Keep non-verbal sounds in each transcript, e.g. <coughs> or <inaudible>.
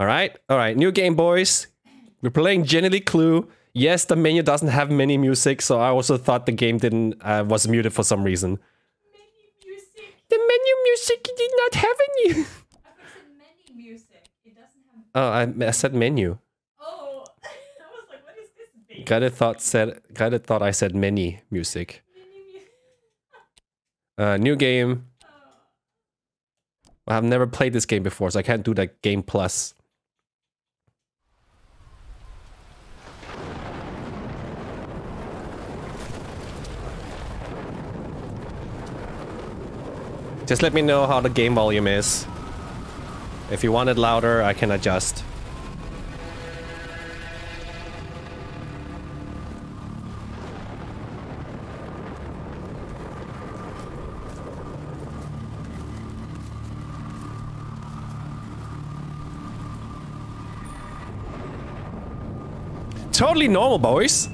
All right, all right. New game, boys. We're playing Jenny Clue. Yes, the menu doesn't have many music, so I also thought the game didn't uh, was muted for some reason. Menu. The menu music did not have any. I said many music. It doesn't have. oh, I, I said menu. Oh, I was like, what is this? Big Kinda thought said kinda thought I said many music. menu music. Uh, new game. Oh. I've never played this game before, so I can't do that game plus. Just let me know how the game volume is. If you want it louder, I can adjust. Totally normal, boys.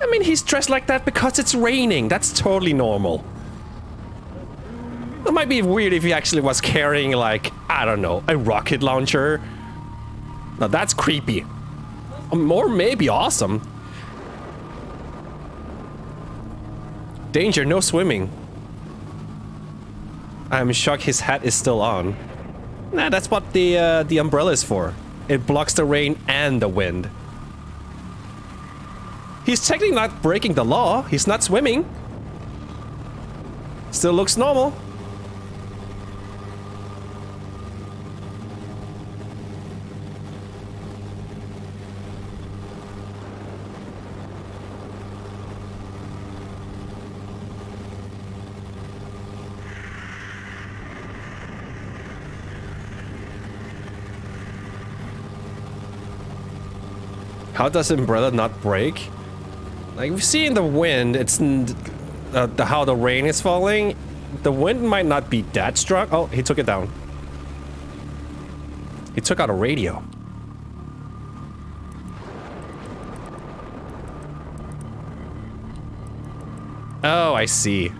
I mean, he's dressed like that because it's raining. That's totally normal. It might be weird if he actually was carrying, like, I don't know, a rocket launcher. Now that's creepy. Um, Or maybe awesome. Danger, no swimming. I'm shocked his hat is still on. Nah, that's what the uh, the umbrella is for. It blocks the rain and the wind. He's technically not breaking the law. He's not swimming. Still looks normal. How does umbrella not break? Like we see in the wind, it's uh, the how the rain is falling. The wind might not be that strong. Oh, he took it down. He took out a radio. Oh, I see.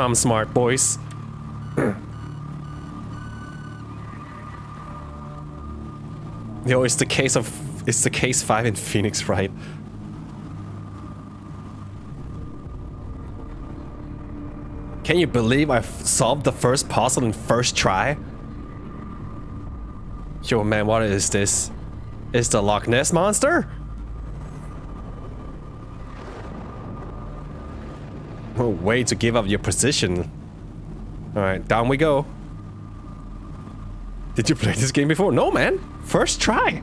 I'm smart, boys. <clears throat> Yo, it's the case of it's the case five in Phoenix, right? Can you believe I've solved the first puzzle in first try? Yo, man, what is this? Is the Loch Ness monster? Way to give up your position. Alright, down we go. Did you play this game before? No, man. First try.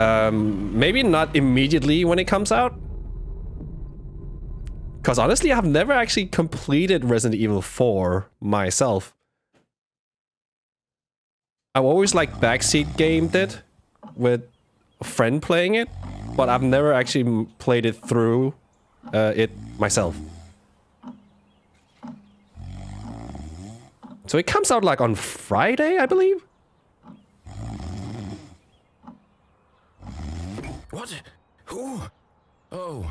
Um, maybe not immediately when it comes out. Because honestly, I've never actually completed Resident Evil 4 myself. I've always like backseat gamed it with a friend playing it, but I've never actually played it through uh, it myself. So it comes out like on Friday, I believe. What? Who? Oh,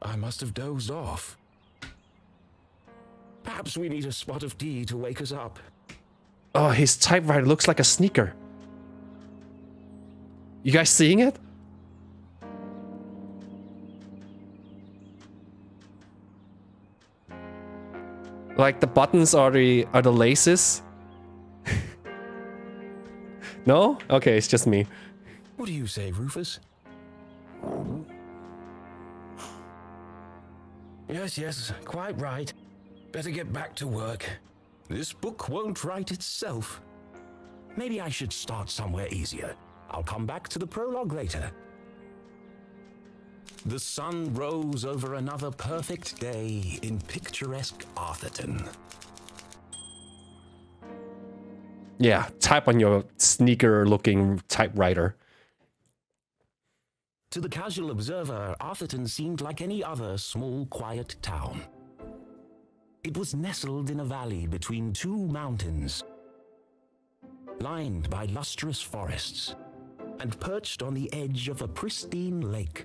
I must have dozed off. Perhaps we need a spot of tea to wake us up. Oh, his typewriter looks like a sneaker. You guys seeing it? Like the buttons are the are the laces? <laughs> no? Okay, it's just me. What do you say, Rufus? Yes, yes, quite right. Better get back to work. This book won't write itself. Maybe I should start somewhere easier. I'll come back to the prologue later. The sun rose over another perfect day in picturesque Arthurton. Yeah, type on your sneaker looking typewriter. To the casual observer, Arthurton seemed like any other small, quiet town. It was nestled in a valley between two mountains, lined by lustrous forests, and perched on the edge of a pristine lake.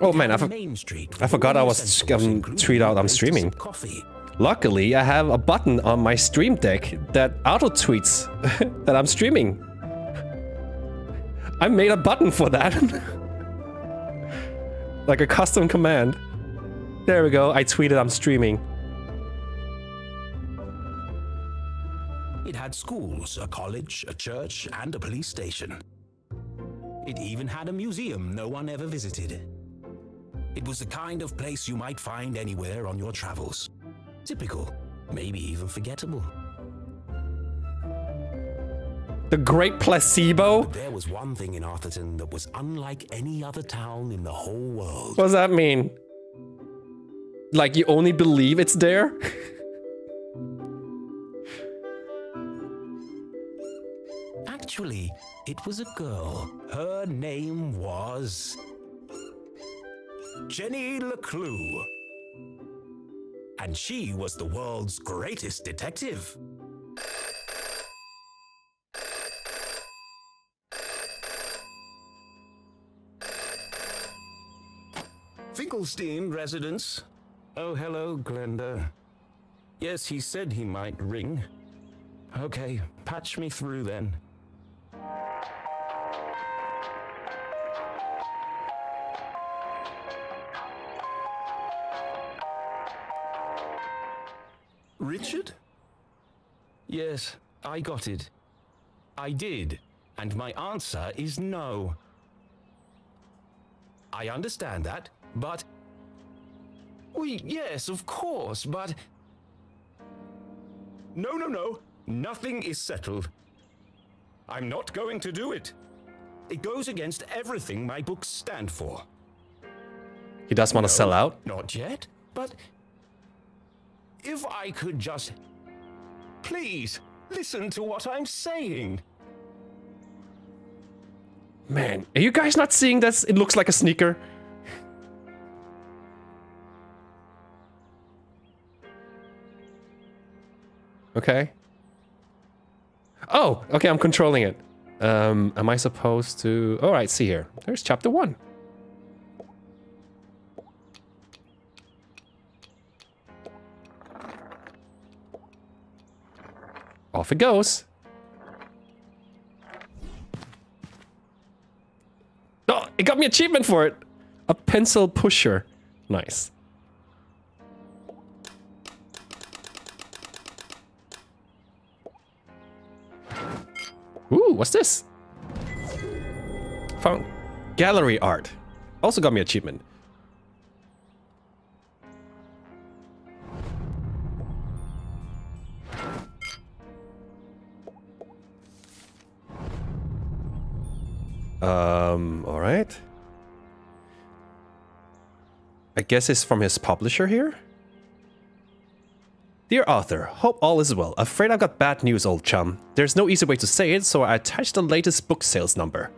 Oh man, I, I forgot I was um, tweet out I'm streaming. Coffee. Luckily, I have a button on my stream deck that auto tweets <laughs> that I'm streaming. I made a button for that. <laughs> like a custom command. There we go. I tweeted I'm streaming. It had schools, a college, a church, and a police station. It even had a museum no one ever visited. It was the kind of place you might find anywhere on your travels. Typical, maybe even forgettable. The Great Placebo? There was one thing in Arthurton that was unlike any other town in the whole world. What does that mean? Like you only believe it's there? Actually, it was a girl. Her name was. Jenny LeClue. And she was the world's greatest detective. Finkelstein residence. Oh, hello, Glenda. Yes, he said he might ring. Okay, patch me through then. Richard? Yes, I got it. I did, and my answer is no. I understand that, but. We, yes, of course, but. No, no, no. Nothing is settled. I'm not going to do it. It goes against everything my books stand for. He does want to sell out? Not yet, but if I could just please listen to what I'm saying. Man, are you guys not seeing this? It looks like a sneaker. Okay. Oh, okay, I'm controlling it. Um, am I supposed to... All right, see here. There's chapter one. Off it goes. Oh, it got me achievement for it. A pencil pusher. Nice. Ooh, what's this? Found gallery art. Also got me achievement. Um, alright. I guess it's from his publisher here? Dear author, hope all is well. Afraid I've got bad news, old chum. There's no easy way to say it, so I attached the latest book sales number.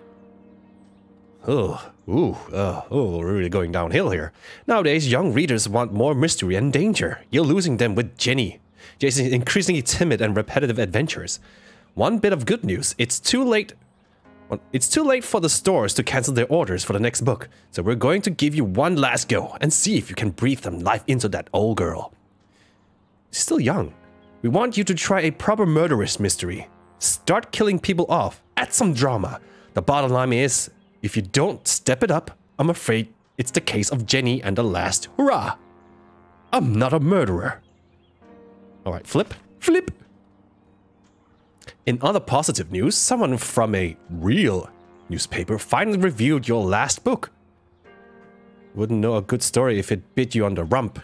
Oh, ooh, uh, oh, we're really going downhill here. Nowadays, young readers want more mystery and danger. You're losing them with Jenny. Jason's increasingly timid and repetitive adventures. One bit of good news, it's too late well, It's too late for the stores to cancel their orders for the next book, so we're going to give you one last go and see if you can breathe some life into that old girl. Still young. We want you to try a proper murderous mystery. Start killing people off. Add some drama. The bottom line is, if you don't step it up, I'm afraid it's the case of Jenny and the last hurrah. I'm not a murderer. Alright, flip, flip. In other positive news, someone from a real newspaper finally reviewed your last book. Wouldn't know a good story if it bit you on the rump.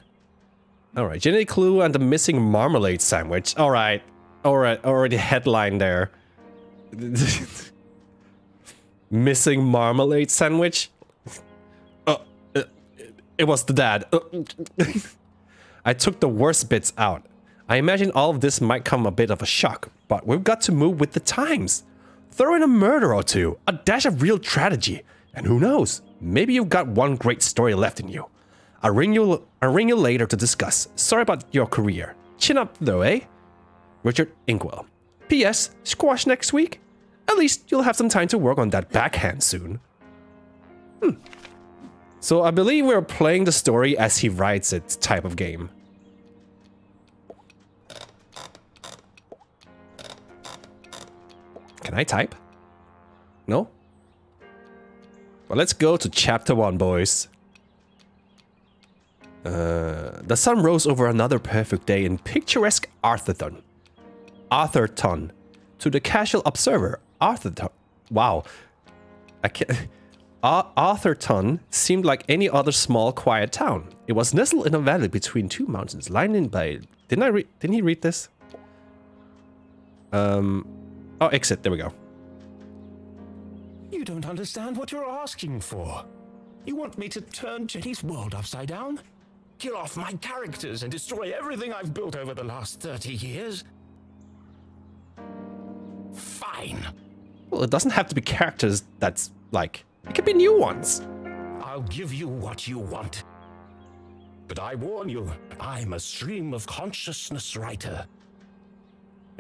Alright, Jenny Clue and the missing marmalade sandwich. Alright, alright, already headline there. <laughs> missing marmalade sandwich? Uh, uh, it was the dad. Uh, <laughs> I took the worst bits out. I imagine all of this might come a bit of a shock. but we've got to move with the times. Throw in a murder or two, a dash of real tragedy, and who knows, maybe you've got one great story left in you. I'll ring you, I'll ring you later to discuss. Sorry about your career. Chin up though, eh? Richard Inkwell. P.S. Squash next week? At least you'll have some time to work on that backhand soon. Hmm. So I believe we're playing the story as he writes it type of game. Can I type? No? Well, let's go to chapter 1, boys. Uh, the sun rose over another perfect day in picturesque Arthurton. Arthurton. To the casual observer, Arthurton. Wow. I can't. <laughs> Arthurton seemed like any other small, quiet town. It was nestled in a valley between two mountains, lined by. Didn't I read? Didn't he read this? Um. Oh, exit. There we go. You don't understand what you're asking for. You want me to turn Jenny's world upside down? Kill off my characters and destroy everything I've built over the last 30 years? Fine. Well, it doesn't have to be characters that's like. It could be new ones. I'll give you what you want. But I warn you, I'm a stream of consciousness writer.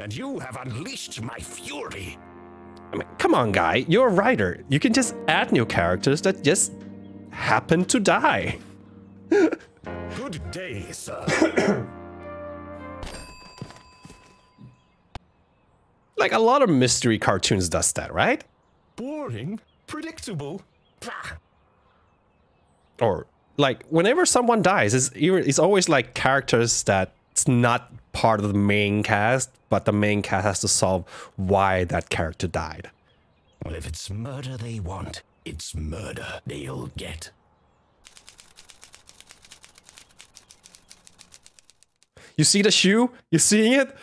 And you have unleashed my fury. I mean, come on, guy. You're a writer. You can just add new characters that just happen to die. <laughs> Good day, sir. <coughs> like a lot of mystery cartoons does that, right? Boring, predictable. Or like whenever someone dies, it's, it's always like characters that's not part of the main cast, but the main cast has to solve why that character died. Well, if it's murder they want, it's murder they'll get. You see the shoe? You seeing it?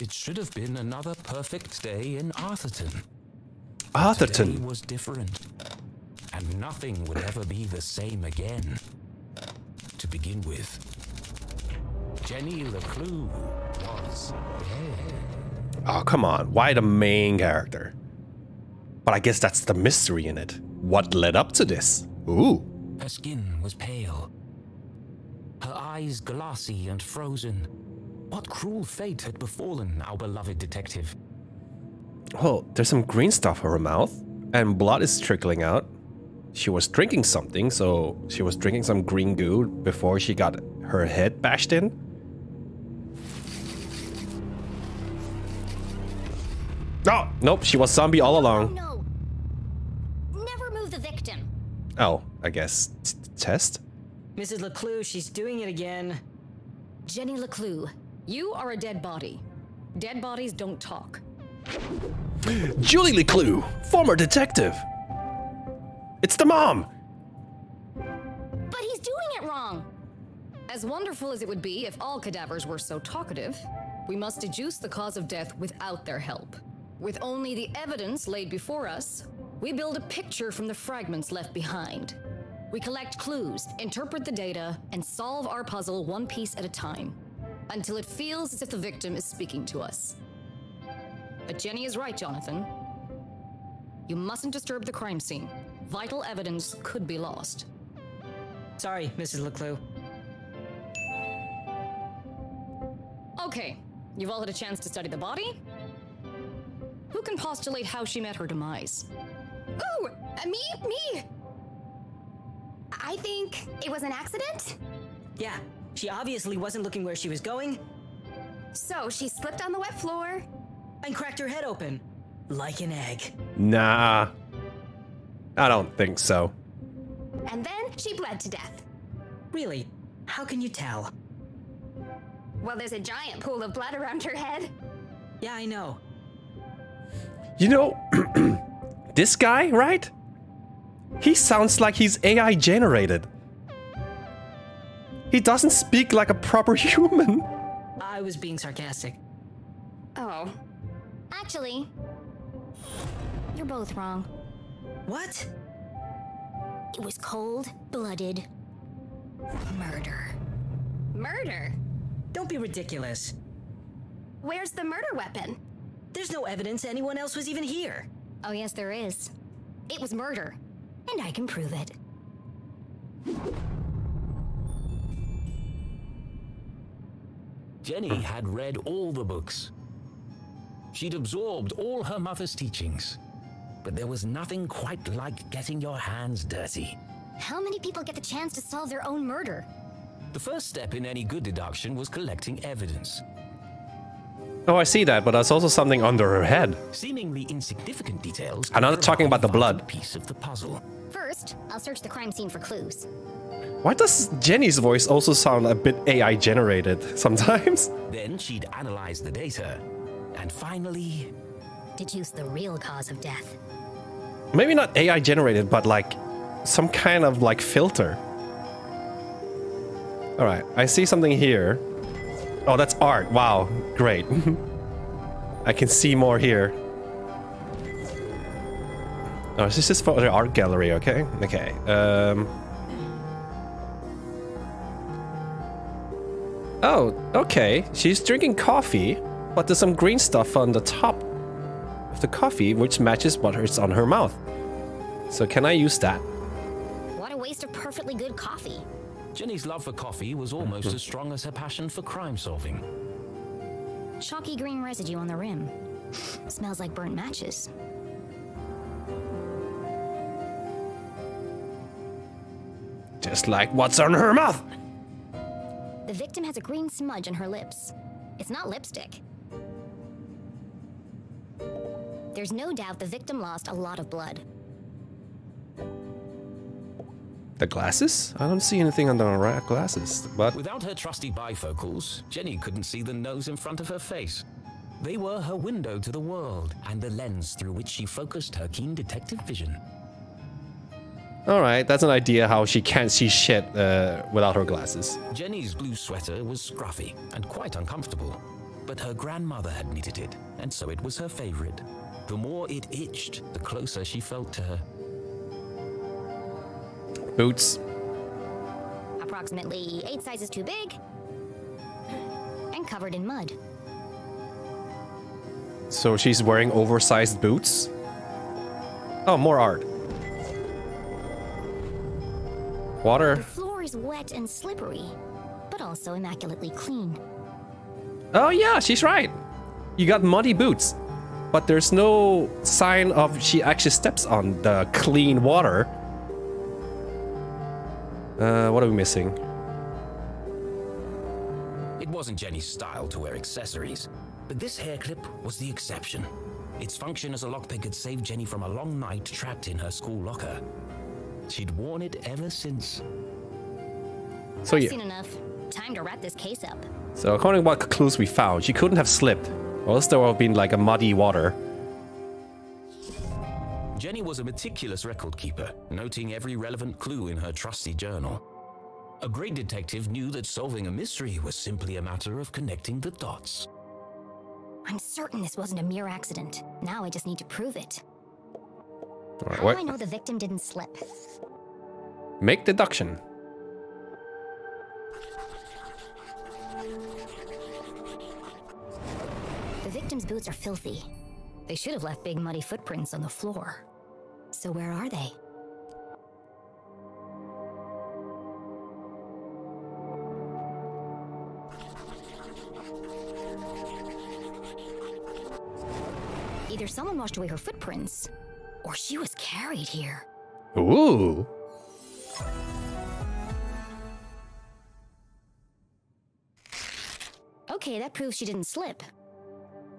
It should have been another perfect day in Arthurton. Arthurton was different, and nothing would ever be the same again. To begin with, Jenny LeClue was dead. Oh, come on. Why the main character? But I guess that's the mystery in it. What led up to this? Ooh. Her skin was pale, her eyes glassy and frozen. What cruel fate had befallen our beloved detective? Oh, there's some green stuff in her mouth, and blood is trickling out. She was drinking something, so she was drinking some green goo before she got her head bashed in. Oh, nope, she was zombie all along. No. Never move the victim. Oh, I guess t- test? Mrs. LeClue, she's doing it again. Jenny LeClue, You are a dead body. Dead bodies don't talk. <gasps> Julie LeClue, former detective. It's the mom. but he's doing it wrong. As wonderful as it would be if all cadavers were so talkative, we must deduce the cause of death without their help. With only the evidence laid before us, we build a picture from the fragments left behind. We collect clues, interpret the data, and solve our puzzle one piece at a time, until it feels as if the victim is speaking to us. But Jenny is right, Jonathan. You mustn't disturb the crime scene. Vital evidence could be lost. Sorry, Mrs. LeClue. Okay, you've all had a chance to study the body? Who can postulate how she met her demise? Ooh, uh, me, me. I think it was an accident. Yeah, she obviously wasn't looking where she was going So she slipped on the wet floor. and cracked her head open. Like an egg. Nah. I don't think so. And then she bled to death. Really? How can you tell? Well, there's a giant pool of blood around her head. Yeah, I know. You know, <clears throat> this guy, right? He sounds like he's AI generated. He doesn't speak like a proper <laughs> human. I was being sarcastic. Oh. Actually, you're both wrong. What? It was cold blooded murder. Murder? Don't be ridiculous. Where's the murder weapon? There's no evidence anyone else was even here. Oh, yes, there is. It was murder. And I can prove it. Jenny had read all the books. She'd absorbed all her mother's teachings. But there was nothing quite like getting your hands dirty. How many people get the chance to solve their own murder? The first step in any good deduction was collecting evidence. Oh, I see that, but there's also something under her head. Seemingly insignificant details. I'm not talking about the blood. Piece of the puzzle. First, I'll search the crime scene for clues. Why does Jenny's voice also sound a bit AI generated sometimes? Then she'd analyze the data. And finally, Deduce the real cause of death. Maybe not AI generated, but like some kind of like filter. All right, I see something here. Oh, that's art. Wow, great. <laughs> I can see more here. Oh, this is for the art gallery, okay? Okay. Um. Oh, okay. She's drinking coffee, but there's some green stuff on the top of the coffee, which matches what is on her mouth. So can I use that? What a waste of perfectly good coffee. Jenny's love for coffee was almost as strong as her passion for crime solving. Chalky green residue on the rim. Smells like burnt matches. Just like what's on her mouth. The victim has a green smudge on her lips. It's not lipstick. There's no doubt the victim lost a lot of blood. The glasses? I don't see anything under her ra- glasses, but Without her trusty bifocals, Jenny couldn't see the nose in front of her face. They were her window to the world and the lens through which she focused her keen detective vision. all right, that's an idea how she can't see shit uh, without her glasses. Jenny's blue sweater was scruffy and quite uncomfortable, but her grandmother had knitted it, and so it was her favorite. The more it itched, the closer she felt to her. Boots. Approximately eight sizes too big. And covered in mud. So she's wearing oversized boots. Oh, more art. Water. The floor is wet and slippery, but also immaculately clean. Oh yeah, she's right. You got muddy boots, but there's no sign of she actually steps on the clean water. Uh, what are we missing? It wasn't Jenny's style to wear accessories, but this hair clip was the exception. Its function as a lockpick had saved Jenny from a long night trapped in her school locker. She'd worn it ever since. So yeah. I've seen enough. Time to wrap this case up. So according to what clues we found, she couldn't have slipped, or else there would have been like a muddy water. Jenny was a meticulous record keeper, noting every relevant clue in her trusty journal. A great detective knew that solving a mystery was simply a matter of connecting the dots. I'm certain this wasn't a mere accident. Now I just need to prove it. All right, How do I know the victim didn't slip? Make deduction. Victim's boots are filthy. They should have left big muddy footprints on the floor. So where are they? Either someone washed away her footprints, or she was carried here. Ooh. Okay, that proves she didn't slip.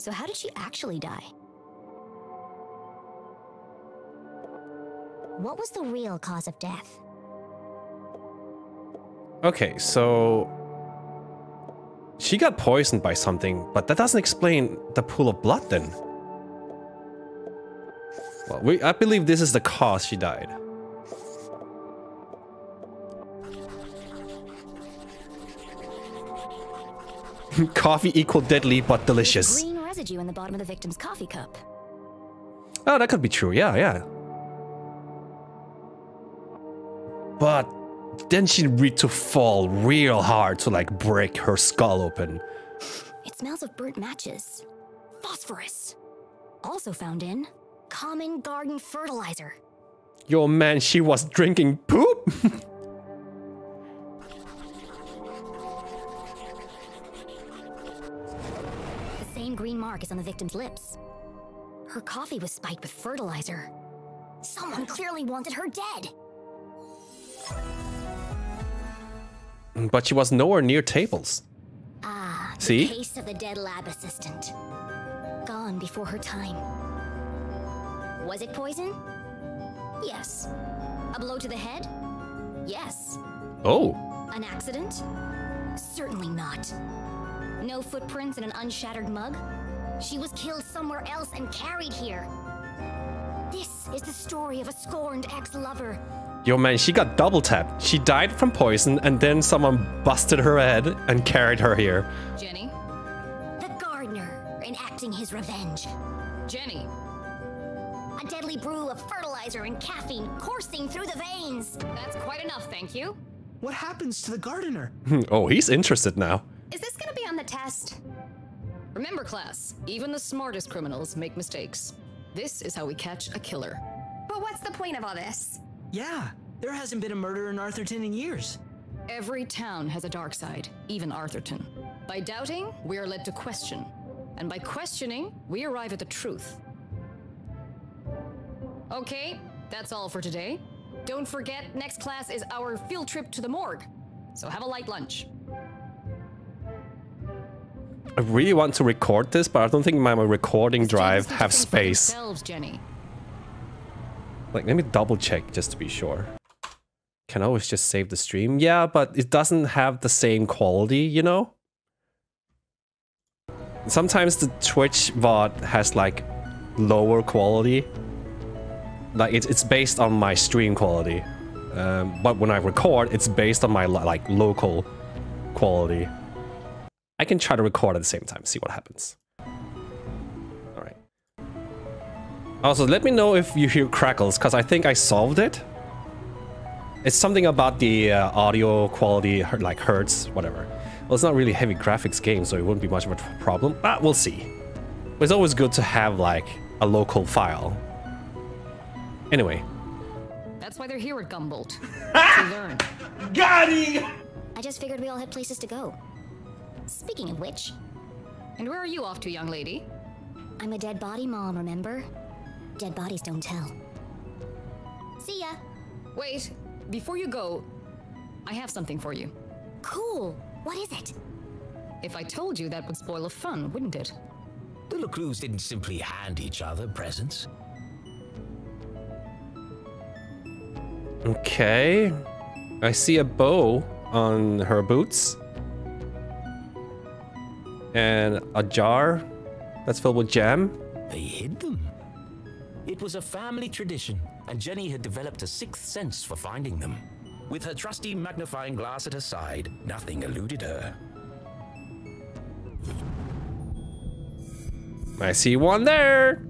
So how did she actually die? What was the real cause of death? Okay, so she got poisoned by something, but that doesn't explain the pool of blood then. Well, we, I believe this is the cause she died. <laughs> Coffee equal deadly but delicious. Residue in the bottom of the victim's coffee cup. Oh, that could be true. Yeah, yeah. But then she'd read to fall real hard to like break her skull open. It smells of burnt matches. Phosphorus. Also found in common garden fertilizer. Yo, man, she was drinking poop? <laughs> Green mark is on the victim's lips. Her coffee was spiked with fertilizer. Someone clearly wanted her dead. but she was nowhere near tables. Ah, the See? case of the dead lab assistant. Gone before her time. Was it poison? Yes. A blow to the head? Yes. Oh, An accident? Certainly not. No footprints in an unshattered mug? She was killed somewhere else and carried here. This is the story of a scorned ex-lover. yo, man, she got double tapped. She died from poison, and then someone busted her head and carried her here. Jenny? The gardener enacting his revenge. Jenny! A deadly brew of fertilizer and caffeine coursing through the veins. That's quite enough, thank you. What happens to the gardener? <laughs> oh, he's interested now. Is this gonna be on the test? Remember, class, even the smartest criminals make mistakes. This is how we catch a killer. But what's the point of all this? Yeah, there hasn't been a murder in Arthurton in years. Every town has a dark side, even Arthurton. By doubting, we are led to question. And by questioning, we arrive at the truth. Okay, that's all for today. Don't forget, next class is our field trip to the morgue. So have a light lunch. I really want to record this, but I don't think my recording drive have space. Like, let me double check just to be sure. Can always just save the stream. Yeah, but it doesn't have the same quality, you know? Sometimes the Twitch VOD has like lower quality. Like it's it's based on my stream quality. Um, but when I record, it's based on my like local quality. I can try to record at the same time, see what happens. All right. Also, let me know if you hear crackles, because I think I solved it. It's something about the uh, audio quality, like hertz, whatever. Well, it's not really heavy graphics game, so it wouldn't be much of a problem, but we'll see. But it's always good to have, like, a local file. Anyway, That's why they're here at Gumboldt. <laughs> to learn. I just figured we all had places to go. Speaking of which, And where are you off to, young lady? I'm a dead body mom, remember? Dead bodies don't tell. See ya. Wait, before you go, I have something for you. Cool. What is it? If I told you, that would spoil the fun, wouldn't it? The LeClues didn't simply hand each other presents. okay. I see a bow on her boots. And a jar that's filled with jam. They hid them. It was a family tradition, and Jenny had developed a sixth sense for finding them. With her trusty magnifying glass at her side, nothing eluded her. I see one there.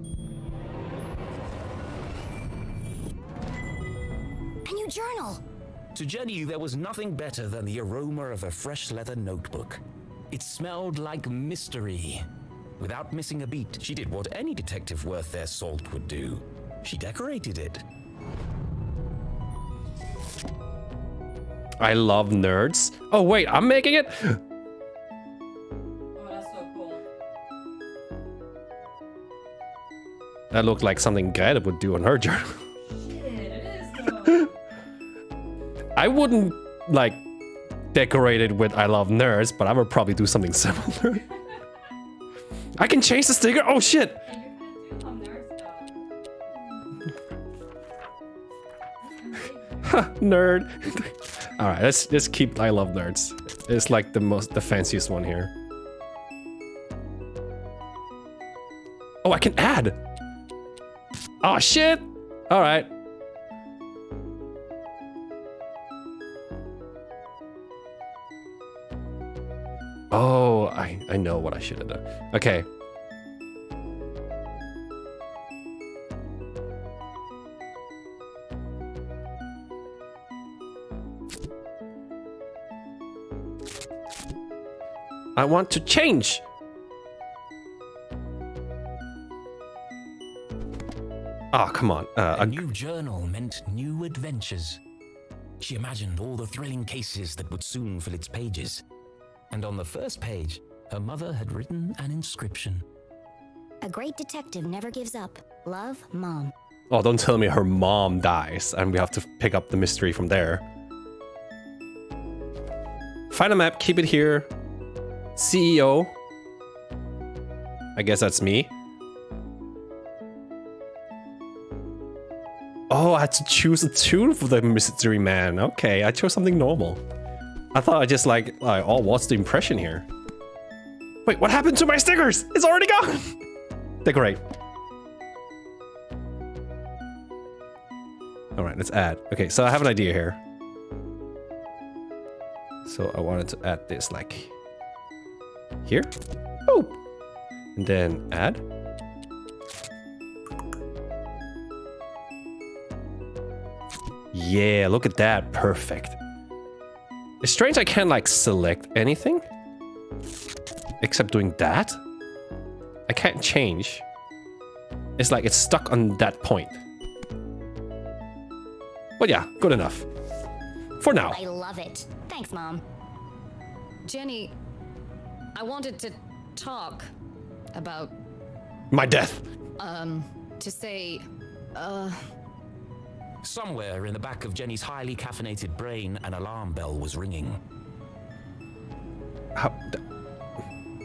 A new journal. To Jenny, there was nothing better than the aroma of a fresh leather notebook. It smelled like mystery. Without missing a beat, she did what any detective worth their salt would do. She decorated it. I love nerds. Oh wait, I'm making it. <gasps> Oh, that's so cool. That looked like something Grethe would do on her journal. Shit, it is though. <laughs> I wouldn't like decorate it with I love nerds, but I would probably do something <laughs> similar. I can change the sticker. Oh shit! <laughs> Nerd. All right, let's let's keep I love nerds. It's like the most the fanciest one here. Oh, I can add. Oh shit! All right. Oh, I, I know what I should have done. Okay. I want to change. Ah, oh, come on. Uh, a new journal meant new adventures. She imagined all the thrilling cases that would soon fill its pages. And on the first page, her mother had written an inscription. A great detective never gives up. Love, Mom. oh, don't tell me her mom dies and we have to pick up the mystery from there. Find a map, keep it here. CEO. I guess that's me. Oh, I had to choose a tune for the mystery man. Okay, I chose something normal. I thought I just like, like, oh, what's the impression here? Wait, what happened to my stickers? It's already gone. <laughs> Decorate. All right, let's add. Okay, so I have an idea here. So I wanted to add this like here. Oh, and then add. Yeah, look at that. Perfect. It's strange I can't like select anything. Except doing that. I can't change. It's like it's stuck on that point. But yeah, good enough. For now. I love it. Thanks, Mom. Jenny, I wanted to talk about, My death. um, to say, uh, Somewhere in the back of Jenny's highly caffeinated brain, an alarm bell was ringing. How,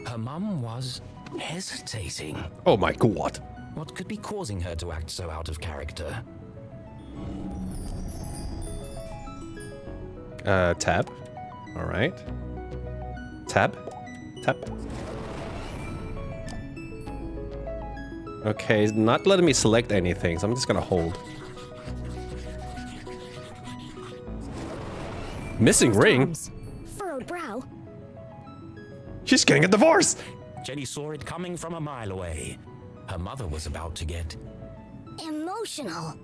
Her mum was hesitating. oh my god. What could be causing her to act so out of character? Uh, tab. All right. Tab. Tab. Okay, not letting me select anything, so I'm just gonna hold. Missing ring? Arms. Furrowed brow. She's getting a divorce! Jenny saw it coming from a mile away. Her mother was about to get Emotional.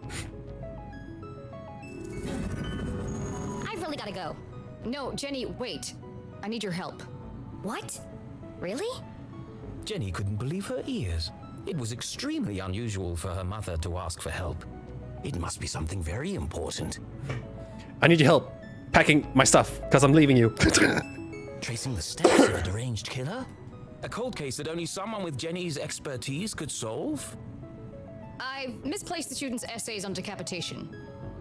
I've really gotta go. no, Jenny, wait. I need your help. What? Really? Jenny couldn't believe her ears. It was extremely unusual for her mother to ask for help. It must be something very important. I need your help packing my stuff, because I'm leaving you. <laughs> Tracing the steps of a deranged killer? A cold case that only someone with Jenny's expertise could solve? I've misplaced the students' essays on decapitation.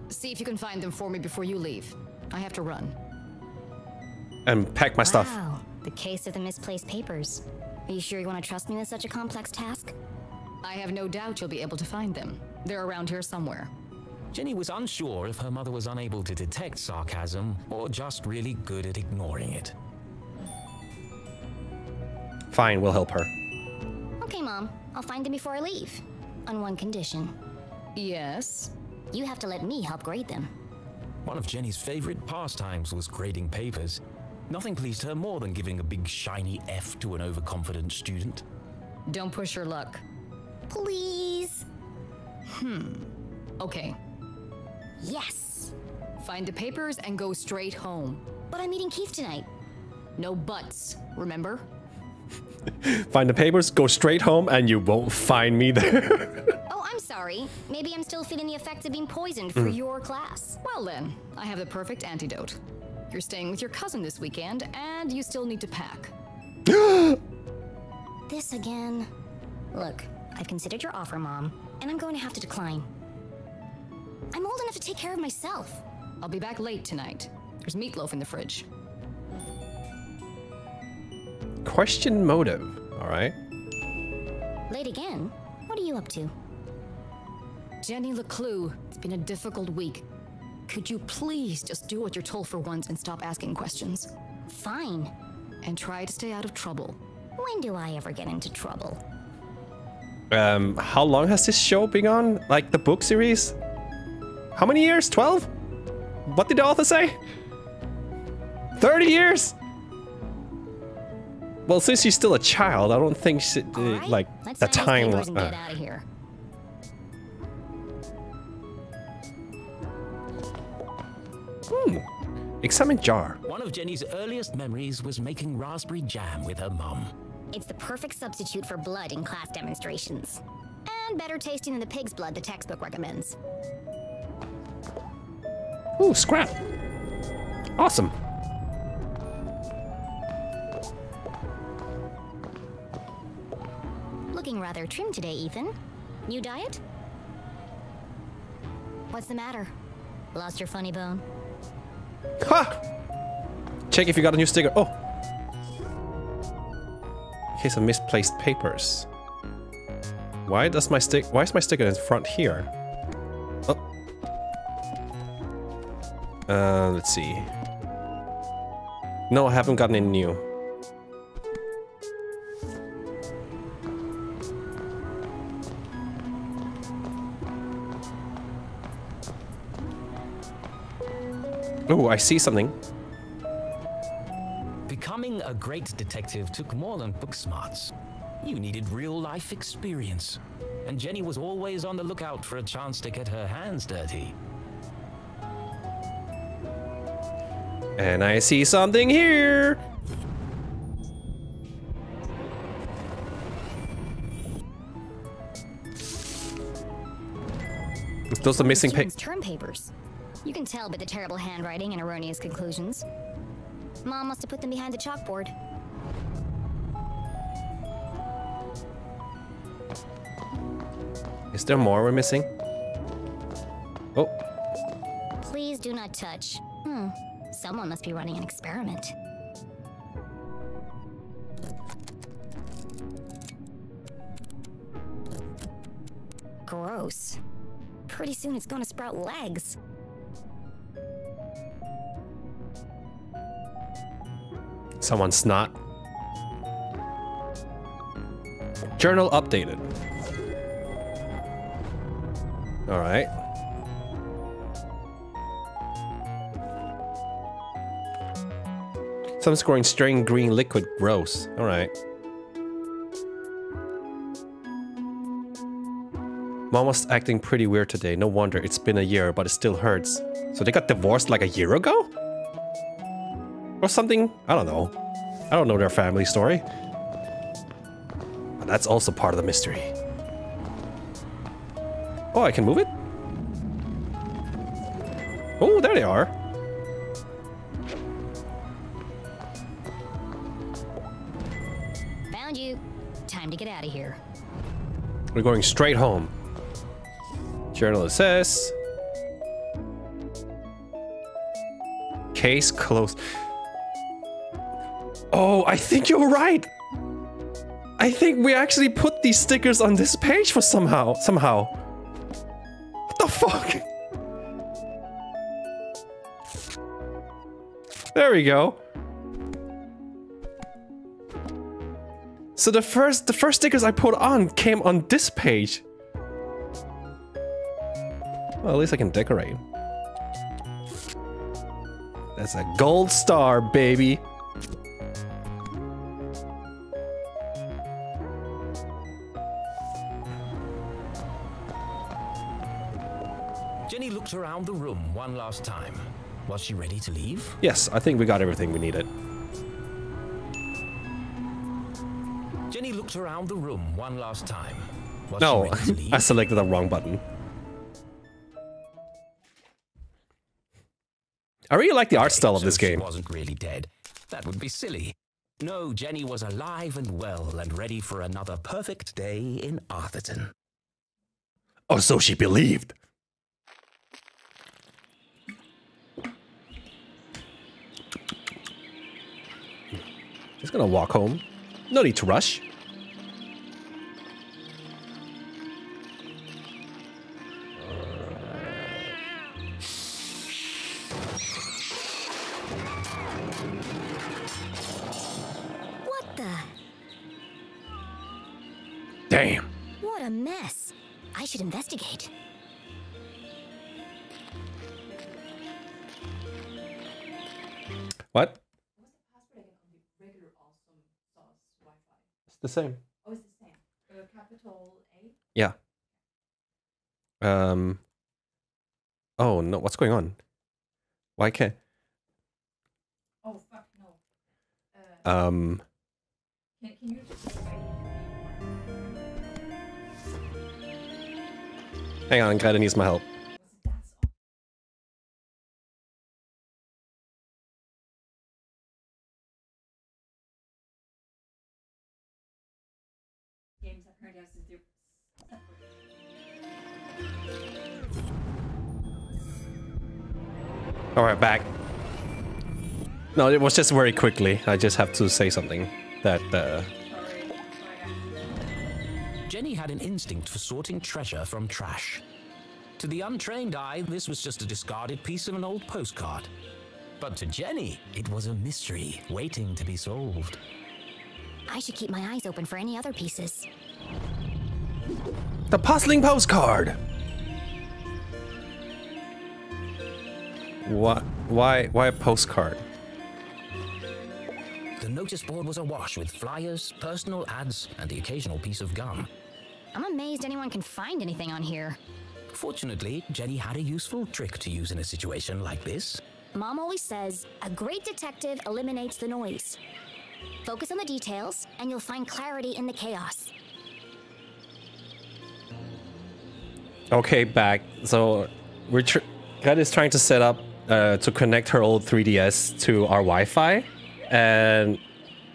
See if you can find them for me before you leave. I have to run. and pack my stuff. Wow. The case of the misplaced papers. Are you sure you want to trust me with such a complex task? I have no doubt you'll be able to find them. They're around here somewhere. Jenny was unsure if her mother was unable to detect sarcasm or just really good at ignoring it. Fine, we'll help her. Okay, Mom. I'll find them before I leave. On one condition. Yes? You have to let me help grade them. One of Jenny's favorite pastimes was grading papers. Nothing pleased her more than giving a big shiny F to an overconfident student. Don't push your luck. Please. Hmm. Okay. Yes. Find the papers and go straight home. But I'm meeting Keith tonight. No buts, remember? Find the papers, go straight home, and you won't find me there. <laughs> Oh, I'm sorry. Maybe I'm still feeling the effects of being poisoned for mm. your class. Well then, I have the perfect antidote. You're staying with your cousin this weekend, and you still need to pack. <gasps> This again. Look, I've considered your offer, Mom, and I'm going to have to decline. I'm old enough to take care of myself. I'll be back late tonight. There's meatloaf in the fridge. Question motive. All right. Late again? What are you up to? Jenny LeClue, it's been a difficult week. Could you please just do what you're told for once and stop asking questions? Fine. And try to stay out of trouble. When do I ever get into trouble? Um, how long has this show been on? Like the book series? How many years? 12? What did the author say? 30 years? Well, since she's still a child, I don't think she, uh, All right, like let's the time. papers and uh, get out of here. examine jar. One of Jenny's earliest memories was making raspberry jam with her mom. It's the perfect substitute for blood in class demonstrations. And better tasting than the pig's blood the textbook recommends. Ooh, scrap. Awesome. Looking rather trim today, Ethan. New diet? What's the matter? Lost your funny bone? Ha! Check if you got a new sticker. Oh. Case of misplaced papers. Why does my stick? Why is my sticker in front here? Uh, let's see. No, I haven't gotten any new. Oh, I see something. Becoming a great detective took more than book smarts. You needed real life experience. And Jenny was always on the lookout for a chance to get her hands dirty. And I see something here. Those are missing papers. term papers. You can tell by the terrible handwriting and erroneous conclusions. Mom must have put them behind the chalkboard. Is there more we're missing? Oh, Please do not touch. Hmm. Someone must be running an experiment. Gross. Pretty soon it's gonna sprout legs. someone's snot. Journal updated. All Some scoring strained green liquid. Gross. All right. Mom was acting pretty weird today. No wonder. It's been a year, but it still hurts. So they got divorced like a year ago? Or something? I don't know. I don't know their family story. But that's also part of the mystery. Oh, I can move it? Oh, there they are. We're going straight home. Journal says. Case closed. Oh, I think you're right. I think we actually put these stickers on this page for somehow, somehow. What the fuck? There we go. So the first the first stickers I put on came on this page. Well, at least I can decorate. That's a gold star, baby. Jenny looked around the room one last time. Was she ready to leave? Yes, I think we got everything we needed. Looked around the room one last time. Was No, she ready to leave? I selected the wrong button. I really like the art style of So this she game. wasn't really dead. That would be silly. No, Jenny was alive and well and ready for another perfect day in Arthurton. Oh, so she believed. Just gonna walk home. No need to rush. Sauce Wi-Fi? It's the same. Oh, it's the same. Uh, capital A. Yeah. Um. Oh no! What's going on? Why can't? Oh, fuck, no. Uh, Um, hang on, Grethe needs my help. That's all. Games apparently have to do All right, back. No, it was just very quickly. I just have to say something that uh. Jenny had an instinct for sorting treasure from trash. To the untrained eye, this was just a discarded piece of an old postcard. But to Jenny, it was a mystery waiting to be solved. I should keep my eyes open for any other pieces. the puzzling postcard. What? Why? Why a postcard? The notice board was awash with flyers, personal ads, and the occasional piece of gum. I'm amazed anyone can find anything on here. Fortunately, Jenny had a useful trick to use in a situation like this. Mom always says, a great detective eliminates the noise. Focus on the details, and you'll find clarity in the chaos. Okay, back. So we're tr- Grethe is trying to set up uh, to connect her old 3DS to our Wi-Fi, and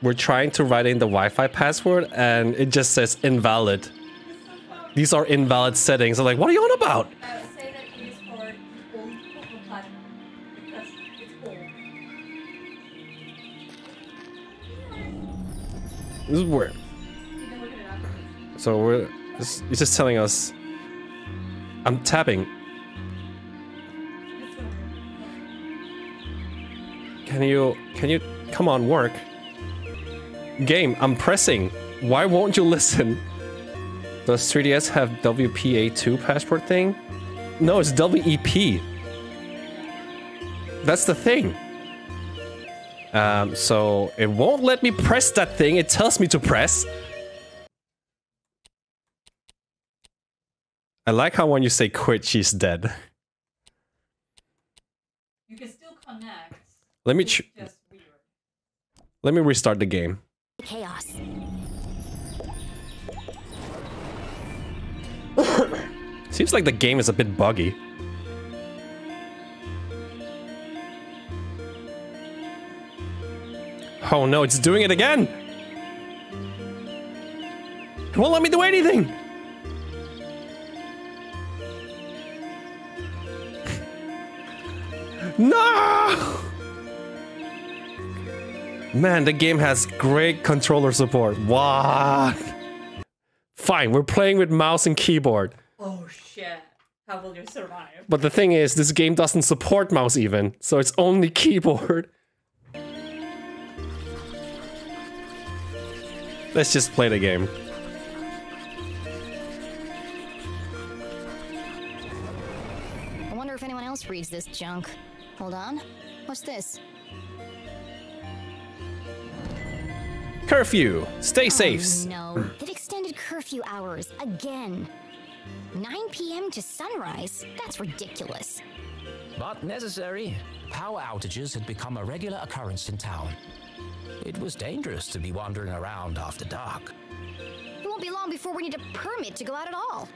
we're trying to write in the Wi-Fi password, and it just says invalid. These are invalid settings. I'm like, what are you on about? Say that it is for old Coco Platinum because it's old. This is weird. You can look at it afterwards. So we're it's just telling us. I'm tapping. Can you can you come on work? Game, I'm pressing. Why won't you listen? Does 3DS have WPA2 passport thing? No, it's WEP. That's the thing. Um, so it won't let me press that thing. It tells me to press. I like how when you say quit, she's dead. You can still connect. Let me It's ch- just weird. let me restart the game. Chaos. Seems like the game is a bit buggy. Oh no, it's doing it again! It won't let me do anything! <laughs> No! Man, the game has great controller support. What? Fine, we're playing with mouse and keyboard. Oh shit. How will you survive? But the thing is, this game doesn't support mouse even, so it's only <laughs> keyboard. Let's just play the game. I wonder if anyone else reads this junk. Hold on. What's this? Curfew! Stay safe! Oh, no. They've extended curfew hours again. 9 p.m. to sunrise? That's ridiculous. But necessary. Power outages had become a regular occurrence in town. It was dangerous to be wandering around after dark. It won't be long before we need a permit to go out at all.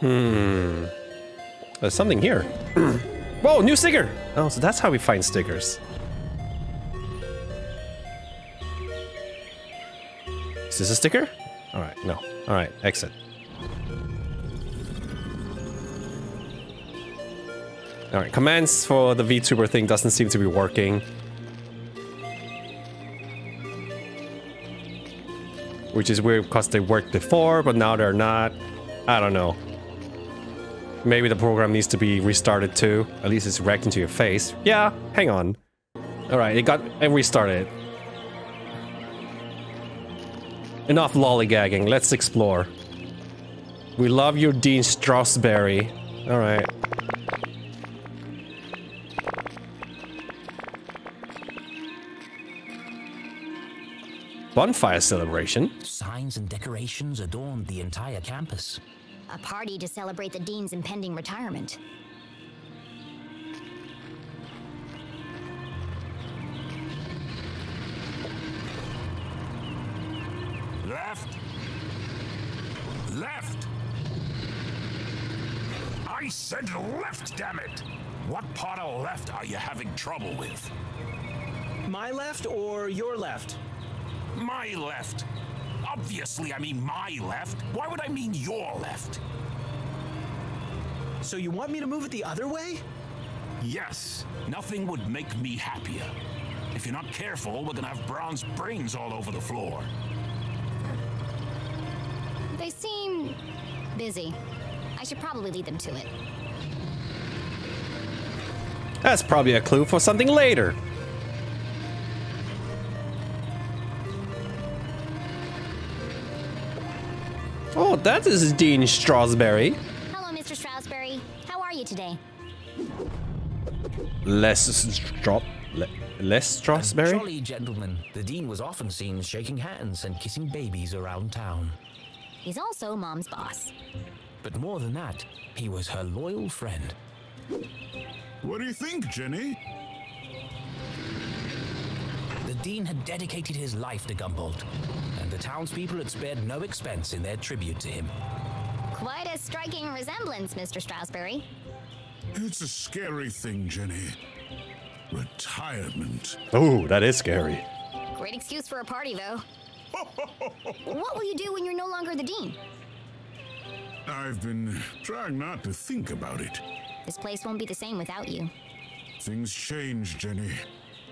Hmm. There's something here. <clears throat> Whoa, new sticker! Oh, so that's how we find stickers. Is this a sticker? Alright, no. Alright, exit. Alright, commands for the VTuber thing doesn't seem to be working. Which is weird because they worked before, but now they're not. I don't know. Maybe the program needs to be restarted too. At least it's reacting to your face. Yeah, hang on. Alright, it got and restarted. Enough lollygagging, let's explore. We love you, Dean Strasberry. Alright. Bonfire celebration? Signs and decorations adorned the entire campus. A party to celebrate the Dean's impending retirement. Left! Left! I said left, damn it! What part of left are you having trouble with? My left or your left? My left. Obviously, I mean my left. Why would I mean your left? So you want me to move it the other way? Yes, nothing would make me happier. If you're not careful, we're gonna have bronze brains all over the floor. They seem busy. I should probably lead them to it. That's probably a clue for something later. Oh, that is Dean Strasberry. Hello, Mr. Strasberry. How are you today? Less Stra... Le less Strasberry? Jolly gentleman. The dean was often seen shaking hands and kissing babies around town. He's also Mom's boss. But more than that, he was her loyal friend. What do you think, Jenny? The dean had dedicated his life to Gumboldt, and the townspeople had spared no expense in their tribute to him. Quite a striking resemblance, Mr. Strasberry. It's a scary thing, Jenny. Retirement. Oh, that is scary. Great excuse for a party, though. what will you do when you're no longer the dean? I've been trying not to think about it. This place won't be the same without you. Things change, Jenny.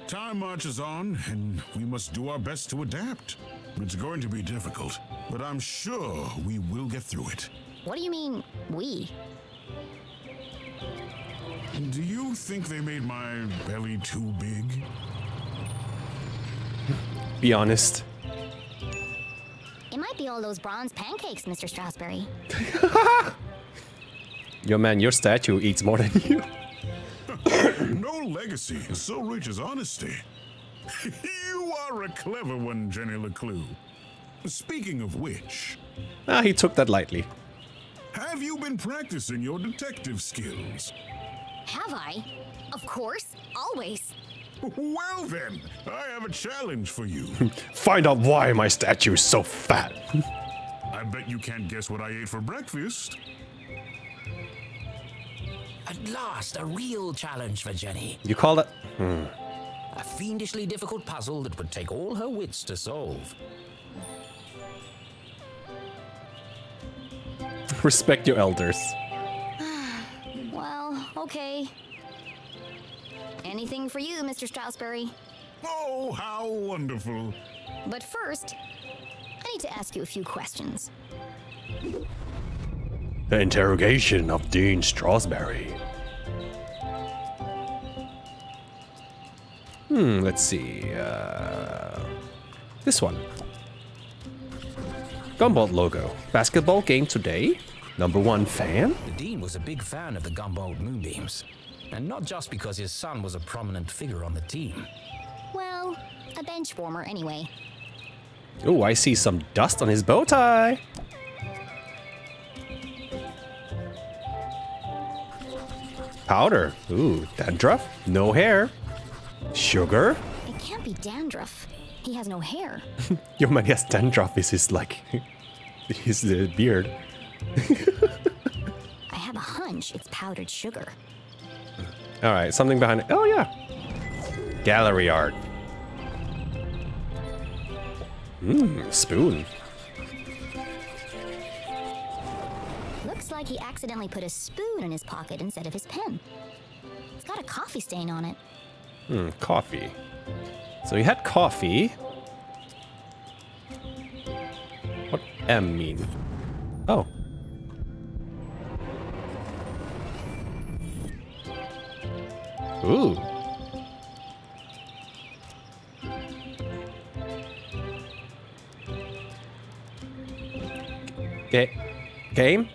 Time marches on, and we must do our best to adapt. It's going to be difficult, but I'm sure we will get through it. What do you mean, we? Do you think they made my belly too big? Be honest. It might be all those bronze pancakes, Mr. Strasberry. <laughs> Yo, man, your statue eats more than you. <laughs> no legacy is so rich as honesty. <laughs> you are a clever one, Jenny LeClue. Speaking of which, Ah, he took that lightly. have you been practicing your detective skills? Have I? Of course, always. Well then, I have a challenge for you. <laughs> Find out why my statue is so fat. I bet you can't guess what I ate for breakfast. At last, a real challenge for Jenny. You call that? Hmm. A fiendishly difficult puzzle that would take all her wits to solve. Respect your elders. <sighs> Well, okay. Anything for you, Mr. Strasberry. Oh, how wonderful. But first, I need to ask you a few questions. The interrogation of Dean Strasberry. Hmm, let's see. Uh, this one. Gumboldt logo. Basketball game today? Number one fan? The dean was a big fan of the Gumboldt Moonbeams. And not just because his son was a prominent figure on the team. Well, a bench warmer anyway. Oh, I see some dust on his bow tie. Powder. Ooh, dandruff. No hair. Sugar. It can't be dandruff. He has no hair. Yo, man, yes, dandruff is his, like, his uh, beard. I have a hunch it's powdered sugar. All right, something behind it. Oh, yeah. Gallery art. Mmm, spoon. Looks like he accidentally put a spoon in his pocket instead of his pen. It's got a coffee stain on it. Hmm, coffee. So he had coffee. What M mean? Oh. Ooh. Ga game?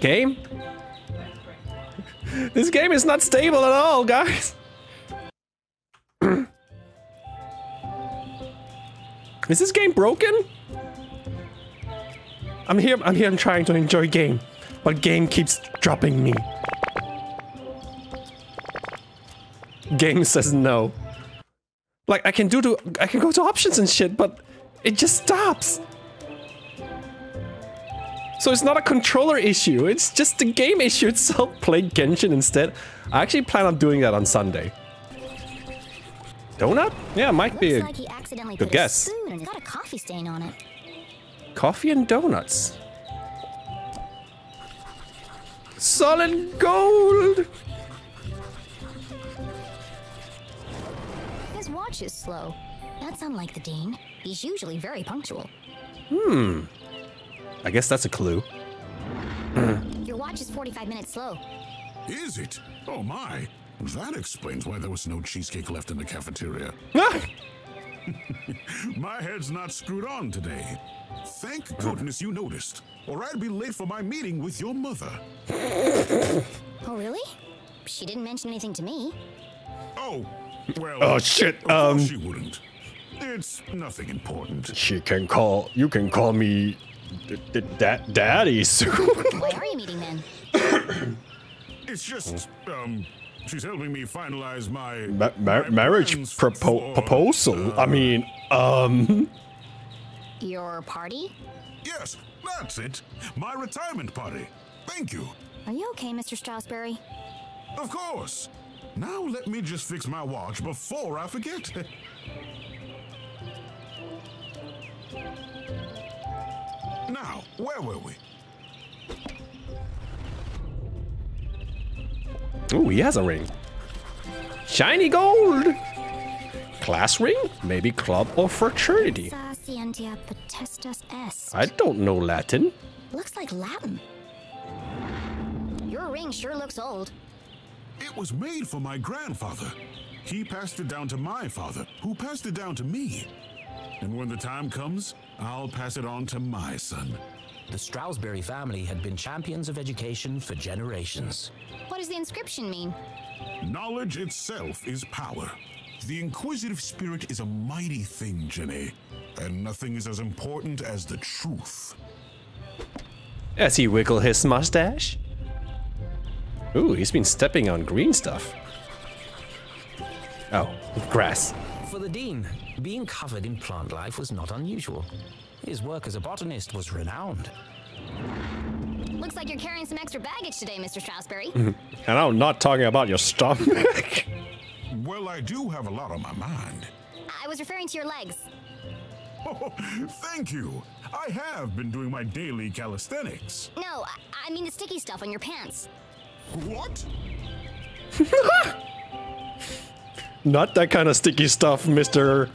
Game? This game is not stable at all, guys. <clears throat> is this game broken? I'm here. I'm here. I'm trying to enjoy game, but game keeps dropping me. Game says no. Like I can do to I can go to options and shit, but It just stops. So it's not a controller issue, it's just the game issue <laughs> itself. Play Genshin instead. I actually plan on doing that on Sunday. Donut? Yeah, might be a like good guess. his spoon and it's got a coffee stain on it. coffee and donuts. Solid gold! His watch is slow. That's unlike the Dean. He's usually very punctual. Hmm. I guess that's a clue. Your watch is 45 minutes slow. Is it? Oh my. That explains why there was no cheesecake left in the cafeteria. <laughs> <laughs> My head's not screwed on today. Thank goodness you noticed, or I'd be late for my meeting with your mother. Oh, really? She didn't mention anything to me. Oh, well. Oh, shit, Of um. she wouldn't. It's nothing important. She can call, you can call me d- d- da- daddy soon. <laughs> Why are you meeting then? <coughs> It's just, um, she's helping me finalize my, Ma- my marriage propo- for, proposal. I uh, mean, um, Your party? Yes, that's it. My retirement party. Thank you. Are you okay, Mr. Strasberry? Of course. Now let me just fix my watch before I forget. <laughs> now, where were we? ooh, he has a ring. Shiny gold. Class ring? Maybe club or fraternity. Sa scientia potestas est. I don't know Latin. Looks like Latin. Your ring sure looks old. It was made for my grandfather. He passed it down to my father, who passed it down to me. And when the time comes, I'll pass it on to my son. The Strasberry family had been champions of education for generations. What does the inscription mean? Knowledge itself is power. The inquisitive spirit is a mighty thing, Jenny, and nothing is as important as the truth. As he wiggle his mustache. Ooh, he's been stepping on green stuff. Oh, grass. For the Dean, being covered in plant life was not unusual. His work as a botanist was renowned. Looks like you're carrying some extra baggage today, Mr. Strasberry. <laughs> And I'm not talking about your stomach. <laughs> Well, I do have a lot on my mind. I was referring to your legs. Oh, thank you. I have been doing my daily calisthenics. No, I, I mean the sticky stuff on your pants. What? <laughs> not that kind of sticky stuff, Mr.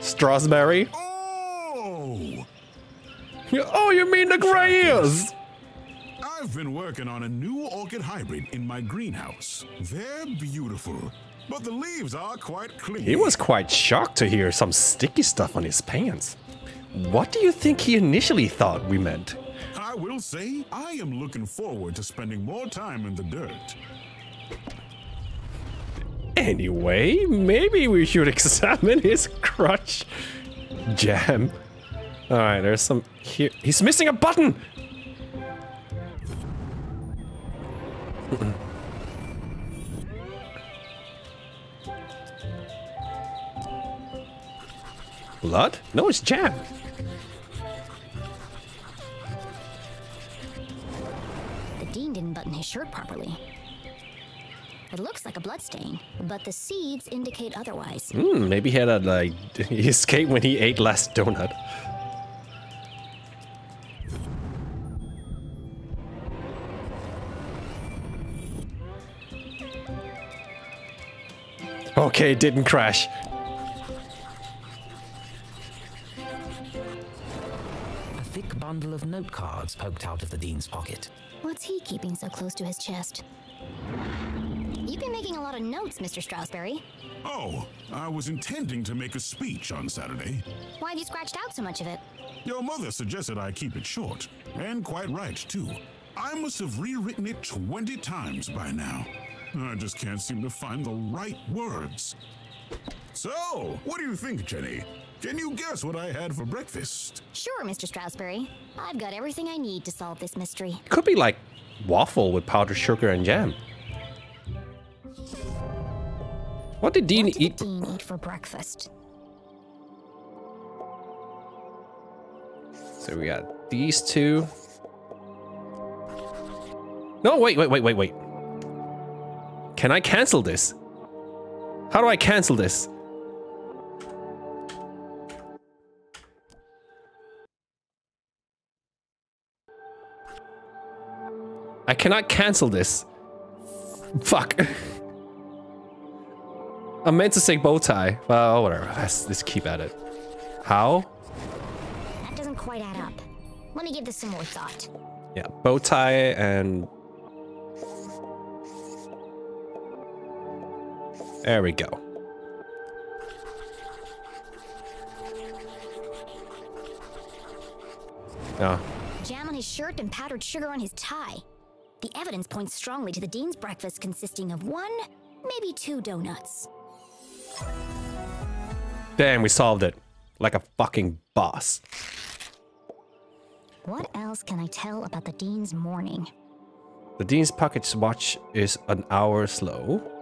Strasberry. Oh! Oh, you mean the gray ears? I've been working on a new orchid hybrid in my greenhouse. They're beautiful, but the leaves are quite clean. He was quite shocked to hear some sticky stuff on his pants. What do you think he initially thought we meant? I will say, I am looking forward to spending more time in the dirt. Anyway, maybe we should <laughs> examine his crutch. Jam. Alright, there's some here. He's missing a button! Blood? No, it's jam. The dean didn't button his shirt properly. It looks like a bloodstain, but the seeds indicate otherwise. Hmm, maybe he had a like <laughs> he escaped when he ate last donut. Okay, it didn't crash. A thick bundle of note cards poked out of the Dean's pocket. What's he keeping so close to his chest? You've been making a lot of notes, Mr. Strasberry. Oh, I was intending to make a speech on Saturday. Why have you scratched out so much of it? Your mother suggested I keep it short, and quite right, too. I must have rewritten it 20 times by now. I just can't seem to find the right words. So, what do you think, Jenny? Can you guess what I had for breakfast? Sure, Mr. Strasberry. I've got everything I need to solve this mystery. Could be like waffle with powdered sugar and jam. What did Dean what did eat? dean eat for breakfast? So we got these two. No, wait, wait, wait, wait, wait. Can I cancel this? How do I cancel this? I cannot cancel this. Fuck. <laughs> I'm meant to say bow tie. Well, whatever. Let's, let's keep at it. How? That doesn't quite add up. Let me give this some more thought. Yeah, bow tie and... There we go. Ah, Jam on his shirt and powdered sugar on his tie. The evidence points strongly to the dean's breakfast consisting of one, maybe two donuts. Damn, we solved it. Like a fucking boss. What else can I tell about the dean's morning? The Dean's pocket watch is an hour slow.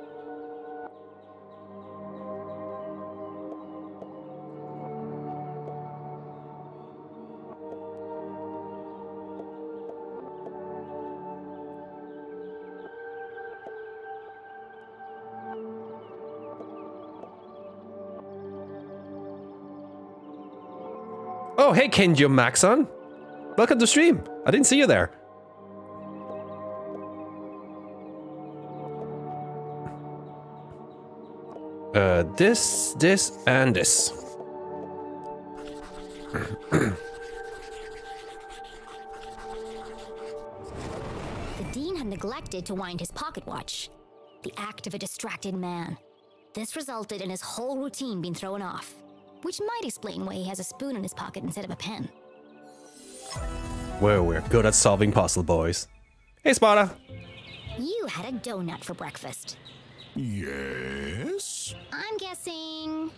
Hey Kenjo Maxon. Welcome to stream. I didn't see you there. Uh, this, this, and this. The dean had neglected to wind his pocket watch. The act of a distracted man. This resulted in his whole routine being thrown off, which might explain why he has a spoon in his pocket instead of a pen. Well, we're good at solving puzzle, boys. Hey, Sparta. You had a donut for breakfast. Yes? I'm guessing.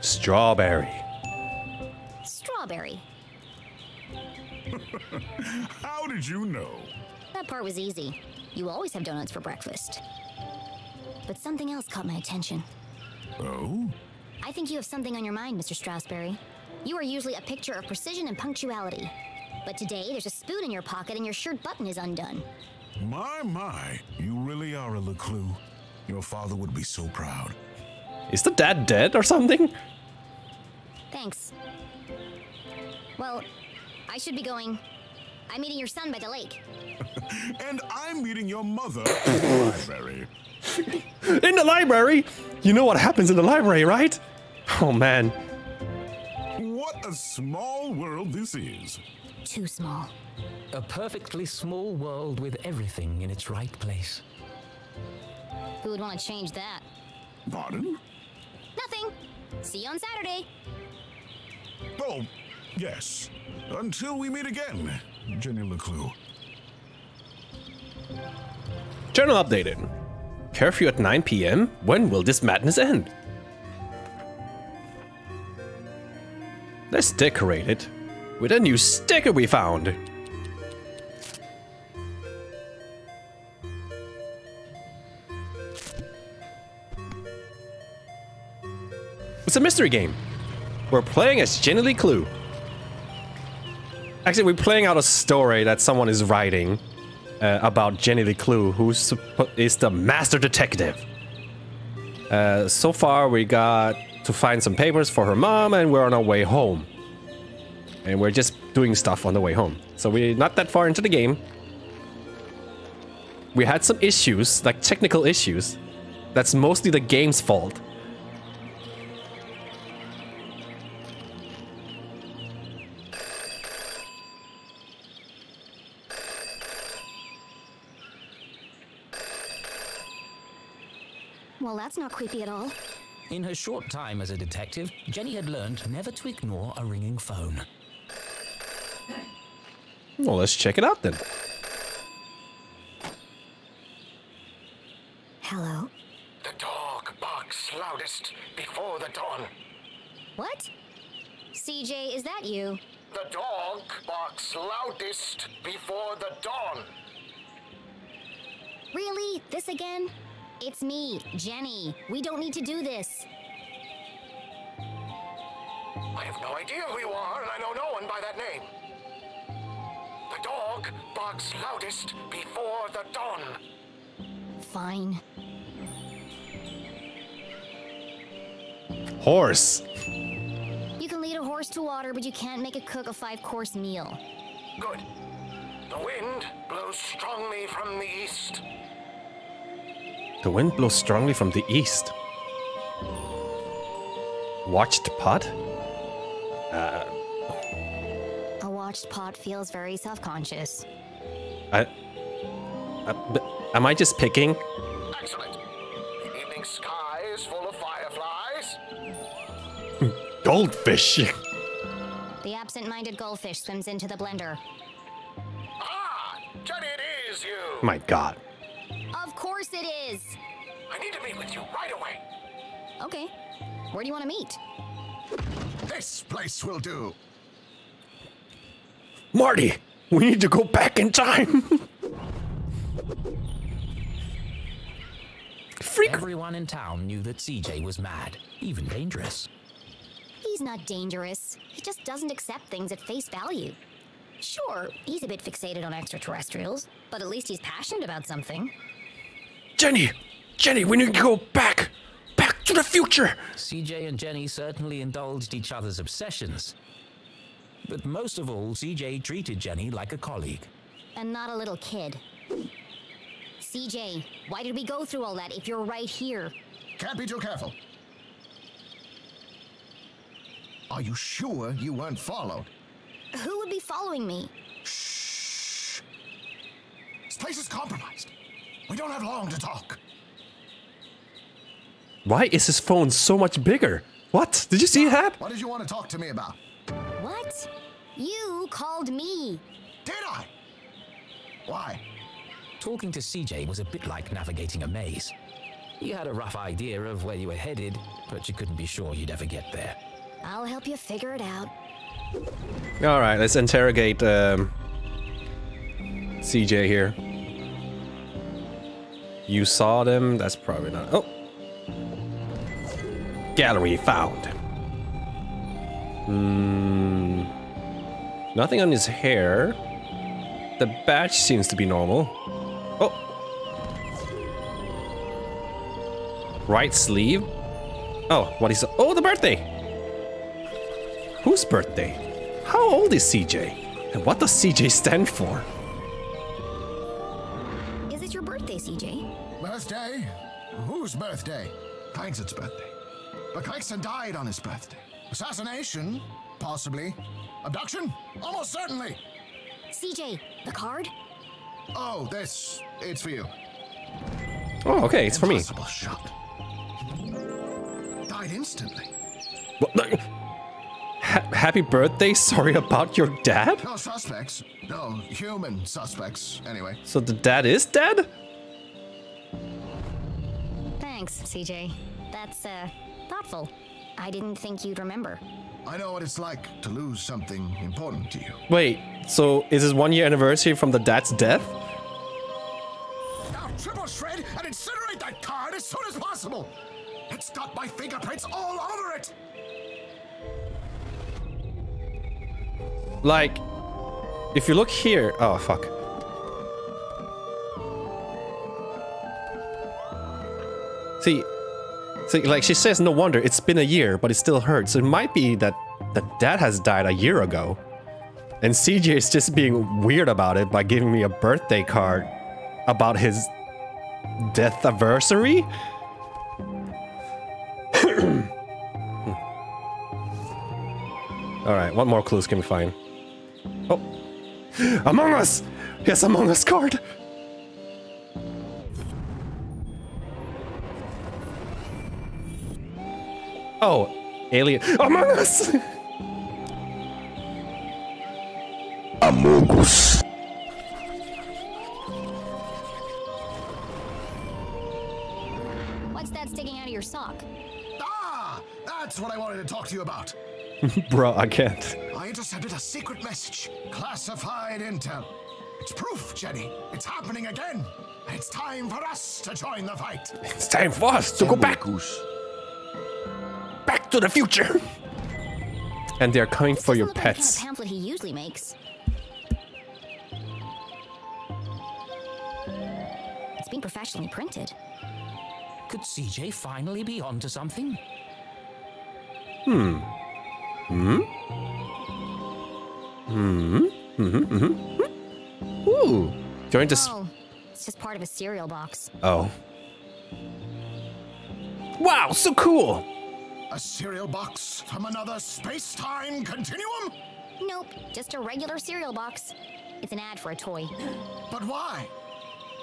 Strawberry. strawberry. <laughs> How did you know? That part was easy. You always have donuts for breakfast. But something else caught my attention. Oh? I think you have something on your mind, Mr. Strasberry. You are usually a picture of precision and punctuality. But today, there's a spoon in your pocket and your shirt button is undone. My, my. You really are a LeClue. Your father would be so proud. Is the dad dead or something? Thanks. Well, I should be going. I'm meeting your son by the lake. <laughs> And I'm meeting your mother at <laughs> the library. <laughs> In the library? You know what happens in the library, right? Oh man. What a small world this is. Too small. A perfectly small world with everything in its right place. Who would want to change that? Pardon? Nothing. See you on Saturday. Oh, yes. Until we meet again, Jenny LeClue. Journal updated. Curfew at 9 p.m. When will this madness end? Let's decorate it with a new sticker we found. It's a mystery game. We're playing as Jenny LeClue. Actually, we're playing out a story that someone is writing uh, about Jenny LeClue, who is the master detective. Uh, so far, we got to find some papers for her mom, and we're on our way home. And we're just doing stuff on the way home. So we're not that far into the game. We had some issues, like technical issues. That's mostly the game's fault. That's not creepy at all. In her short time as a detective, Jenny had learned never to ignore a ringing phone. Well, let's check it out then. Hello? The dog barks loudest before the dawn. What? CJ, is that you? The dog barks loudest before the dawn. Really? This again? It's me, Jenny. We don't need to do this. I have have no idea who you are, and I know no one by that name. The dog barks loudest before the dawn. Fine. Horse. You can lead a horse to water, but you can't make it cook a five course meal. Good. The wind blows strongly from the east. The wind blows strongly from the east. Watched pot? A watched pot feels very self conscious. I. Uh, am I just picking? Excellent. The evening sky is full of fireflies. Goldfish. The absent minded goldfish swims into the blender. Ah, Jenny, it is you. My god. Of course it is! I need to meet with you right away. Okay. Where do you want to meet? This place will do. Marty, we need to go back in time. <laughs> Freak. Everyone in town knew that CJ was mad, even dangerous. He's not dangerous. He just doesn't accept things at face value. Sure, he's a bit fixated on extraterrestrials, but at least he's passionate about something. Jenny, Jenny, we need to go back, back to the future. CJ and Jenny certainly indulged each other's obsessions. But most of all, CJ treated Jenny like a colleague. And not a little kid. CJ, why did we go through all that if you're right here? Can't be too careful. Are you sure you weren't followed? Who would be following me? Shh! This place is compromised. We don't have long to talk. Why is his phone so much bigger? What? Did you see that? What did you want to talk to me about? What? You called me. Did I? Why? Talking to CJ was a bit like navigating a maze. You had a rough idea of where you were headed, but you couldn't be sure you'd ever get there. I'll help you figure it out. All right, let's interrogate um, CJ here. You saw them? That's probably not. Oh. Gallery found. Hmm. Nothing on his hair. The badge seems to be normal. Oh. Right sleeve. Oh, what is? Oh, the birthday. Whose birthday? How old is CJ? And what does CJ stand for? Birthday? Whose birthday? Clankset's birthday. But Clankson died on his birthday. Assassination? Possibly. Abduction? Almost certainly. CJ, the card? Oh, this. It's for you. Oh, okay, it's for me. Impossible shot. Died instantly. What the- Ha- happy birthday, sorry about your dad? No suspects. No human suspects, anyway. So the dad is dead? Thanks, CJ. That's, uh, thoughtful. I didn't think you'd remember. I know what it's like to lose something important to you. Wait, so is this one year anniversary from the dad's death? Now triple shred and incinerate that card as soon as possible. It's got my fingerprints all over it. Like, if you look here. Oh, fuck. See, see, like she says, no wonder it's been a year, but it still hurts. So it might be that that dad has died a year ago, and CJ is just being weird about it by giving me a birthday card about his death anniversary. <coughs> All right, what more clues can we find? Oh, Among Us! Yes, Among Us card! Oh, Alien. Among Us! Among Us. What's that sticking out of your sock? Ah, that's what I wanted to talk to you about. <laughs> Bro, I can't. I intercepted a secret message, classified intel. It's proof, Jenny. It's happening again. It's time for us to join the fight. It's time for us to go back. Back to the future. And they're coming for your Doesn't look like kind pets. of pamphlet he usually makes. It's been professionally printed. Could CJ finally be onto something? Hmm. Hmm? Hmm? Hmm? Hmm? Ooh. Join this. Oh, it's just part of a cereal box. Oh. Wow, so cool! A cereal box from another space-time continuum? Nope, just a regular cereal box. It's an ad for a toy. But why?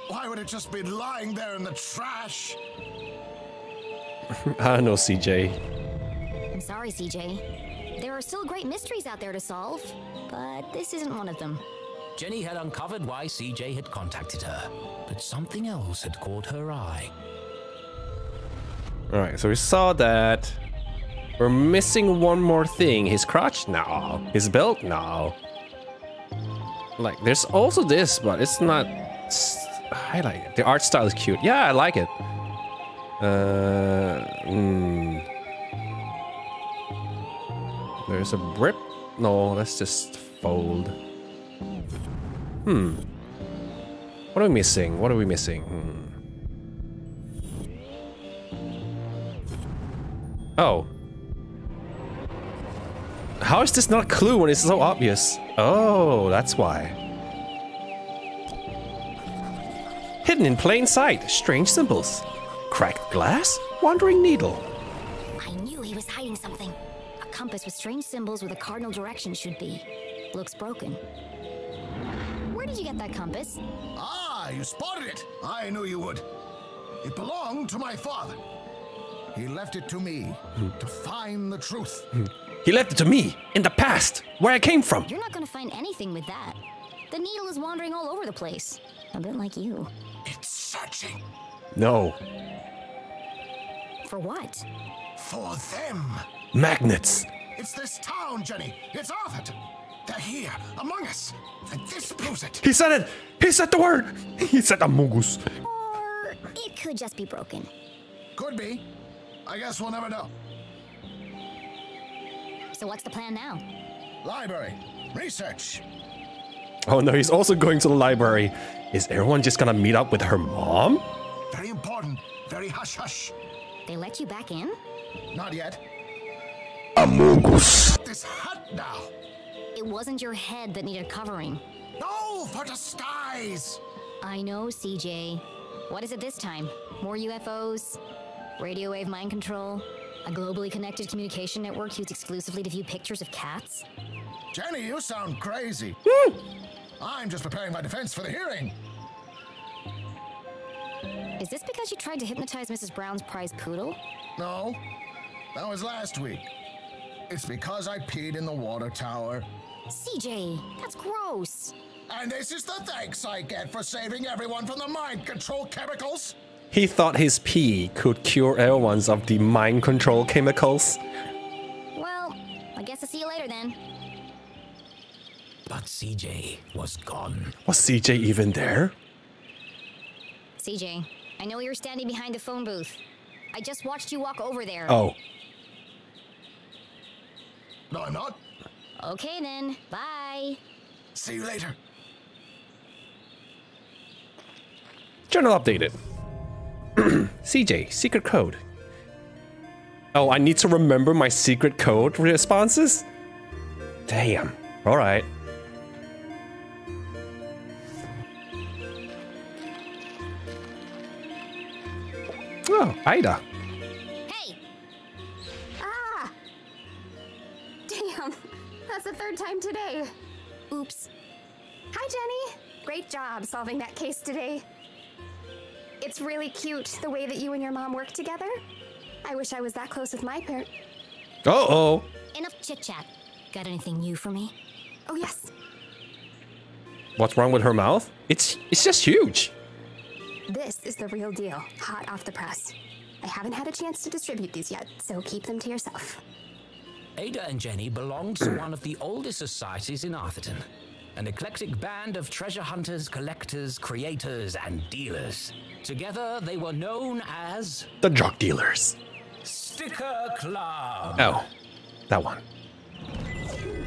Why would it just be lying there in the trash? <laughs> I don't know, CJ. I'm sorry, CJ. There are still great mysteries out there to solve, but this isn't one of them. Jenny had uncovered why CJ had contacted her, but something else had caught her eye. Alright, so we saw that. We're missing one more thing. His crotch? No. His belt? No. Like, there's also this, but it's not... I like it. The art style is cute. Yeah, I like it. Uh, hmm. There's a rip. No, let's just fold. Hmm. What are we missing? What are we missing? Hmm. Oh. How is this not a clue when it's so obvious? Oh, that's why. Hidden in plain sight, strange symbols. Cracked glass? Wandering needle. I knew he was hiding something. A compass with strange symbols where the cardinal direction should be. Looks broken. Where did you get that compass? Ah, you spotted it. I knew you would. It belonged to my father. He left it to me to find the truth. He left it to me, in the past, where I came from. You're not gonna find anything with that. The needle is wandering all over the place. A bit like you. It's searching No. For what? for them. Magnets. It's this town, Jenny. It's Arthurton. They're here, among us. And this proves it. He said it! He said the word! He said Amogus. Or it could just be broken. Could be. I guess we'll never know. So what's the plan now? Library. Research. Oh no, he's also going to the library. Is everyone just gonna meet up with her mom? Very important. Very hush hush. They let you back in? Not yet. Amogus. This hut now. It wasn't your head that needed covering. No, for disguise. I know, CJ. What is it this time? More UFOs? Radio wave mind control? A globally connected communication network used exclusively to view pictures of cats? Jenny, you sound crazy. I'm just preparing my defense for the hearing. Is this because you tried to hypnotize Mrs. Brown's prize poodle? No, that was last week. It's because I peed in the water tower. CJ, that's gross. And this is the thanks I get for saving everyone from the mind control chemicals. He thought his pee could cure everyone's of the mind control chemicals. Well, I guess I'll see you later then. But CJ was gone. Was CJ even there? CJ, I know you're standing behind the phone booth. I just watched you walk over there. Oh. No, I'm not. Okay then, bye. See you later. Journal updated. <clears throat> CJ, secret code. Oh, I need to remember my secret code responses? Damn. Alright. Oh, Ida. Hey! Ah! Damn, that's the third time today. Oops. Hi, Jenny. Great job solving that case today. It's really cute the way that you and your mom work together. I wish I was that close with my parent. Uh oh. Enough chit chat. Got anything new for me? Oh, yes. What's wrong with her mouth? It's it's just huge. This is the real deal, hot off the press. I haven't had a chance to distribute these yet, so keep them to yourself. Ada and Jenny belonged to one of the oldest societies in Arthurton. An eclectic band of treasure hunters, collectors, creators, and dealers. Together, they were known as The drug dealers. Sticker Club. Oh, that one.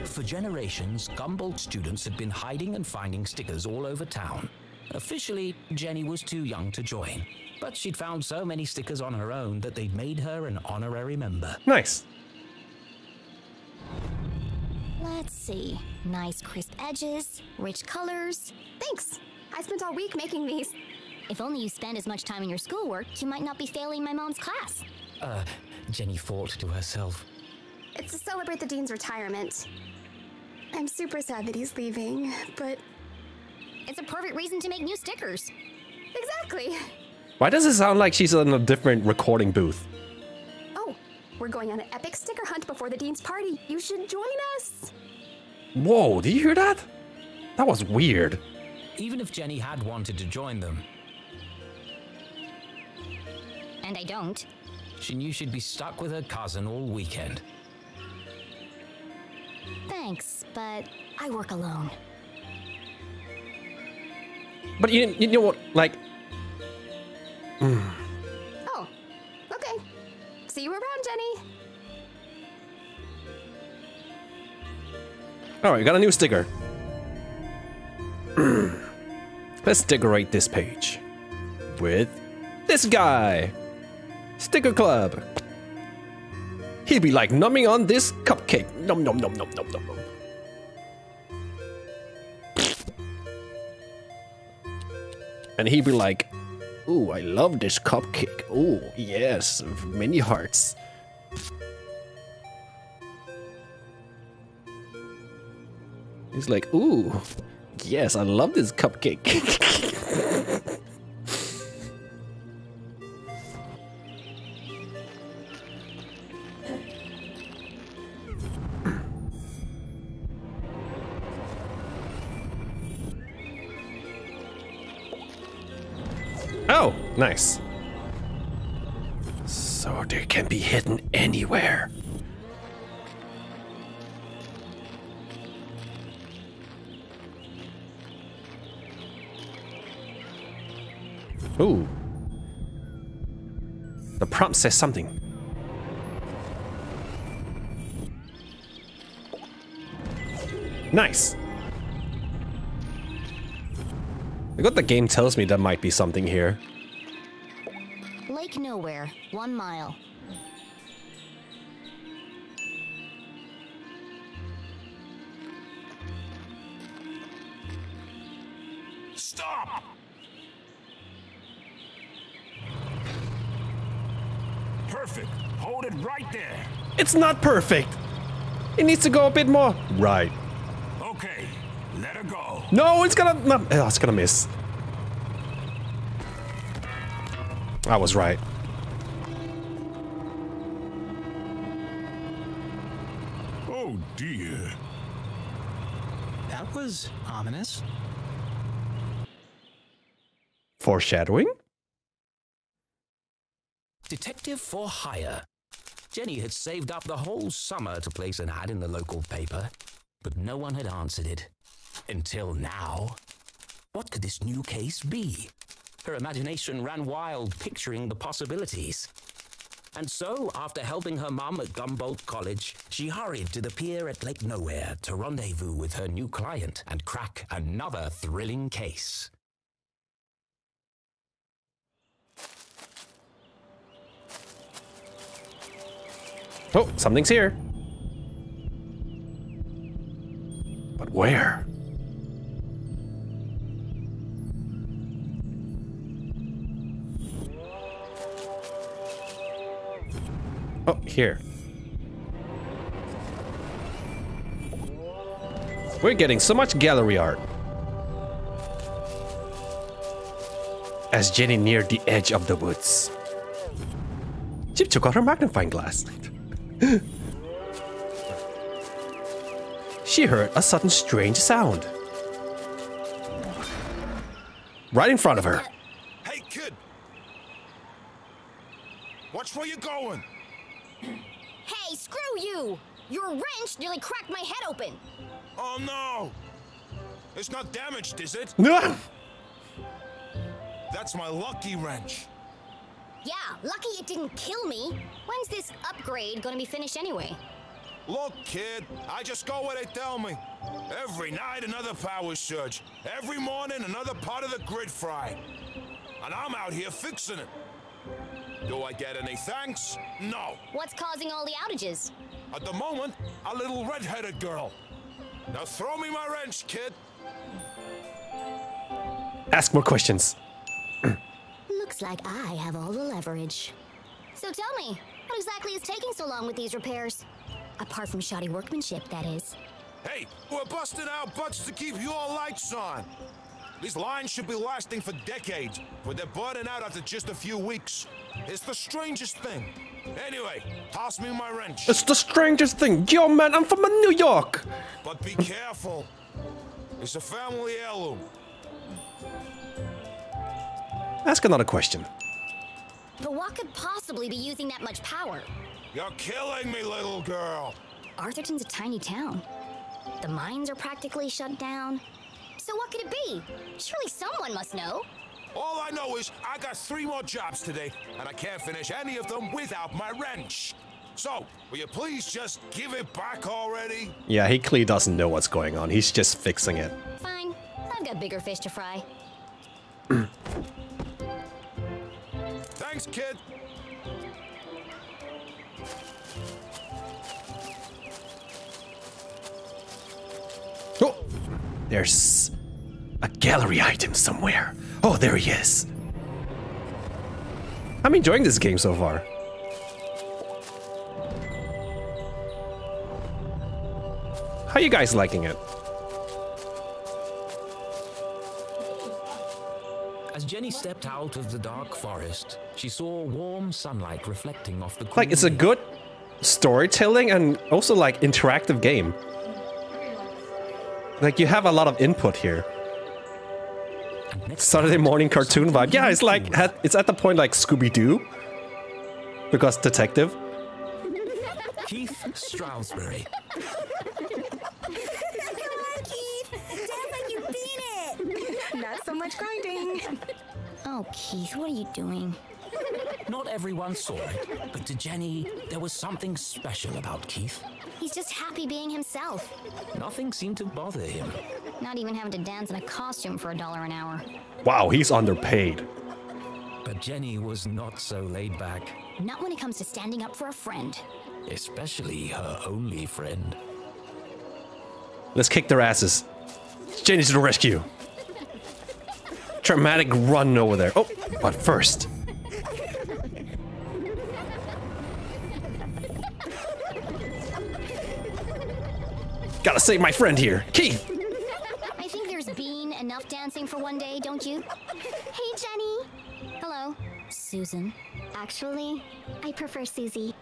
For generations, Gumboldt students had been hiding and finding stickers all over town. Officially, Jenny was too young to join, but she'd found so many stickers on her own that they'd made her an honorary member. Nice. Let's see. Nice crisp edges, rich colors. Thanks. I spent all week making these. If only you spend as much time in your schoolwork, you might not be failing my mom's class. Uh, Jenny thought to herself. It's to celebrate the dean's retirement. I'm super sad that he's leaving, but It's a perfect reason to make new stickers. exactly. Why does it sound like she's in a different recording booth? We're going on an epic sticker hunt before the dean's party. You should join us. Whoa, did you hear that? That was weird. Even if Jenny had wanted to join them, And I don't. she knew she'd be stuck with her cousin all weekend. Thanks, but I work alone. But you, you know what? Like, okay. <sighs> Hmm. See you around, Jenny. all right, got a new sticker. <clears throat> Let's decorate this page with this guy. Sticker Club. He'd be like numbing on this cupcake. Nom nom nom nom nom nom nom. And he'd be like, Ooh, I love this cupcake. Ooh, yes, many hearts. He's like, Ooh, yes, I love this cupcake. <laughs> nice. So they can be hidden anywhere. Ooh. The prompt says something. Nice. I got the game tells me there might be something here. Lake Nowhere, one mile. Stop! Perfect. Hold it right there. It's not perfect. It needs to go a bit more. Right. Okay, let her go. No, it's gonna. No, oh, it's gonna miss. I was right. Oh dear. That was ominous. Foreshadowing? Detective for hire. Jenny had saved up the whole summer to place an ad in the local paper, but no one had answered it. Until now. What could this new case be? Her imagination ran wild, picturing the possibilities. And so, after helping her mum at Gumboldt College, she hurried to the pier at Lake Nowhere to rendezvous with her new client and crack another thrilling case. Oh, something's here. But where? Oh, here. We're getting so much gallery art. As Jenny neared the edge of the woods. Chip took out her magnifying glass. she heard a sudden strange sound. Right in front of her. Hey, kid! Watch where you're going! Hey, screw you! Your wrench nearly cracked my head open. Oh no! It's not damaged, is it? No! <laughs> That's my lucky wrench. Yeah, lucky it didn't kill me. When's this upgrade gonna be finished anyway? Look, kid, I just go where they tell me. Every night, another power surge. Every morning, another part of the grid fry. And I'm out here fixing it. Do I get any thanks? No. What's causing all the outages? At the moment, a little red-headed girl. Now throw me my wrench, kid. Ask more questions. Looks like I have all the leverage. So tell me, what exactly is taking so long with these repairs? Apart from shoddy workmanship, that is. Hey, we're busting our butts to keep your lights on. These lines should be lasting for decades, but they're burning out after just a few weeks. It's the strangest thing. Anyway, toss me my wrench. It's the strangest thing. Yo, man, I'm from New York. But be careful. It's a family heirloom. Ask another question. But what could possibly be using that much power? You're killing me, little girl. Arthurton's a tiny town. The mines are practically shut down. So what could it be? Surely someone must know. All I know is I got three more jobs today, and I can't finish any of them without my wrench. So, will you please just give it back already? Yeah, he clearly doesn't know what's going on. He's just fixing it. Fine. I've got bigger fish to fry. <clears throat> Thanks, kid. Oh, there's a gallery item somewhere. Oh, there he is. I'm enjoying this game so far. How are you guys liking it? As Jenny stepped out of the dark forest, she saw warm sunlight reflecting off the Like, it's a good storytelling and also like interactive game. Like, you have a lot of input here. Saturday morning cartoon vibe. Yeah, it's like it's at the point like Scooby Doo because detective. Keith Stroudsbury. Not so much grinding. Oh, Keith, what are you doing? Not everyone saw it, but to Jenny, there was something special about Keith. He's just happy being himself. Nothing seemed to bother him. Not even having to dance in a costume for a dollar an hour. Wow, he's underpaid. But Jenny was not so laid back, Not when it comes to standing up for a friend. especially her only friend. Let's kick their asses. Jenny to the rescue. Dramatic run over there. Oh, but first. Gotta save my friend here. Keith! I think there's been enough dancing for one day, don't you? Hey, Jenny. Hello. Susan. Actually, I prefer Susie.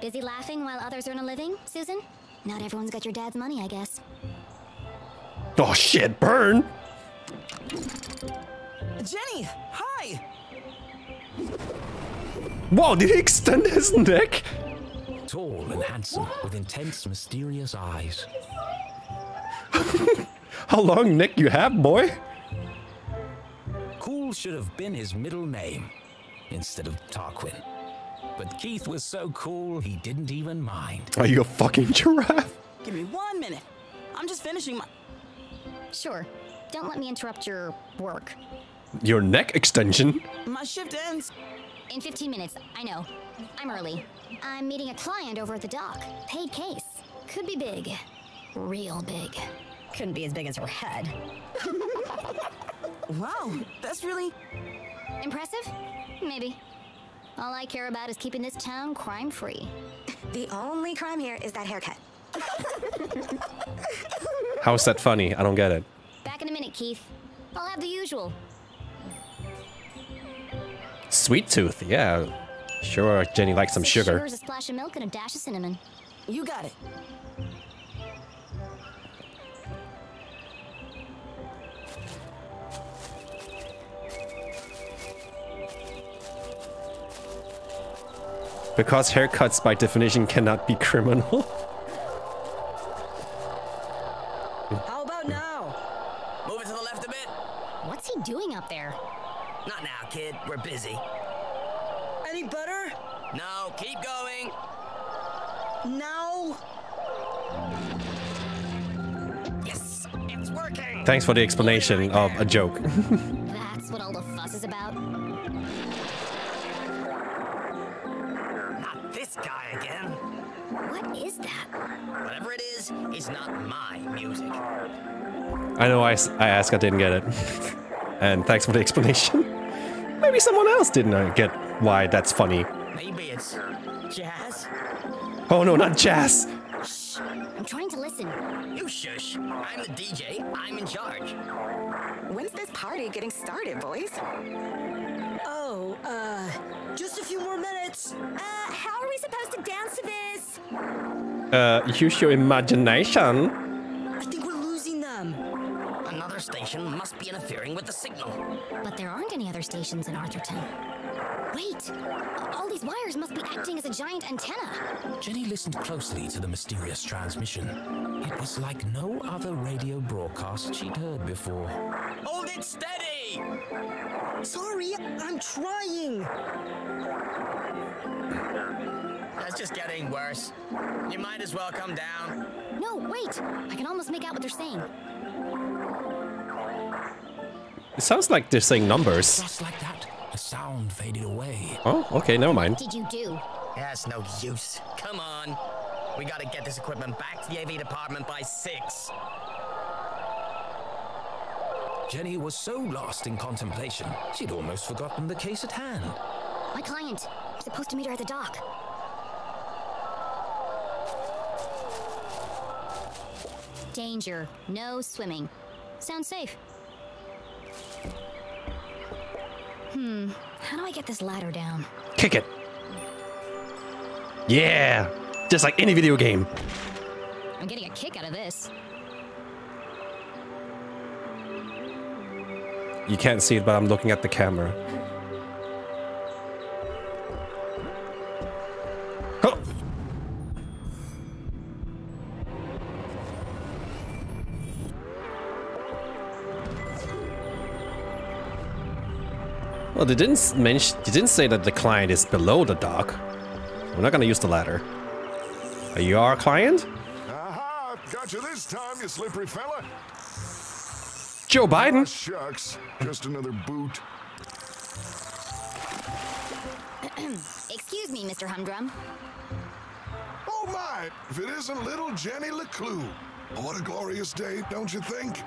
Busy laughing while others earn a living, Susan? Not everyone's got your dad's money, I guess. Oh shit, burn! Jenny, hi. Whoa, did he extend his neck? Tall and handsome, with intense, mysterious eyes. <laughs> How long neck you have, boy? Cool should have been his middle name instead of Tarquin. But Keith was so cool, he didn't even mind. Are you a fucking giraffe? Give me one minute. I'm just finishing my. Sure. Don't let me interrupt your work. Your neck extension? My shift ends. In 15 minutes, I know. I'm early. I'm meeting a client over at the dock. Paid case. Could be big. Real big. Couldn't be as big as her head. <laughs> Wow, that's really. Impressive? Maybe. All I care about is keeping this town crime free. <laughs> The only crime here is that haircut. <laughs> How is that funny? I don't get it. Back in a minute, Keith. I'll have the usual. Sweet tooth, yeah. Sure, Jenny likes some sugar. Sugar's a splash of milk and a dash of cinnamon. You got it. Because haircuts by definition cannot be criminal. <laughs> Thanks for the explanation of a joke. <laughs> That's what all the fuss is about. Not this guy again. What is that? Whatever it is, is not my music. I know I, s- I asked, I didn't get it. <laughs> and thanks for the explanation. <laughs> Maybe someone else didn't uh, get why that's funny. Maybe it's jazz. Oh no, not jazz. I'm trying to listen. You shush. I'm the DJ. I'm in charge. When's this party getting started, boys? Oh, uh, just a few more minutes. Uh, how are we supposed to dance to this? Uh, use your imagination. Another station must be interfering with the signal. But there aren't any other stations in Arthurton. Wait! All these wires must be acting as a giant antenna. Jenny listened closely to the mysterious transmission. It was like no other radio broadcast she'd heard before. Hold it steady! Sorry, I'm trying. That's just getting worse. You might as well come down. No, wait! I can almost make out what they're saying. It sounds like they're saying numbers. Just like that, the sound faded away. Oh, okay, never mind. What did you do? That's no use. Come on. We gotta get this equipment back to the AV department by six. Jenny was so lost in contemplation, she'd almost forgotten the case at hand. My client. I'm supposed to meet her at the dock. Danger. No swimming. Sounds safe. Hmm. How do I get this ladder down? Kick it. Yeah! Just like any video game. I'm getting a kick out of this. You can't see it, but I'm looking at the camera. Well, they didn't mention. They didn't say that the client is below the dock. We're not gonna use the ladder. Are you our client? Aha! Got you this time, you slippery fella. Joe Biden. Ah, shucks. Just another boot. <clears throat> Excuse me, Mr. Humdrum. Oh my! If it isn't little Jenny LeClue. What a glorious day, don't you think?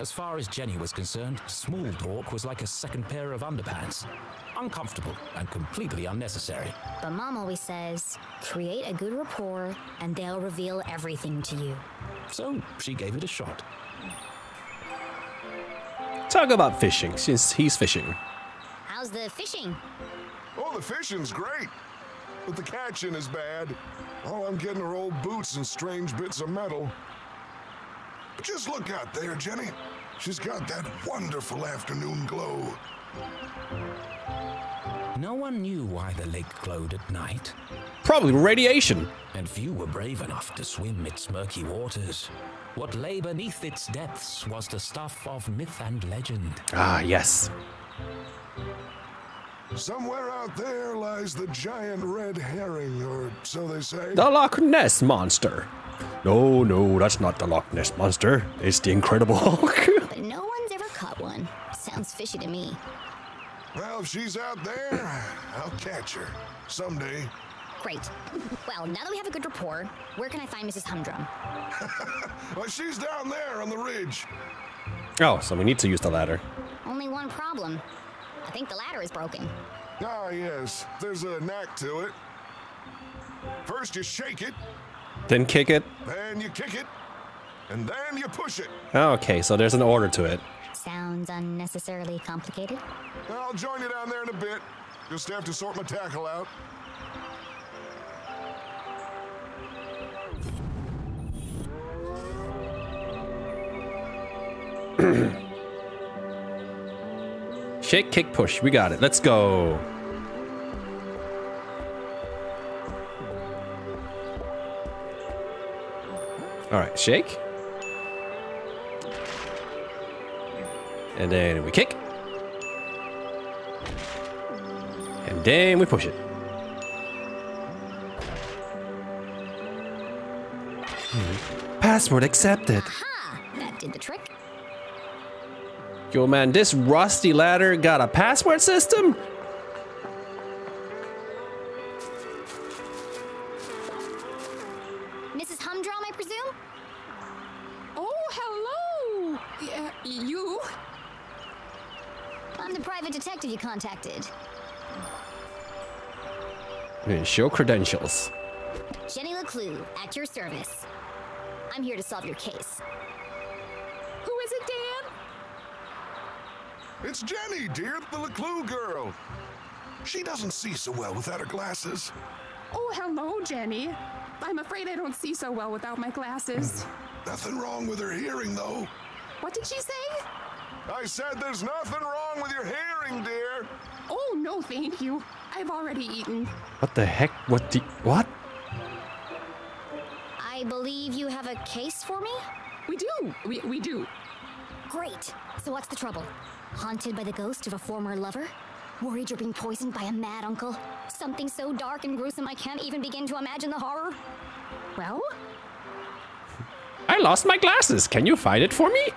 As far as Jenny was concerned, small talk was like a second pair of underpants. Uncomfortable and completely unnecessary. But Mom always says, create a good rapport and they'll reveal everything to you. So she gave it a shot. Talk about fishing, since he's fishing. How's the fishing? Oh, the fishing's great. But the catching is bad. All I'm getting are old boots and strange bits of metal. But just look out there, Jenny. She's got that wonderful afternoon glow. No one knew why the lake glowed at night. Probably radiation. And few were brave enough to swim its murky waters. What lay beneath its depths was the stuff of myth and legend. Ah, yes. Somewhere out there lies the giant red herring, or so they say. The Loch Ness Monster. No, no, that's not the Loch Ness Monster. It's the Incredible Hulk. <laughs> But no one's ever caught one. Sounds fishy to me. Well, if she's out there, I'll catch her. Someday. Great. Well, now that we have a good rapport, where can I find Mrs. Humdrum? <laughs> well, she's down there on the ridge. oh, so we need to use the ladder. Only one problem. I think the ladder is broken. Ah, yes. There's a knack to it. First, you shake it, Then kick it. then you kick it, and then you push it. Okay, so there's an order to it. Sounds unnecessarily complicated. I'll join you down there in a bit. Just have to sort my tackle out. <clears throat> Shake, kick, push. We got it. Let's go. All right, shake. And then we kick. And then we push it. Hmm. Password accepted. Aha! That did the trick. Yo, man, this rusty ladder got a password system? Mrs. Humdrum, I presume? Oh, hello! Yeah, you? I'm the private detective you contacted. Show credentials. Jenny LeClue, at your service. I'm here to solve your case. It's Jenny, dear, the LeClue girl. She doesn't see so well without her glasses. Oh, hello, Jenny. I'm afraid I don't see so well without my glasses. Nothing wrong with her hearing, though. What did she say? I said there's nothing wrong with your hearing, dear. Oh, no, thank you. I've already eaten. What the heck? What the. What? I believe you have a case for me? We do. We, we do. Great. So what's the trouble? Haunted by the ghost of a former lover? Worried you're being poisoned by a mad uncle? Something so dark and gruesome I can't even begin to imagine the horror? Well? <laughs> I lost my glasses. Can you find it for me?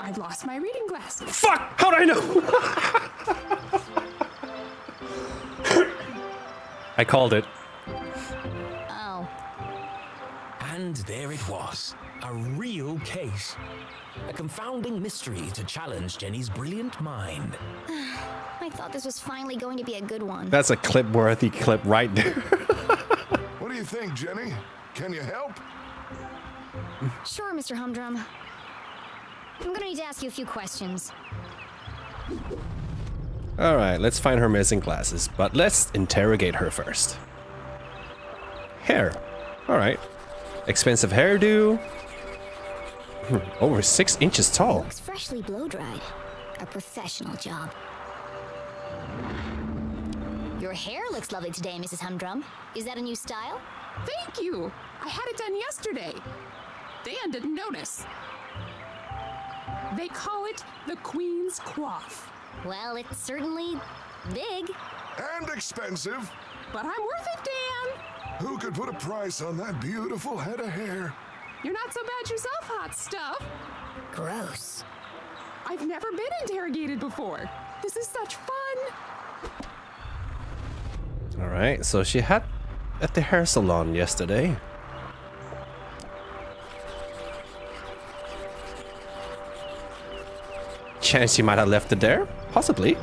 I've lost my reading glasses. Fuck! How'd I know? <laughs> I called it. Oh. And there it was. A real case. A confounding mystery to challenge Jenny's brilliant mind. <sighs> I thought this was finally going to be a good one. That's a clip worthy clip right there. <laughs> What do you think, Jenny? Can you help? Sure, Mr. Humdrum. I'm gonna need to ask you a few questions. Alright, let's find her missing glasses, but let's interrogate her first. Hair. Alright. Expensive hairdo. Hmm, Over six inches tall. Looks freshly blow dried. A professional job. Your hair looks lovely today, Mrs. Humdrum. Is that a new style? Thank you. I had it done yesterday. Dan didn't notice. They call it the Queen's Coif. Well, it's certainly big. And expensive. But I'm worth it, Dan. Who could put a price on that beautiful head of hair? You're not so bad yourself, hot stuff. Gross. I've never been interrogated before. This is such fun. Alright, so she had at the hair salon yesterday. Chance she might have left it there? Possibly.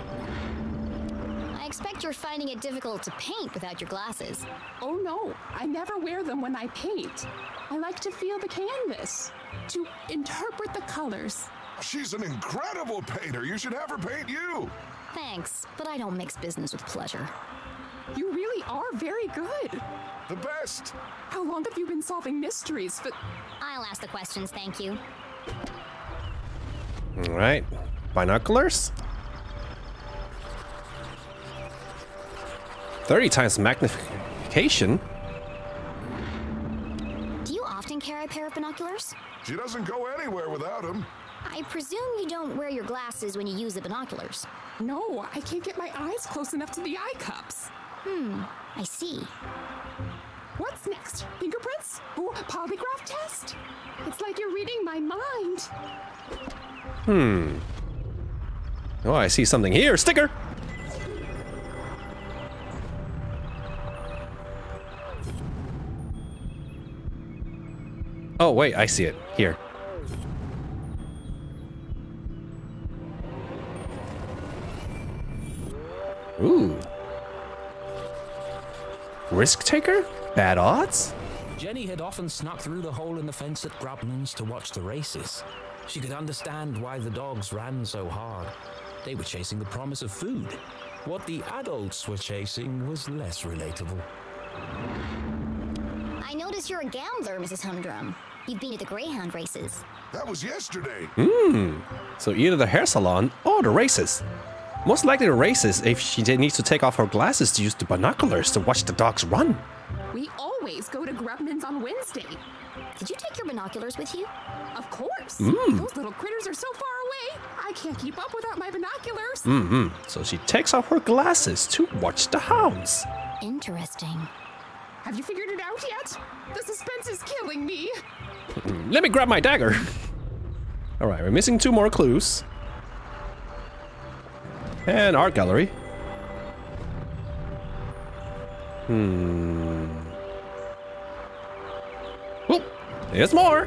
I expect you're finding it difficult to paint without your glasses. Oh no, I never wear them when I paint. I like to feel the canvas, to interpret the colors. She's an incredible painter. You should have her paint you. Thanks, but I don't mix business with pleasure. You really are very good. The best. How long have you been solving mysteries? But I'll ask the questions, thank you. Alright. Binoculars? 30 times magnification? Do you often carry a pair of binoculars? She doesn't go anywhere without them. I presume you don't wear your glasses when you use the binoculars. no, I can't get my eyes close enough to the eye cups. Hmm, I see. What's next? Fingerprints? Oh, polygraph test? It's like you're reading my mind. Hmm. Oh, I see something here. Sticker! Oh, wait, I see it. Here. Ooh. Risk taker? Bad odds? Jenny had often snuck through the hole in the fence at Grubman's to watch the races. She could understand why the dogs ran so hard. They were chasing the promise of food. What the adults were chasing was less relatable. I notice you're a gambler, Mrs. Humdrum. You've been at the Greyhound races. That was yesterday. Hmm. So either the hair salon or the races. Most likely the races if she needs to take off her glasses to use the binoculars to watch the dogs run. We always go to Grubman's on Wednesday. Did you take your binoculars with you? Of course. Mm. Those little critters are so far away. I can't keep up without my binoculars. Mm-hmm. So she takes off her glasses to watch the hounds. Interesting. Have you figured it out yet? The suspense is killing me. Let me grab my dagger. <laughs> All right, we're missing two more clues. And art gallery. Hmm. Oh, there's more.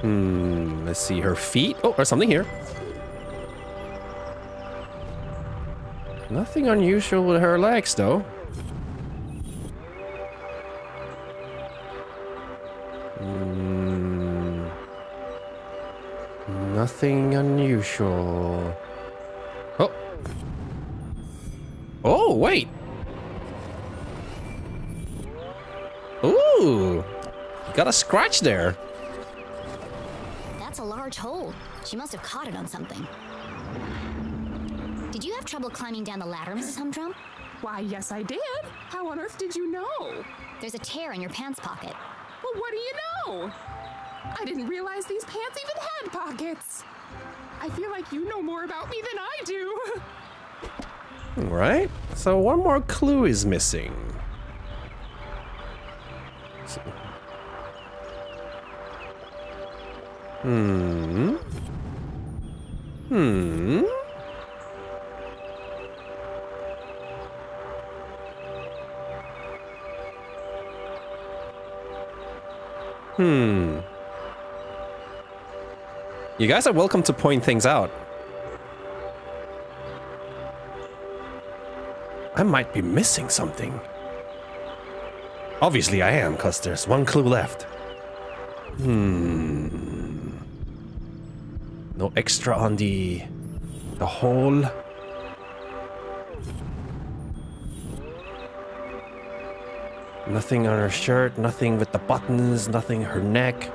Hmm, let's see her feet. Oh, there's something here. Nothing unusual with her legs, though. Nothing unusual. Oh. Oh, wait. Ooh. Got a scratch there. That's a large hole. She must have caught it on something. Did you have trouble climbing down the ladder, Mrs. Humdrum? Why, yes, I did. How on earth did you know? There's a tear in your pants pocket. Well, what do you know? I didn't realize these pants even had pockets. I feel like you know more about me than I do. Right? So one more clue is missing. Hmm. Hmm. Hmm. You guys are welcome to point things out. I might be missing something. Obviously I am, because there's one clue left. Hmm. No extra on the... the hole. Nothing on her shirt, nothing with the buttons, nothing her neck.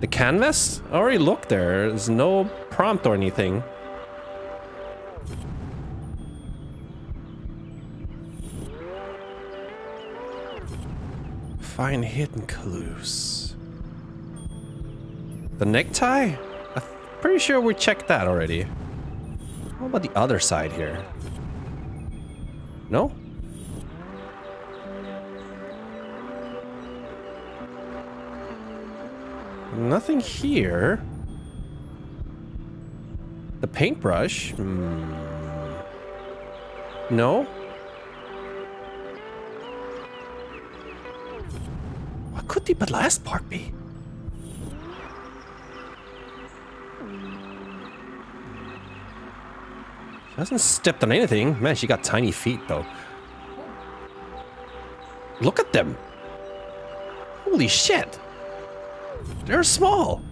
The canvas? I already looked there. There's no prompt or anything. Find hidden clues. The necktie? I'm pretty sure we checked that already. What about the other side here? No? Nothing here. The paintbrush? Hmm. No? What could the last part be? She hasn't stepped on anything. Man, she got tiny feet, though. Look at them. Holy shit. They're small.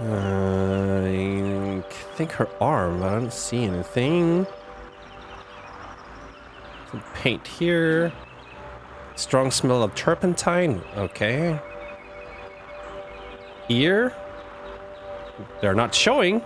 Uh, I think her arm. I don't see anything. Some paint here. Strong smell of turpentine. Okay. Ear. They're not showing.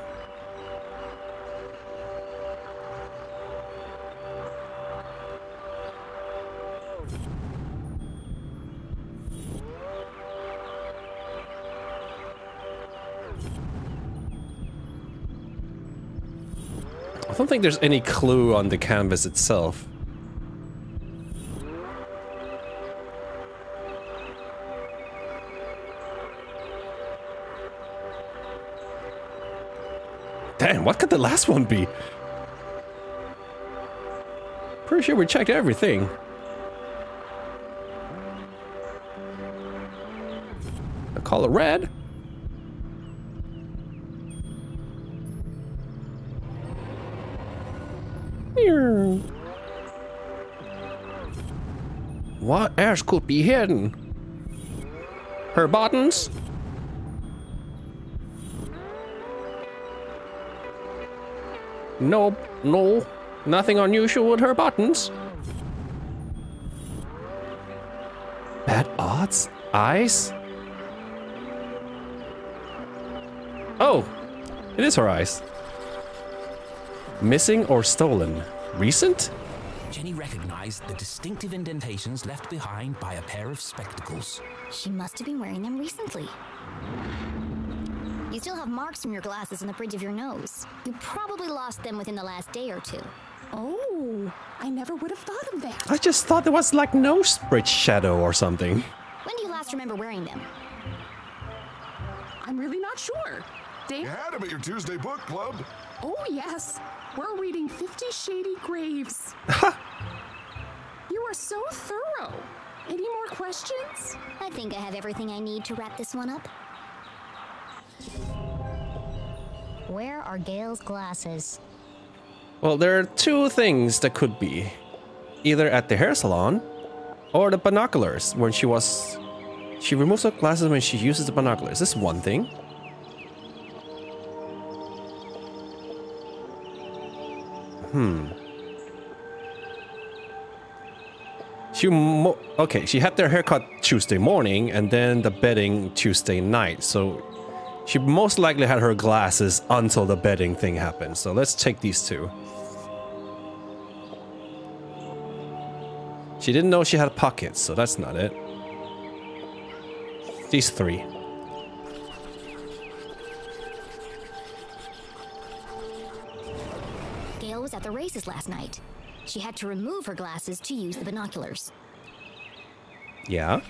Don't think there's any clue on the canvas itself. Damn, what could the last one be? Pretty sure we checked everything. The color red. What else could be hidden? Her buttons? Nope, no, nothing unusual with her buttons. Bad odds? Eyes? Oh, it is her eyes. Missing or stolen? Recent? Jenny recognized the distinctive indentations left behind by a pair of spectacles. She must have been wearing them recently. You still have marks from your glasses on the bridge of your nose. You probably lost them within the last day or two. Oh, I never would have thought of that. I just thought there was like no bridge shadow or something. When do you last remember wearing them? I'm really not sure. Dave? You had them at your Tuesday book club. Oh, yes. We're reading Fifty Shady Graves. <laughs> you are so thorough. Any more questions? I think I have everything I need to wrap this one up. Where are Gail's glasses? Well, there are two things that could be. Either at the hair salon or the binoculars when she was she removes her glasses when she uses the binoculars. This is one thing. Hmm. She okay, she had their haircut Tuesday morning and then the bedding Tuesday night. So she most likely had her glasses until the bedding thing happened. So let's take these two. She didn't know she had pockets, so that's not it. These three. The races last night. She had to remove her glasses to use the binoculars. Yeah.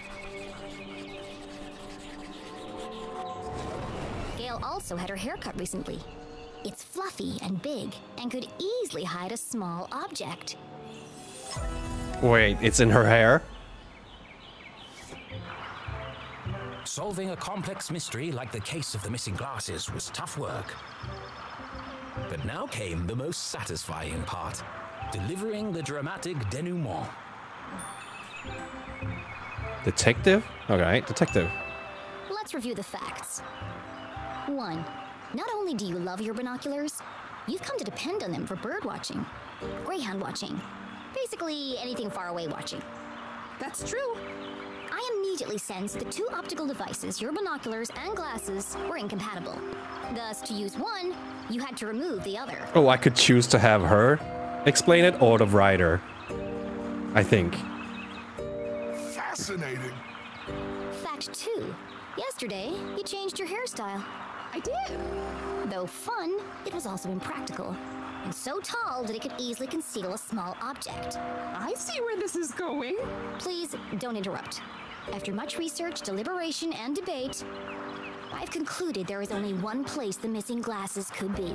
Gail also had her hair cut recently. It's fluffy and big and could easily hide a small object. Wait, it's in her hair? Solving a complex mystery like the case of the missing glasses was tough work. But now came the most satisfying part delivering the dramatic denouement. Detective? Alright, detective. Let's review the facts. 1. Not only do you love your binoculars, you've come to depend on them for bird watching, greyhound watching, basically anything far away watching. That's true. I immediately sensed the two optical devices, your binoculars and glasses, were incompatible. Thus, to use one, you had to remove the other. Oh, I could choose to have her explain it or the writer. I think. Fascinating. Fact 2. Yesterday, you changed your hairstyle. I did. Though fun, it was also impractical. And so tall that it could easily conceal a small object. I see where this is going. Please don't interrupt. After much research, deliberation, and debate, I've concluded there is only one place the missing glasses could be.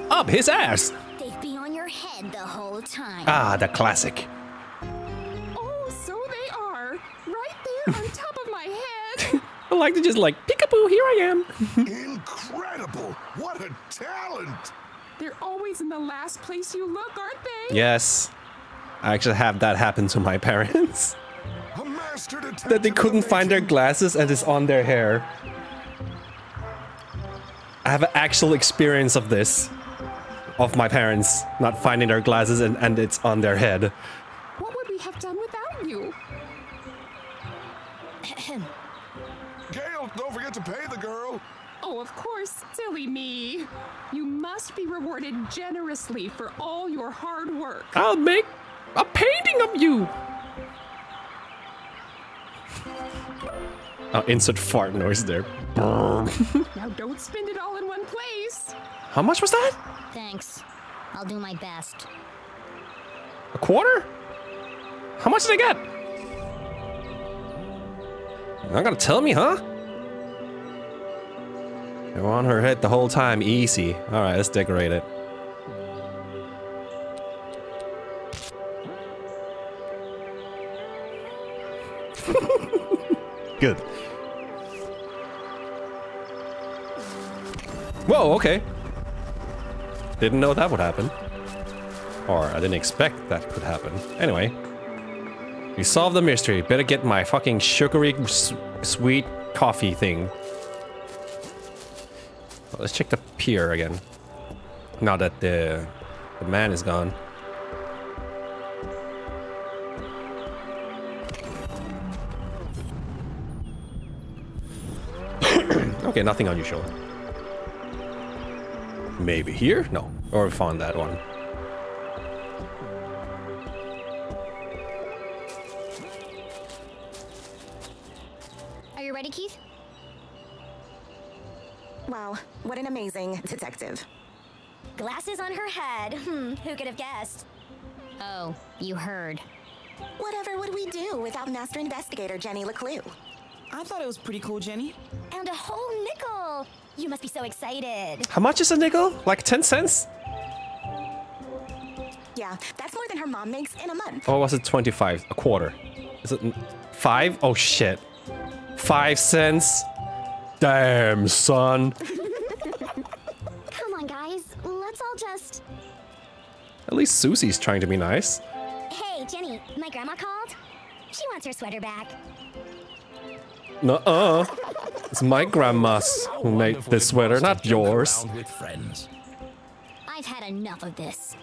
<laughs> Up his ass! They've been on your head the whole time. Ah, the classic. Oh, so they are. Right there on <laughs> top of my head. <laughs> I like to just like, peekaboo, here I am. Incredible! What a talent! They're always in the last place you look, aren't they? Yes. I actually have that happen to my parents. A that they couldn't find their glasses and it's on their hair. I have an actual experience of this. Of my parents not finding their glasses and, and it's on their head. What would we have done without you? Gail, don't forget to pay the girl. Oh, of course, silly me. You must be rewarded generously for all your hard work. I'll make a painting of you. Oh, insert fart noise there. <laughs> now don't spend it all in one place. How much was that? Thanks. I'll do my best. A quarter? How much did I get? You're not gonna tell me, huh? You're on her head the whole time, easy. Alright, let's decorate it. Good. Whoa, okay. Didn't know that would happen. Or I didn't expect that could happen. Anyway. We solved the mystery. Better get my fucking sugary sweet coffee thing. Well, let's check the pier again. Now that the, the man is gone. Okay, nothing unusual. Maybe here? No. Or found that one. Are you ready, Keith? Wow, What an amazing detective. Glasses on her head. Hmm, who could have guessed? Oh, you heard. Whatever would we do without Master Investigator Jenny LeClue? I thought it was pretty cool, Jenny. And a whole nickel! You must be so excited. How much is a nickel? Like 10 cents? Yeah, that's more than her mom makes in a month. Oh, or was it 25? A quarter? Is it n- five? Oh shit. Five cents? Damn, son. <laughs> Come on, guys. Let's all just. At least Susie's trying to be nice. Hey, Jenny, my grandma called. She wants her sweater back. Nuh-uh. It's my grandma's who made this sweater, not yours. I've had enough of this.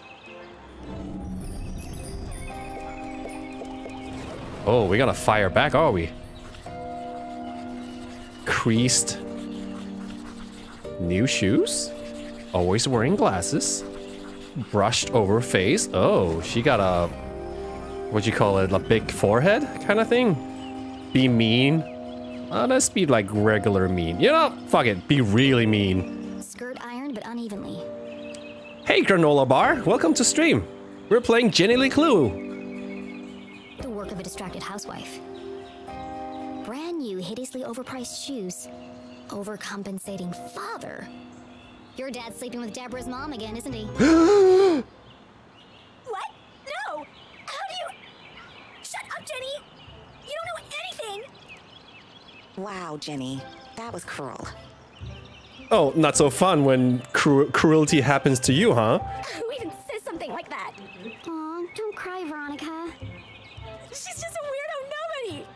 Oh, we gotta fire back, are we? Creased. New shoes? Always wearing glasses. Brushed over face. Oh, she got a... What you call it? A big forehead kind of thing? Be mean. Uh, let's be like regular mean. You know, fuck it. Be really mean. Skirt ironed but unevenly. Hey, Granola Bar. Welcome to stream. We're playing Jenny LeClue. The work of a distracted housewife. Brand new, hideously overpriced shoes. Overcompensating father. Your dad's sleeping with Deborah's mom again, isn't he? <gasps> What? No! How do you. Shut up, Jenny! You don't know anything! Wow, Jenny. That was cruel. Oh, not so fun when cru cruelty happens to you, huh? Who even says something like that? Aw, don't cry, Veronica. She's just a weirdo nobody!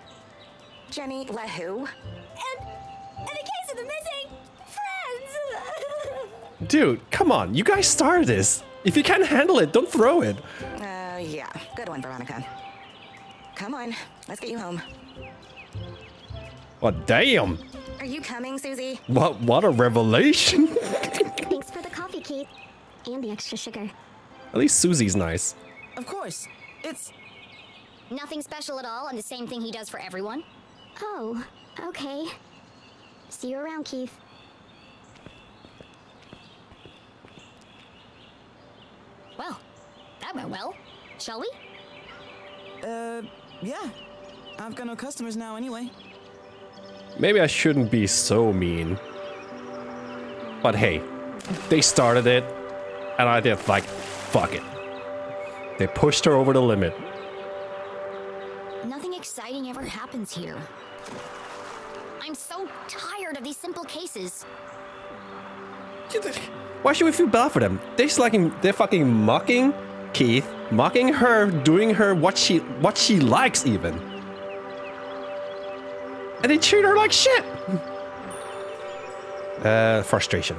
Jenny, let who? And. and a case of the missing. friends! <laughs> Dude, come on. You guys started this. If you can't handle it, don't throw it. uh, yeah. Good one, Veronica. Come on, let's get you home. Oh, damn. Are you coming, Susie? What, what a revelation. <laughs> Thanks for the coffee, Keith. And the extra sugar. At least Susie's nice. Of course. It's. Nothing special at all, and the same thing he does for everyone? Oh, okay. See you around, Keith. Well, that went well. Shall we? Uh, yeah. I've got no customers now anyway. Maybe I shouldn't be so mean. But hey, they started it, and I did like, fuck it. They pushed her over the limit. Nothing exciting ever happens here. I'm so tired of these simple cases. Why should we feel bad for them? They're like they're fucking mocking Keith, mocking her, doing her what she what she likes even. And they treat her like shit. Uh, frustration.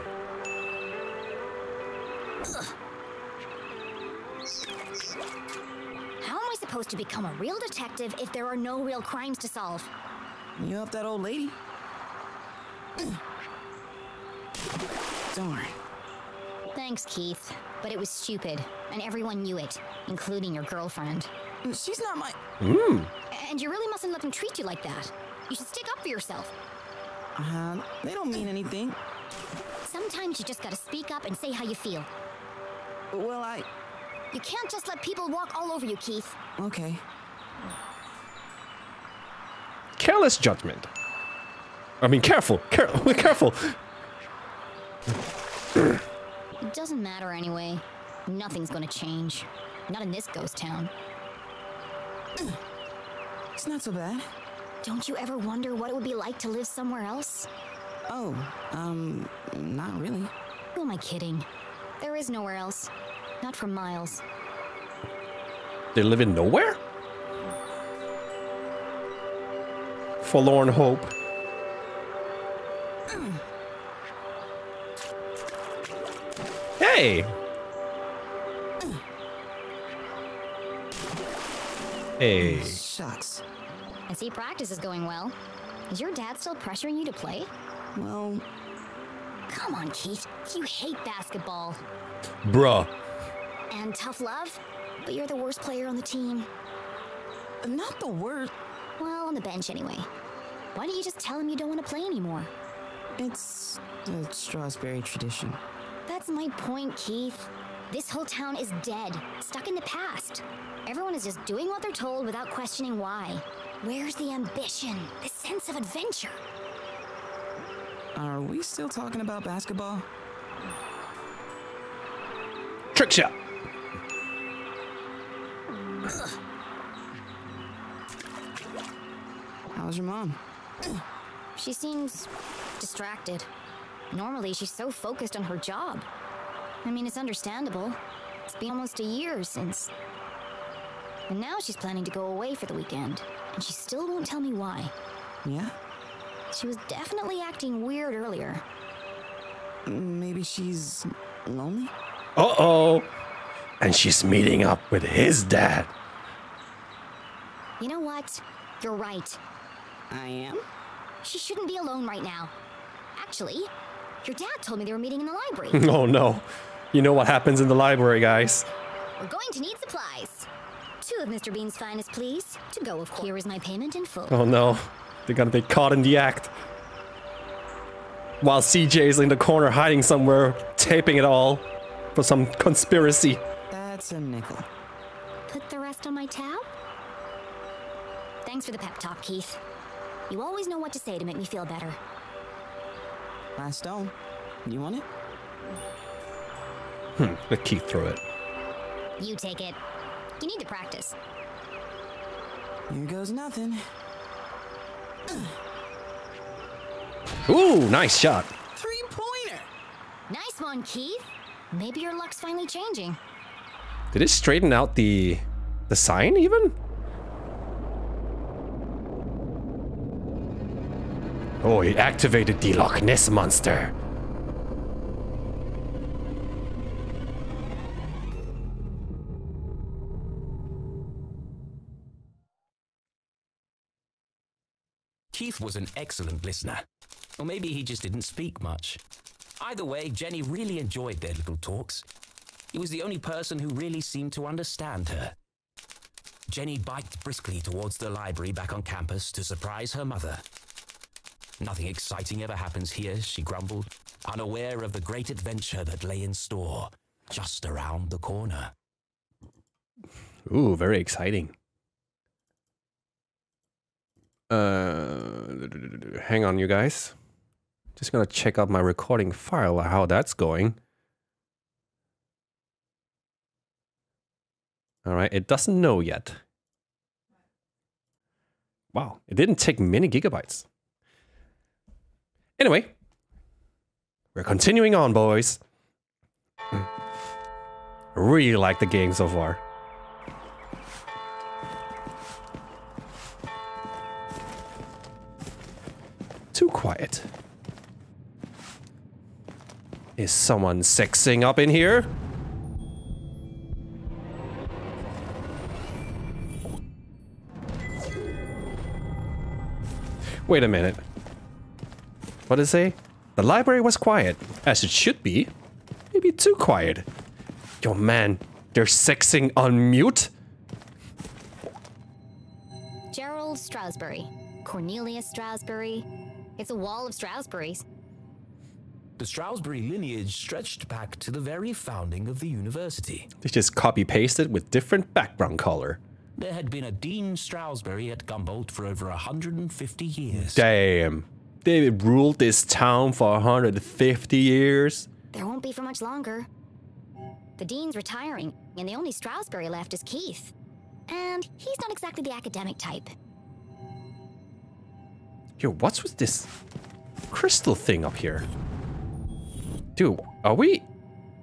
How am I supposed to become a real detective if there are no real crimes to solve? You help that old lady? Darn. Thanks, Keith. But it was stupid, and everyone knew it, including your girlfriend. She's not my. Mm. And you really mustn't let them treat you like that. You should stick up for yourself. Uh, huh. they don't mean anything. Sometimes you just gotta speak up and say how you feel. Well, I. You can't just let people walk all over you, Keith. Okay. Careless judgment. I mean, careful, care <laughs> careful. It doesn't matter anyway. Nothing's gonna change. Not in this ghost town. It's not so bad. Don't you ever wonder what it would be like to live somewhere else? Oh, um, not really. Who am I kidding? There is nowhere else. Not for miles. They live in nowhere? Forlorn hope. Hey! Hey. Shucks. I see practice is going well. Is your dad still pressuring you to play? Well. Come on, Keith. You hate basketball. Bruh. And tough love? But you're the worst player on the team. Not the worst. Well, on the bench anyway. Why don't you just tell him you don't want to play anymore? It's a Strasberry tradition. That's my point, Keith. This whole town is dead, stuck in the past. Everyone is just doing what they're told without questioning why. Where's the ambition, the sense of adventure? Are we still talking about basketball? Trick shot. How's your mom? She seems distracted. Normally, she's so focused on her job. I mean, it's understandable. It's been almost a year since. And now she's planning to go away for the weekend, and she still won't tell me why. Yeah? She was definitely acting weird earlier. Maybe she's lonely? Uh oh. And she's meeting up with his dad. You know what? You're right. I am? She shouldn't be alone right now. Actually, your dad told me they were meeting in the library. <laughs> oh no. You know what happens in the library, guys. We're going to need supplies. Two of Mr. Bean's finest, please. To go, of course. Here is my payment in full. Oh no. They're gonna be caught in the act. While CJ is in the corner hiding somewhere, taping it all for some conspiracy. That's a nickel. Put the rest on my tab? Thanks for the pep talk, Keith. You always know what to say to make me feel better. Last stone. You want it? Hmm, let Keith throw it. You take it. You need to practice. Here goes nothing. Ooh, nice shot. Three pointer. Nice one, Keith. Maybe your luck's finally changing. Did it straighten out the the sign even? Oh, he activated the Loch Ness monster. Keith was an excellent listener. Or maybe he just didn't speak much. Either way, Jenny really enjoyed their little talks. He was the only person who really seemed to understand her. Jenny biked briskly towards the library back on campus to surprise her mother. Nothing exciting ever happens here, she grumbled, unaware of the great adventure that lay in store just around the corner. Ooh, very exciting. Uh, hang on, you guys. Just gonna check out my recording file, how that's going. All right, it doesn't know yet. Wow, it didn't take many gigabytes. Anyway, we're continuing on, boys. Really like the game so far. Too quiet. Is someone sexing up in here? Wait a minute. What did it say? The library was quiet, as it should be. Maybe too quiet. Yo, man, they're sexing on mute? Gerald Strasberry. Cornelius Strasberry. It's a wall of Strasberries. The Strasberry lineage stretched back to the very founding of the university. They just copy pasted with different background color. There had been a Dean Strasberry at Gumboldt for over 150 years. Damn. They ruled this town for 150 years. There won't be for much longer. The dean's retiring, and the only Strasberry left is Keith. And he's not exactly the academic type. Yo, what's with this crystal thing up here? Dude, are we...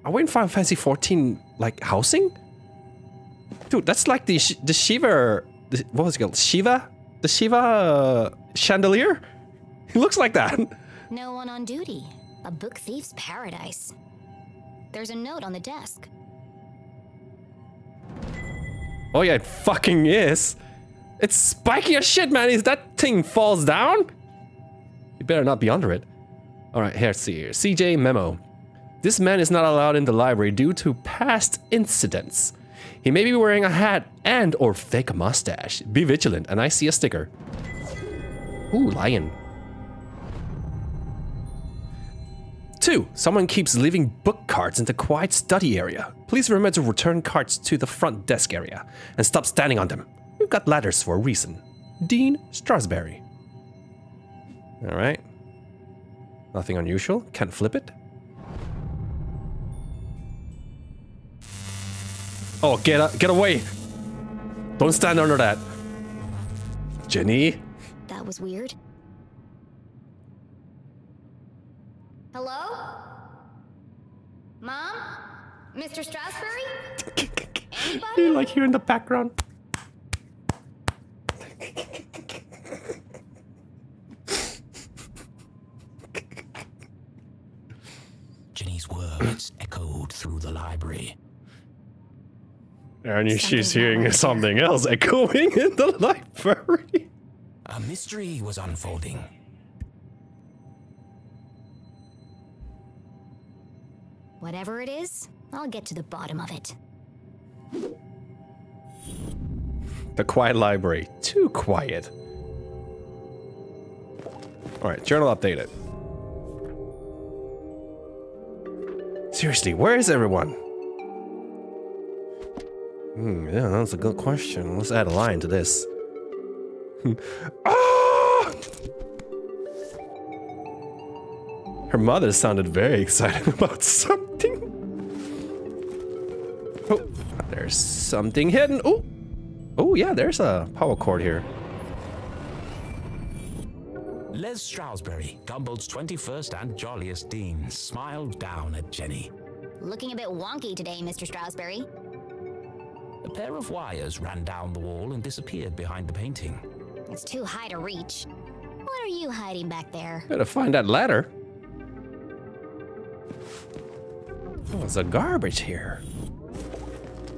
Are we in Final Fantasy 14, like, housing? Dude, that's like the, the Shiva... The, what was it called? Shiva? The Shiva uh, chandelier? <laughs> He looks like that. <laughs> No one on duty. A book thief's paradise. There's a note on the desk. Oh yeah, it fucking is. It's spiky as shit, man. If that thing falls down, you better not be under it. All right, here's here. CJ memo. This man is not allowed in the library due to past incidents. He may be wearing a hat and or fake mustache. Be vigilant, and I see a sticker. Ooh, lion. Two, someone keeps leaving book cards in the quiet study area. Please remember to return cards to the front desk area and stop standing on them. We've got ladders for a reason. Dean Strasberry. Alright. Nothing unusual. Can't flip it. Oh, get up, get away! Don't stand under that. Jenny? That was weird. Hello? Mom? Mr. Strasberry? <laughs> Anybody? You like here in the background. Jenny's words echoed through the library. I knew she's hearing something else echoing in the library. A mystery was unfolding. Whatever it is, I'll get to the bottom of it. The quiet library. Too quiet. Alright, journal updated. Seriously, where is everyone? Hmm, yeah, that's a good question. Let's add a line to this. <laughs> ah! Her mother sounded very excited <laughs> about something. Oh, there's something hidden. Oh, oh yeah, there's a power cord here. Les Strasberry, Gumboldt's 21st and jolliest dean, smiled down at Jenny. Looking a bit wonky today, Mr. Strasberry. A pair of wires ran down the wall and disappeared behind the painting. It's too high to reach. What are you hiding back there? Gotta find that ladder. Oh, there's a garbage here.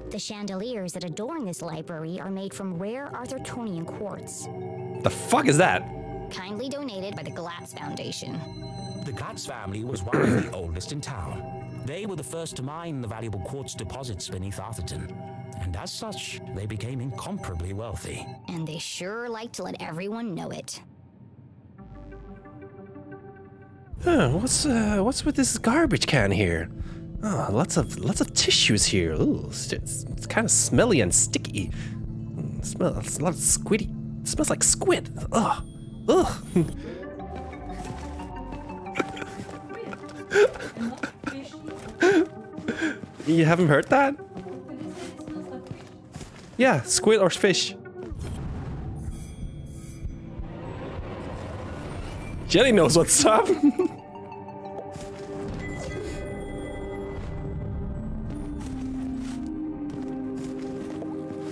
The chandeliers that adorn this library are made from rare Arthurtonian quartz. The fuck is that? Kindly donated by the Glatz Foundation. The Glatz family was one of the <coughs> oldest in town. They were the first to mine the valuable quartz deposits beneath Arthurton. And as such, they became incomparably wealthy. And they sure like to let everyone know it. Huh, what's uh, what's with this garbage can here? Oh, lots of lots of tissues here. Ooh, it's, it's, it's kind of smelly and sticky. Mm, smell it's a lot of squiddy. It smells like squid. Ugh, ugh. you haven't heard that? Yeah, squid or fish. Jenny knows what's <laughs> up.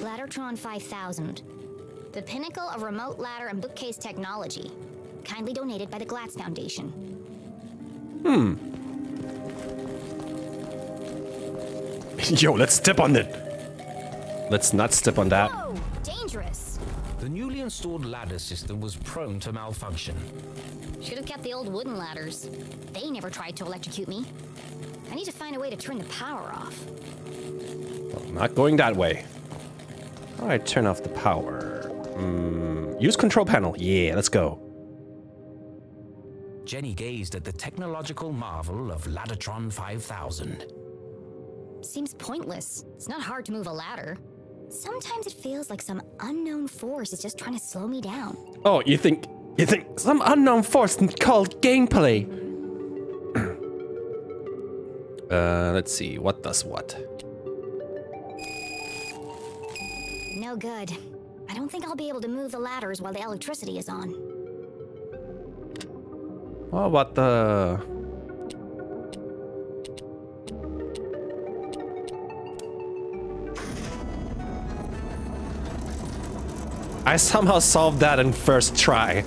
Laddertron 5000. The pinnacle of remote ladder and bookcase technology. Kindly donated by the Glatz Foundation. Hmm. <laughs> Yo, let's step on it. Let's not step on that. Whoa! Dangerous! The newly installed ladder system was prone to malfunction. Should have kept the old wooden ladders. They never tried to electrocute me. I need to find a way to turn the power off. Well, not going that way. Alright, turn off the power. Mm, use control panel. Yeah, let's go. Jenny gazed at the technological marvel of Laddertron 5000. Seems pointless. It's not hard to move a ladder. Sometimes it feels like some unknown force is just trying to slow me down. Oh, you think you think some unknown force called gameplay? <clears throat> uh, let's see. What does what? No good. I don't think I'll be able to move the ladders while the electricity is on. What about the... I somehow solved that in first try.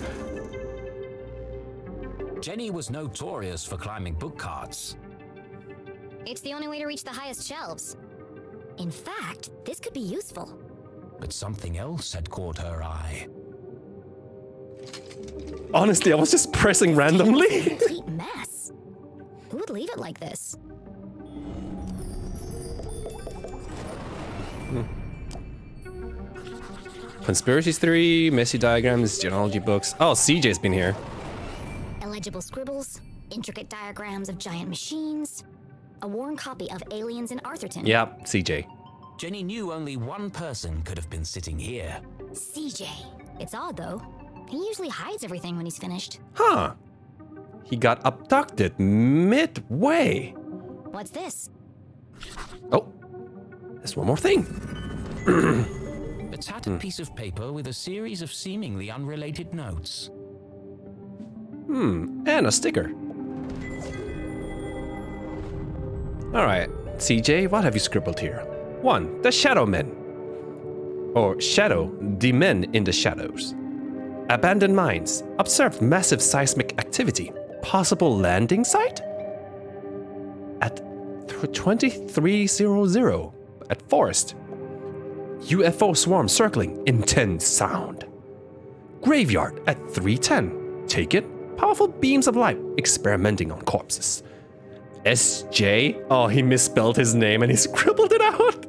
Jenny was notorious for climbing book carts. It's the only way to reach the highest shelves. In fact, this could be useful. But something else had caught her eye. Honestly, I was just pressing randomly. Complete mess. Who would leave it like this? Hmm. Conspiracies theory, messy diagrams, genealogy books. Oh, CJ's been here. Illegible scribbles, Intricate diagrams of giant machines. A worn copy of Aliens in Arthurton. Yeah, CJ. Jenny knew only one person could have been sitting here. CJ. It's odd though. He usually hides everything when he's finished. Huh. He got abducted midway. What's this? Oh, there's one more thing. <clears throat> A tattered piece of paper with a series of seemingly unrelated notes. Hmm, and a sticker. Alright, CJ, what have you scribbled here? 1. The Shadow Men. Or Shadow, the men in the shadows. Abandoned mines. Observed massive seismic activity. Possible landing site? At 2300 at Forest. UFO swarm circling. Intense sound. Graveyard at 310. Take it. Powerful beams of light experimenting on corpses. SJ? Oh, he misspelled his name and he <laughs> scribbled it out.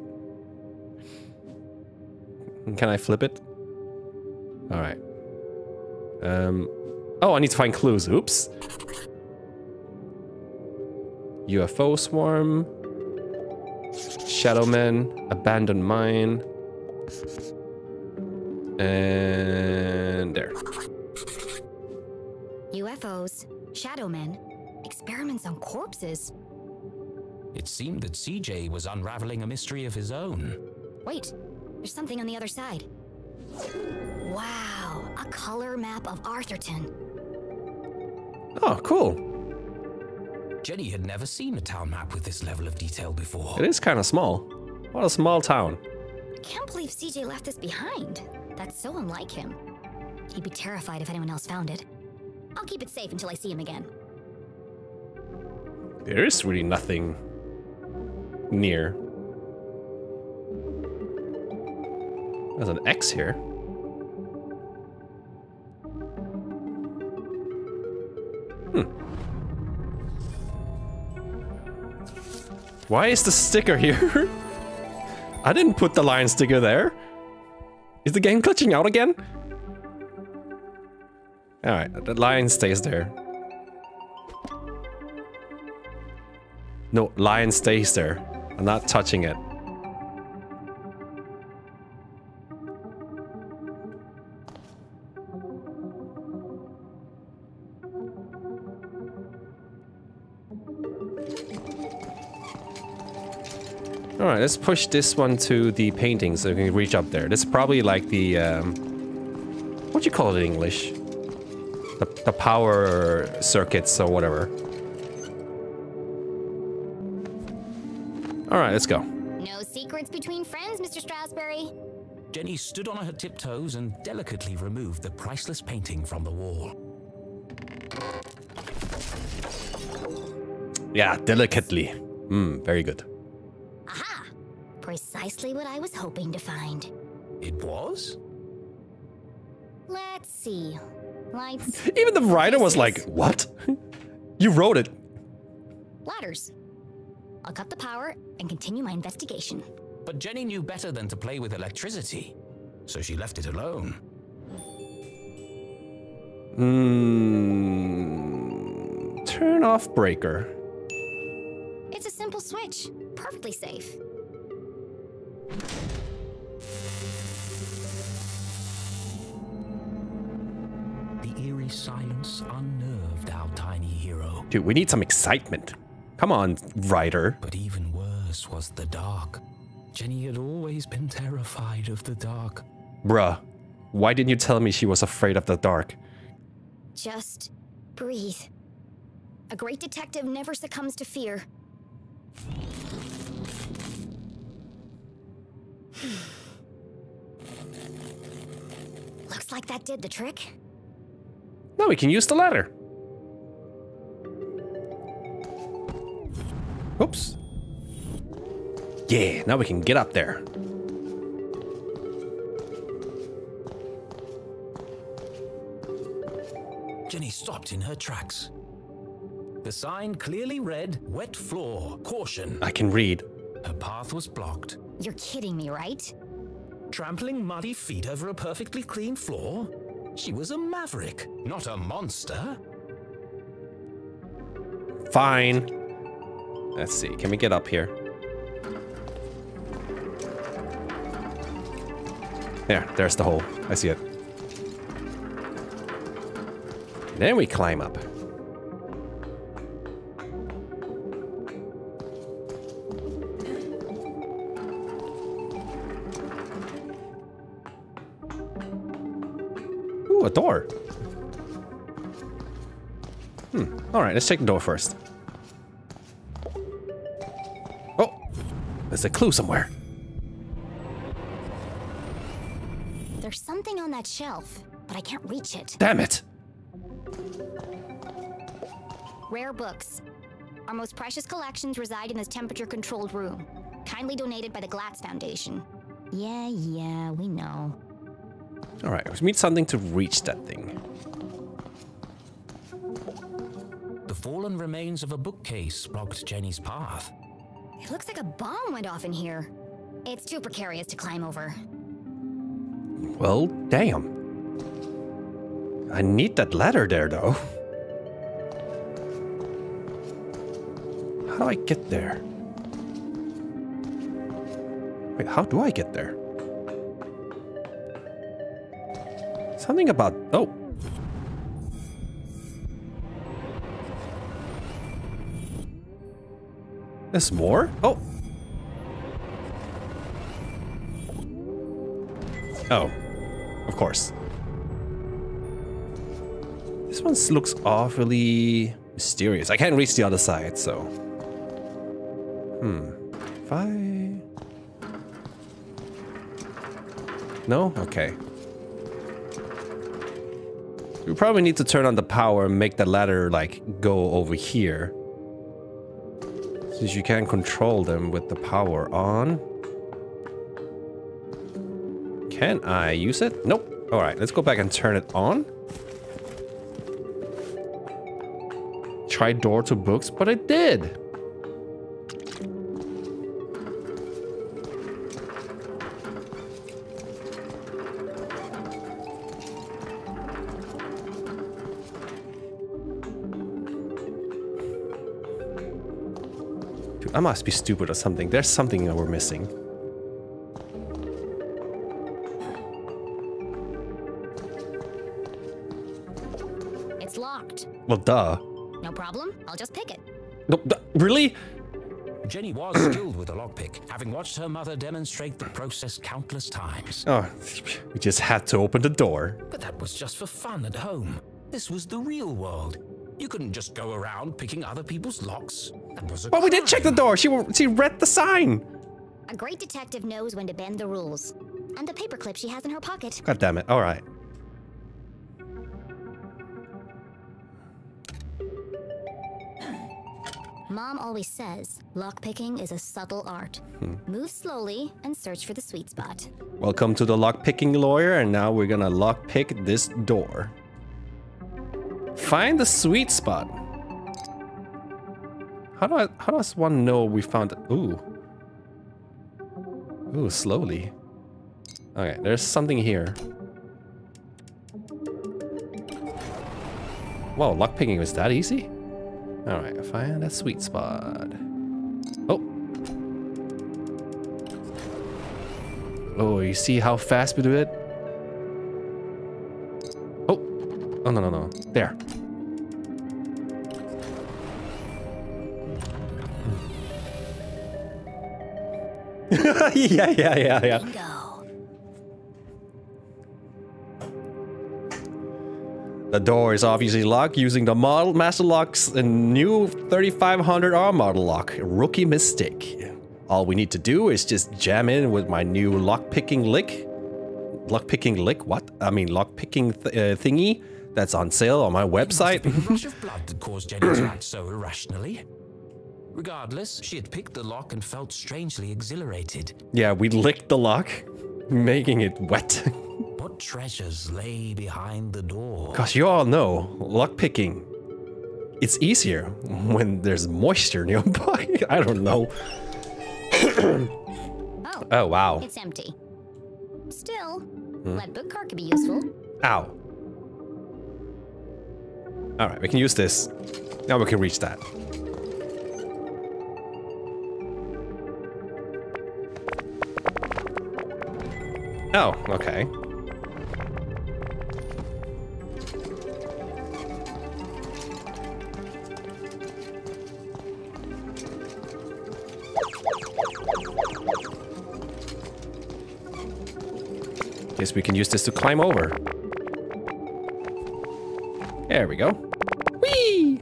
Can I flip it? All right. Um. Oh, I need to find clues. Oops. UFO swarm. Shadowmen. Abandoned mine. And there. UFOs, shadow men, experiments on corpses. It seemed that CJ was unraveling a mystery of his own. Wait, there's something on the other side. Wow, a color map of Arthurton. Oh, cool. Jenny had never seen a town map with this level of detail before. It is kind of small. What a small town. I can't believe CJ left this behind. That's so unlike him. He'd be terrified if anyone else found it. I'll keep it safe until I see him again. There is really nothing near. There's an X here. Hmm. Why is the sticker here? <laughs> I didn't put the lion sticker there. Is the game glitching out again? Alright, the lion stays there. No, lion stays there. I'm not touching it. Alright, let's push this one to the painting so we can reach up there. This is probably like the, um, what do you call it in English? The, the power circuits or whatever. Alright, let's go. No secrets between friends, Mr. Strasberry. Jenny stood on her tiptoes and delicately removed the priceless painting from the wall. Yeah, delicately. Hmm, very good. Aha! Precisely what I was hoping to find. It was? Let's see. Lights. <laughs> Even the writer was like, what? <laughs> you wrote it. Ladders. I'll cut the power and continue my investigation. But Jenny knew better than to play with electricity, so she left it alone. Hmm. Turn off breaker. It's a simple switch. Perfectly safe. The eerie silence unnerved our tiny hero. Dude, we need some excitement. Come on, writer. But even worse was the dark. Jenny had always been terrified of the dark. Bruh, why didn't you tell me she was afraid of the dark? Just breathe. A great detective never succumbs to fear. Looks like that did the trick. No, we can use the ladder. Oops. Yeah, now we can get up there. Jenny stopped in her tracks. The sign clearly read, wet floor, caution. I can read. Her path was blocked. You're kidding me, right? Trampling muddy feet over a perfectly clean floor? She was a maverick, not a monster. Fine. Let's see. Can we get up here? There, there's the hole. I see it. Then we climb up. Alright, let's check the door first. Oh! There's a clue somewhere. There's something on that shelf, but I can't reach it. Damn it! Rare books. Our most precious collections reside in this temperature-controlled room. Kindly donated by the Glatz Foundation. Yeah, yeah, we know. Alright, we need something to reach that thing. Fallen remains of a bookcase blocked Jenny's path. It looks like a bomb went off in here. It's too precarious to climb over. Well, damn. I need that ladder there, though. How do I get there? Wait, how do I get there? Something about... Oh. There's more? Oh. Oh. Of course. This one looks awfully mysterious. I can't reach the other side, so... Hmm. If I... No? Okay. We probably need to turn on the power and make the ladder, like, go over here. Since you can't control them with the power on. Can I use it? Nope. Alright, let's go back and turn it on. Try door to books, but I did. Must be stupid or something. There's something that we're missing. It's locked. Well, duh. No problem. I'll just pick it. No, really? Jenny was <clears throat> skilled with a lockpick, having watched her mother demonstrate the process countless times. Oh, we just had to open the door. But that was just for fun at home. This was the real world. You couldn't just go around picking other people's locks. That was a Well, we did check the door. She she read the sign. A great detective knows when to bend the rules. And the paperclip she has in her pocket. God damn it. All right. Mom always says lockpicking is a subtle art. Hmm. Move slowly and search for the sweet spot. Welcome to the lockpicking lawyer, and now we're gonna lockpick this door. Find the sweet spot. How do I? How does one know we found? Ooh. Ooh, slowly. Okay, there's something here. Wow, lockpicking was that easy? Alright, find a sweet spot. Oh. Oh, you see how fast we do it? Oh. Oh, no, no, no. There. <laughs> yeah, yeah, yeah, yeah. The door is obviously locked using the model master lock's new 3500 R model lock. Rookie mistake. All we need to do is just jam in with my new lockpicking lick. Lockpicking lick? What? I mean, lockpicking th uh, thingy that's on sale on my website. a rush of blood that caused Jenny to act <clears throat> so irrationally. Regardless, she had picked the lock and felt strangely exhilarated. yeah, we licked the lock, making it wet. <laughs> What treasures lay behind the door? Cause you all know, lockpicking, it's easier when there's moisture nearby. <laughs> I don't know. Oh. <coughs> Oh, wow. It's empty. Still, Hmm. lead book card could be useful. Ow. Alright, we can use this. Now we can reach that. Oh, okay. Guess we can use this to climb over. There we go. Whee!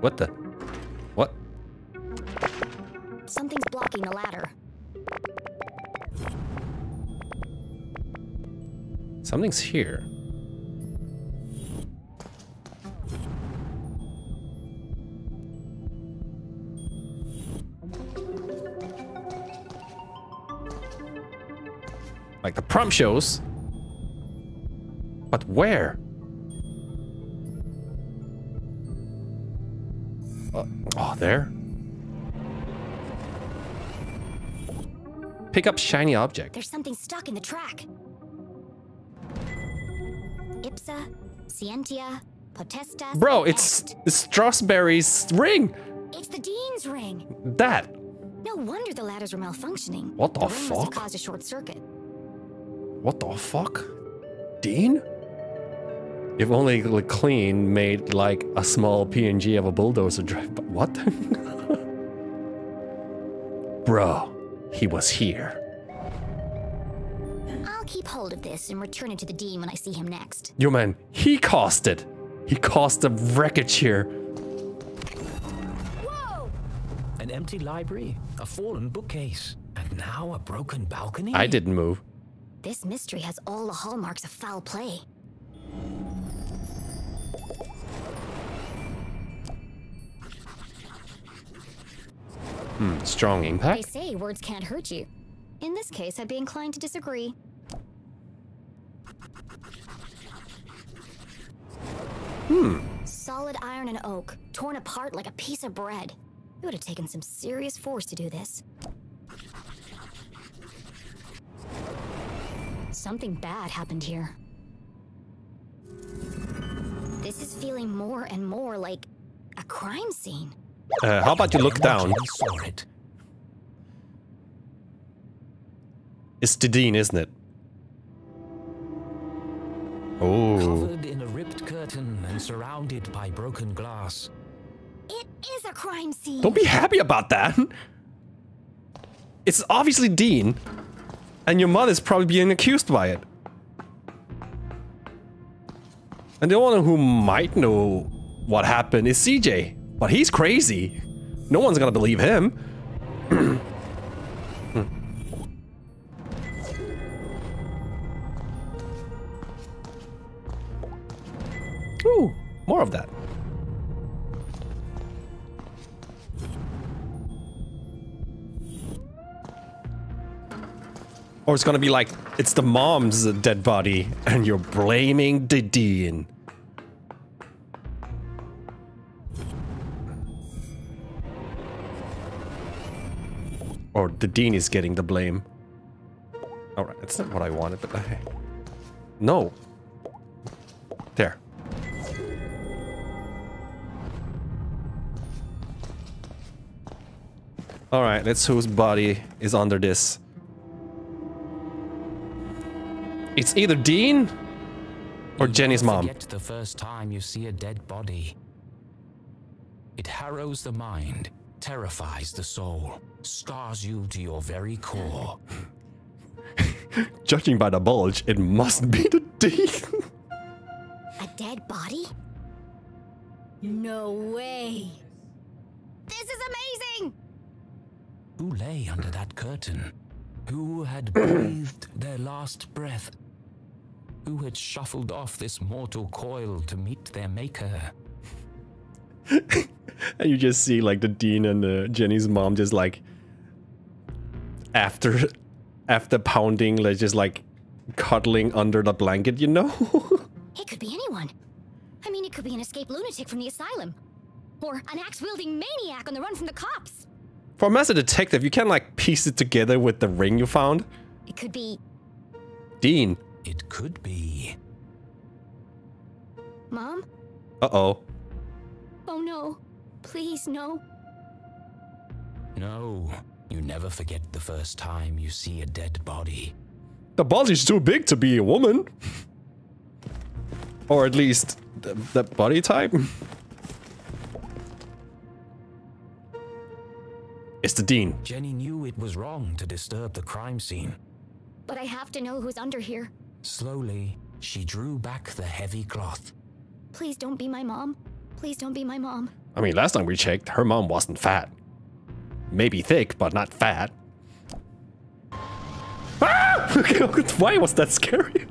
What the? Something's here. Like the prompt shows. But where? Uh, oh, there? Pick up shiny object. There's something stuck in the track. Ipsa, Scientia, Potestas. Bro, it's, Strasberry's ring. It's the Dean's ring. That. No wonder the ladders were malfunctioning. What the ring must have fuck? caused a short circuit. What the fuck? Dean? If only the clean made like a small PNG of a bulldozer drive. But what? <laughs> Bro, he was here. I'll keep hold of this and return it to the Dean when I see him next. Yo man, he caused it. He caused the wreckage here. Whoa! An empty library, a fallen bookcase, and now a broken balcony? I didn't move. This mystery has all the hallmarks of foul play. Hmm, strong impact. They impact. say words can't hurt you. In this case, I'd be inclined to disagree. Hmm. Solid iron and oak, torn apart like a piece of bread. It would have taken some serious force to do this. Something bad happened here. This is feeling more and more like a crime scene. Uh, how about you look down? We saw it. It's the Dean, isn't it? Oh. Covered in a ripped curtain and surrounded by broken glass. It is a crime scene. Don't be happy about that. It's obviously Dean. And your mother's probably being accused by it. And the only one who might know what happened is CJ. But he's crazy. No one's gonna believe him. More of that. Or it's gonna be like, it's the mom's dead body, and you're blaming the Dean. Or the Dean is getting the blame. Alright, that's not what I wanted, but okay. No. Alright, let's see whose body is under this. It's either Dean or Jenny's mom. Forget the first time you see a dead body. It harrows the mind, terrifies the soul, scars you to your very core. <laughs> Judging by the bulge, it must be the Dean. A dead body? No way. This is amazing! Who lay under that curtain? Who had breathed their last breath? Who had shuffled off this mortal coil to meet their maker? <laughs> and you just see like the Dean and uh, Jenny's mom just like after <laughs> after pounding, like just like cuddling under the blanket, you know? <laughs> It could be anyone. I mean, it could be an escaped lunatic from the asylum. Or an axe-wielding maniac on the run from the cops. For him as a detective, you can like piece it together with the ring you found. It could be... Dean. It could be Mom? Uh-oh. Oh no. Please, no. No, you never forget the first time you see a dead body. The body's too big to be a woman. Or at least the, the body type. <laughs> It's the Dean. Jenny knew it was wrong to disturb the crime scene. But I have to know who's under here. Slowly, she drew back the heavy cloth. Please don't be my mom. Please don't be my mom. I mean, last time we checked, her mom wasn't fat. Maybe thick, but not fat. Ah! <laughs> Why was that scary? <laughs>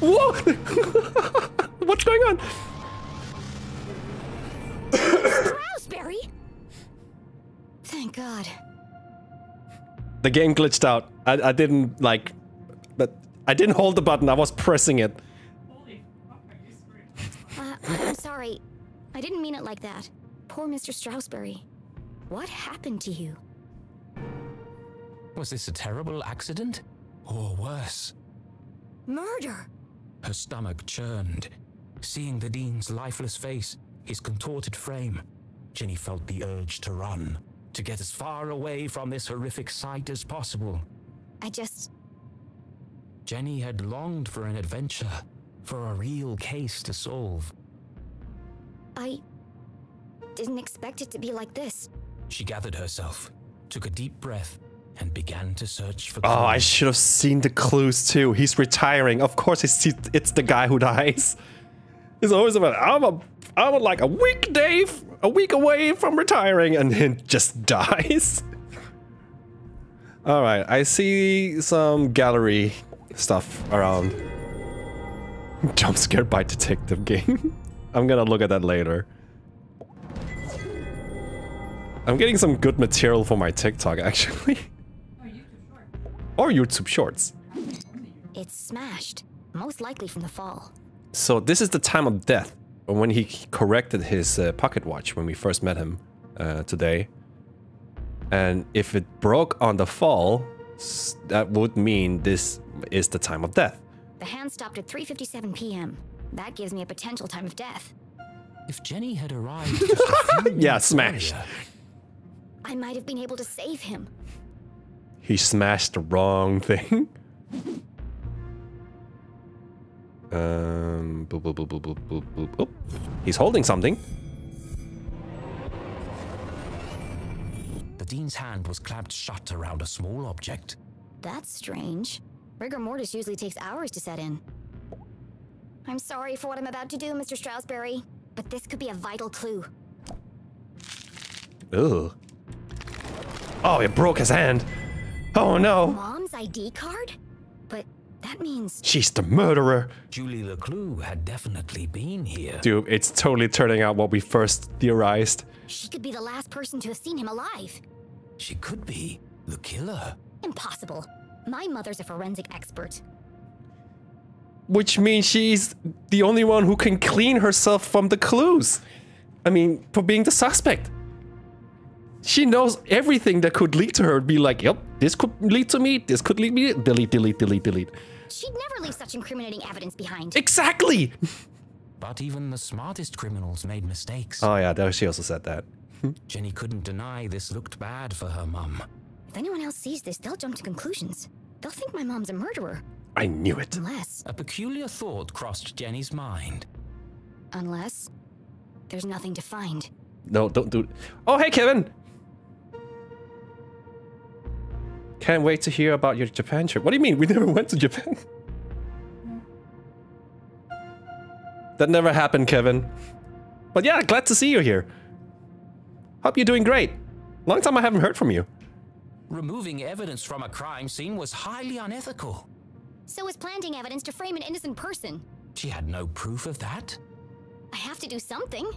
Whoa! <laughs> What's going on? Raspberry? Thank God. The game glitched out. I, I didn't like, but I didn't hold the button. I was pressing it. Uh, I'm sorry. I didn't mean it like that. Poor Mr. Strasberry. What happened to you? Was this a terrible accident? Or worse? Murder! Her stomach churned. Seeing the Dean's lifeless face, his contorted frame, Jenny felt the urge to run, to get as far away from this horrific sight as possible. I just. Jenny had longed for an adventure, for a real case to solve. I. didn't expect it to be like this. She gathered herself, took a deep breath, and began to search for Oh, I should have seen the clues too. He's retiring. Of course, it's it's the guy who dies. It's always about I'm a I'm like a week day, a week away from retiring, and then <laughs> just dies. All right, I see some gallery stuff around. <laughs> Jump scared by detective game. <laughs> I'm gonna look at that later. I'm getting some good material for my TikTok actually. or YouTube Shorts. It's smashed. Most likely from the fall. So this is the time of death when he corrected his uh, pocket watch when we first met him uh, today. And if it broke on the fall, that would mean this is the time of death. The hand stopped at 3:57 p.m. That gives me a potential time of death. If Jenny had arrived <laughs> just a few <laughs> Yeah, minutes smashed. earlier, I might have been able to save him. He smashed the wrong thing. Um, boop, boop, boop, oh, he's holding something. The dean's hand was clamped shut around a small object. That's strange. Rigor mortis usually takes hours to set in. I'm sorry for what I'm about to do, Mr. Strasberry, but this could be a vital clue. Ugh. Oh, it broke his hand. Oh no. Mom's ID card? But that means She's the murderer. Julie LeClue had definitely been here. Dude, it's totally turning out what we first theorized. she could be the last person to have seen him alive. She could be the killer. Impossible. My mother's a forensic expert. Which means she's the only one who can clean herself from the clues. I mean, for being the suspect. She knows everything that could lead to her. Be like, yep, this could lead to me, this could lead me. Delete, delete, delete, delete. She'd never leave such incriminating evidence behind. Exactly! But even the smartest criminals made mistakes. Oh yeah, there she also said that. <laughs> Jenny couldn't deny this looked bad for her mum. If anyone else sees this, they'll jump to conclusions. They'll think my mom's a murderer. I knew it. Unless, A peculiar thought crossed Jenny's mind. unless, there's nothing to find. No, don't do Oh, hey, Kevin! Can't wait to hear about your Japan trip. What do you mean? We <laughs> never went to Japan. that never happened, Kevin. But yeah, glad to see you here. Hope you're doing great. Long time I haven't heard from you. Removing evidence from a crime scene was highly unethical. So was planting evidence to frame an innocent person. She had no proof of that. I have to do something.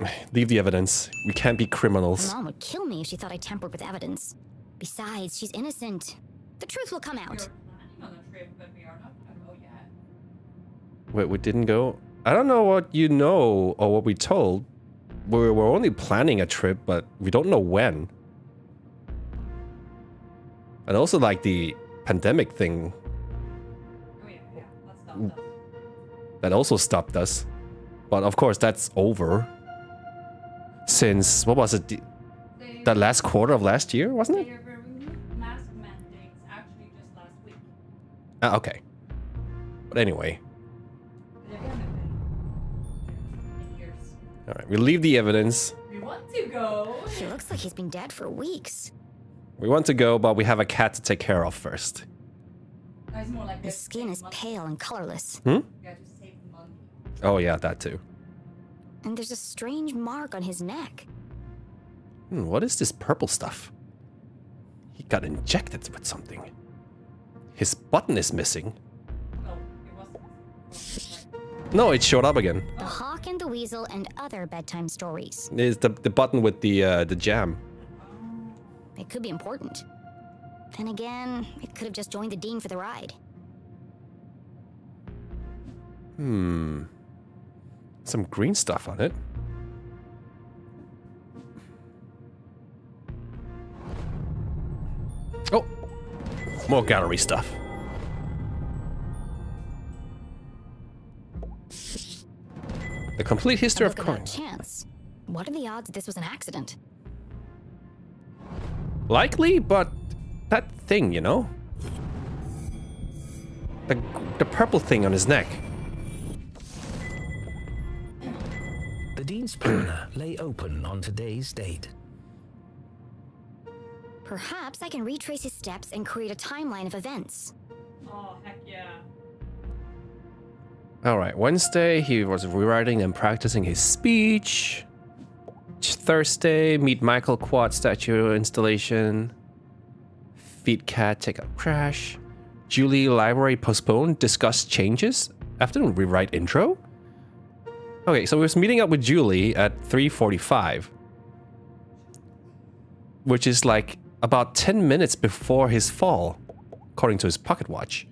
<sighs> Leave the evidence. We can't be criminals. mom would kill me if she thought I tampered with evidence. Besides, she's innocent. The truth will come out. Wait, we didn't go? I don't know what you know or what we told. We're, we're only planning a trip, but we don't know when. And also, like, the pandemic thing That also stopped us. But of course, that's over. Since, what was it? the- That last quarter of last year, wasn't it? They mask mandates actually just last week. Ah, okay. But anyway. They haven't been in years. Alright, we leave the evidence. We want to go. He looks like he's been dead for weeks. We want to go, but we have a cat to take care of first. Like His skin is pale and colorless. Hmm? You have to save money. Oh yeah, that too. And there's a strange mark on his neck. Hmm, what is this purple stuff? He got injected with something. His button is missing. No, it showed up again. The Hawk and the Weasel and other bedtime stories. It's the, the button with the uh, the jam. It could be important. Then again, it could have just joined the Dean for the ride. Hmm. Some green stuff on it. Oh! More gallery stuff. The complete history of coins. chance. What are the odds this was an accident? Likely, but that thing, you know? The, the purple thing on his neck. The Dean's planner lay open on today's date. Perhaps I can retrace his steps and create a timeline of events. Oh, heck yeah. Alright, Wednesday he was rewriting and practicing his speech. Thursday, meet Michael Quad statue installation. Feed cat take out crash. Julie library postponed, discuss changes. Afternoon rewrite intro? Okay, so we was meeting up with Julie at 3.45. Which is like about 10 minutes before his fall, according to his pocket watch.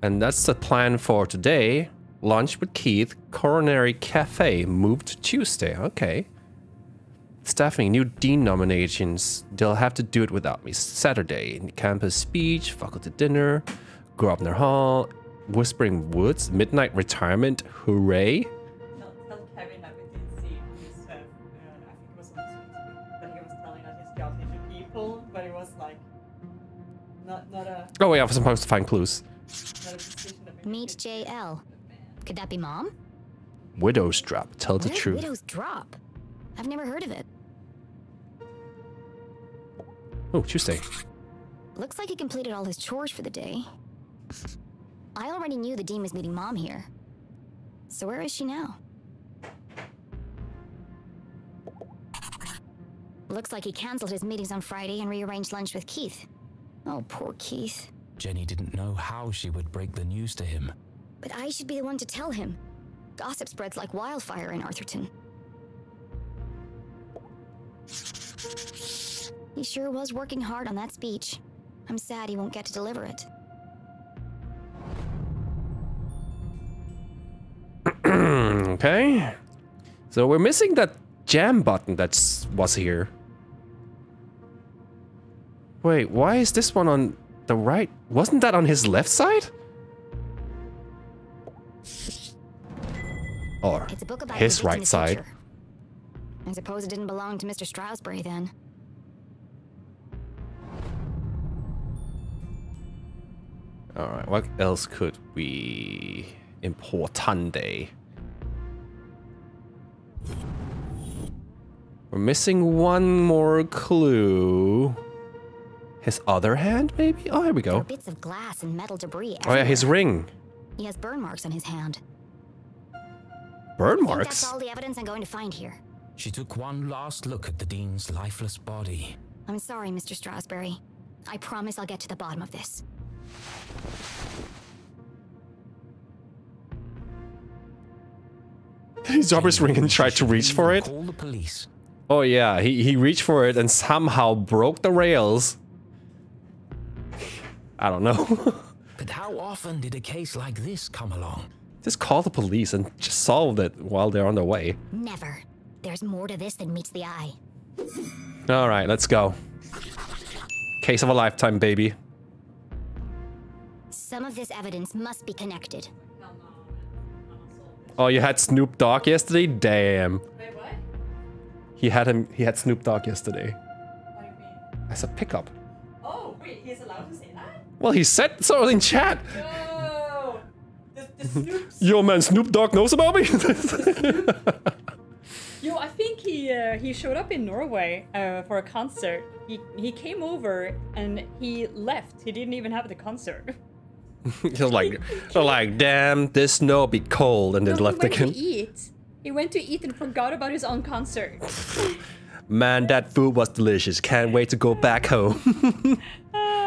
And that's the plan for today. Lunch with Keith, Coronary Cafe, moved to Tuesday. Okay. Staffing, new dean nominations. They'll have to do it without me. Saturday, campus speech, faculty dinner, Grosvenor Hall, Whispering Woods, midnight retirement. Hooray! Not, not a, Oh, wait, I was supposed to find clues. not a decision that we Meet JL. Could that be mom? Widow's drop. Tell the truth. Widow's Drop? I've never heard of it. Oh, Tuesday. Looks like he completed all his chores for the day. I already knew the dean was meeting mom here. So where is she now? Looks like he cancelled his meetings on Friday and rearranged lunch with Keith. Oh, poor Keith. Jenny didn't know how she would break the news to him. But I should be the one to tell him. Gossip spreads like wildfire in Arthurton. He sure was working hard on that speech. I'm sad he won't get to deliver it. <clears throat> okay. So we're missing that jam button that was here. Wait, why is this one on the right? Wasn't that on his left side? Or It's a book about his right side? future. I suppose it didn't belong to Mr. Strasberry then. Alright, what else could we... Importante. We're missing one more clue. His other hand, maybe? Oh, here we There go. are bits of glass and metal debris Oh yeah, his ring. He has burn marks on his hand. Burn marks? That's all the evidence I'm going to find here. She took one last look at the Dean's lifeless body. I'm sorry, Mr. Strasberry. I promise I'll get to the bottom of this. He dropped his ring and tried to reach for it. Call the police. Oh yeah, he, he reached for it and somehow broke the rails. I don't know. <laughs> But how often did a case like this come along? just call the police and just solve it while they're on their way. Never. There's more to this than meets the eye. Alright, let's go. Case of a lifetime, baby. Some of this evidence must be connected. Oh, you had Snoop Dogg yesterday? Damn. Wait, what? He had him. He had Snoop Dogg yesterday. As a pickup. Well, he said so in chat. No! The, the <laughs> Yo, man, Snoop Dogg knows about me. <laughs> Yo, I think he uh, he showed up in Norway uh, for a concert. He he came over and he left. He didn't even have the concert. <laughs> He's like, like, damn, this snow be cold, and then No, left he went again. to eat. He went to eat and forgot about his own concert. Man, that food was delicious. Can't wait to go back home.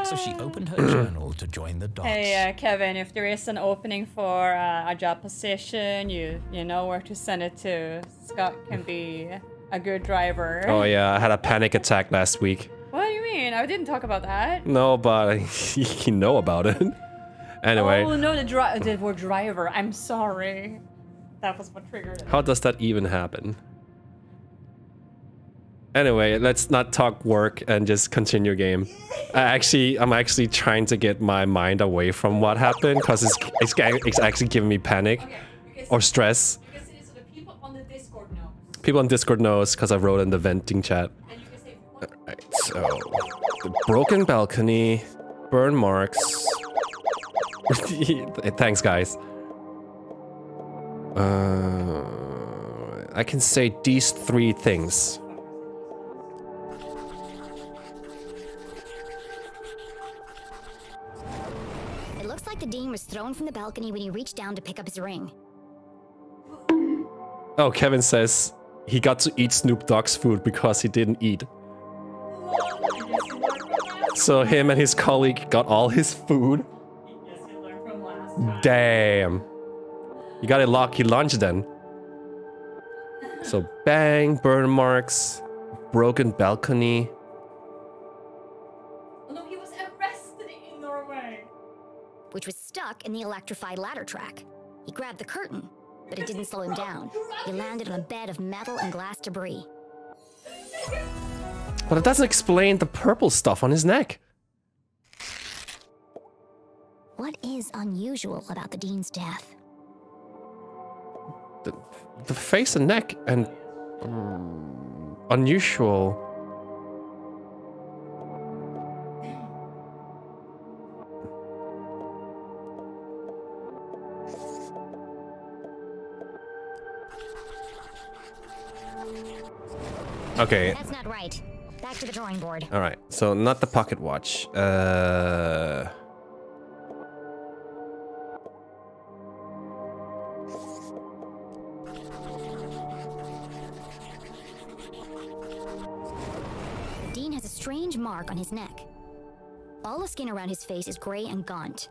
So she opened her journal to join the dots. Hey, uh, Kevin, if there is an opening for uh, a job position, you you know where to send it to. Scott can be a good driver. oh yeah, I had a panic attack last week. What do you mean? I didn't talk about that. No, but <laughs> you know about it. <laughs> Anyway, Oh no, the, dri- the word driver. I'm sorry. That was what triggered it. how does that even happen? Anyway, let's not talk work and just continue game. I actually, I'm actually trying to get my mind away from what happened because it's, it's it's actually giving me panic or stress. It is so the people on Discord know. People on Discord knows because I wrote in the venting chat. Alright, so the broken balcony, burn marks. <laughs> Thanks, guys. Uh, I can say these three things. The dean was thrown from the balcony when he reached down to pick up his ring. Oh, Kevin says he got to eat Snoop Dogg's food because he didn't eat. So him and his colleague got all his food. Damn. You got a lucky lunch then. So bang, burn marks, broken balcony. Which was stuck in the electrified ladder track. He grabbed the curtain, but it didn't slow him down. He landed on a bed of metal and glass debris. But it doesn't explain the purple stuff on his neck. What is unusual about the dean's death? The, the face and neck and mm, unusual. Okay. That's not right. Back to the drawing board. All right. So not the pocket watch. Uh. Dean has a strange mark on his neck. All the skin around his face is gray and gaunt.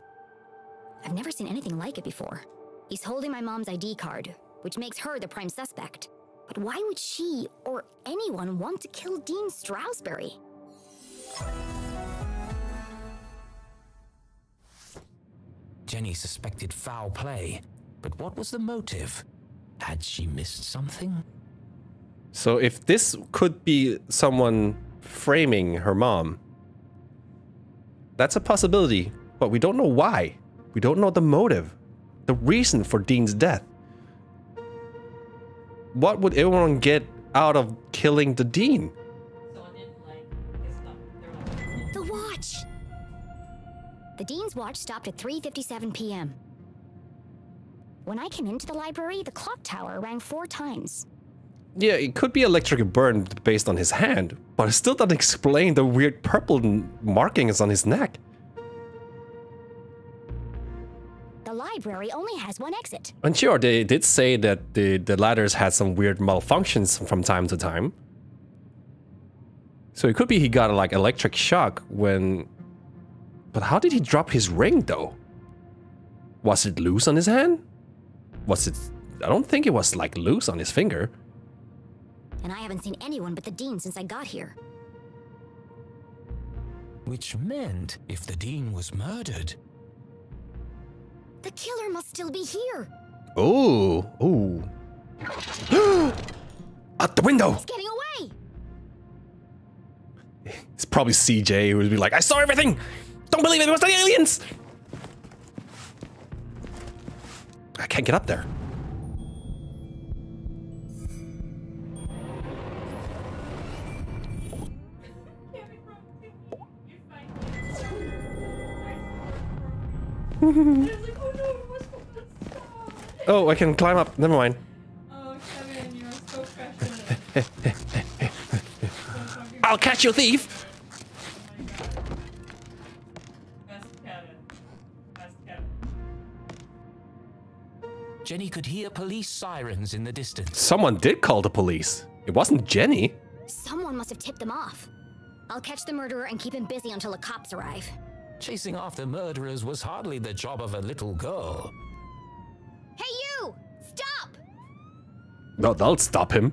I've never seen anything like it before. He's holding my mom's ID card, which makes her the prime suspect. But why would she or anyone want to kill Dean Strasberry? Jenny suspected foul play, but what was the motive? Had she missed something? So if this could be someone framing her mom, that's a possibility, but we don't know why. We don't know the motive, the reason for Dean's death. What would everyone get out of killing the Dean? The watch! The Dean's watch stopped at 3.57 p.m. When I came into the library, the clock tower rang four times. Yeah, it could be electric burn based on his hand, but it still doesn't explain the weird purple markings on his neck. Library only has one exit. And sure, they did say that the, the ladders had some weird malfunctions from time to time. So it could be he got a like electric shock when... But how did he drop his ring though? Was it loose on his hand? Was it... I don't think it was like loose on his finger. And I haven't seen anyone but the Dean since I got here. Which meant if the Dean was murdered, The killer must still be here. Oh, oh. <gasps> Out the window! He's getting away! It's probably CJ who would be like, I saw everything! Don't believe it, it was the aliens! I can't get up there. <laughs> oh, I can climb up. Never mind. Oh, Kevin, you're so passionate. <laughs> I'll catch your thief! Best Kevin. Best Kevin. Jenny could hear police sirens in the distance. Someone did call the police. It wasn't Jenny. Someone must have tipped them off. I'll catch the murderer and keep him busy until the cops arrive. Chasing after murderers was hardly the job of a little girl. Hey, you! Stop! No, that'll stop him.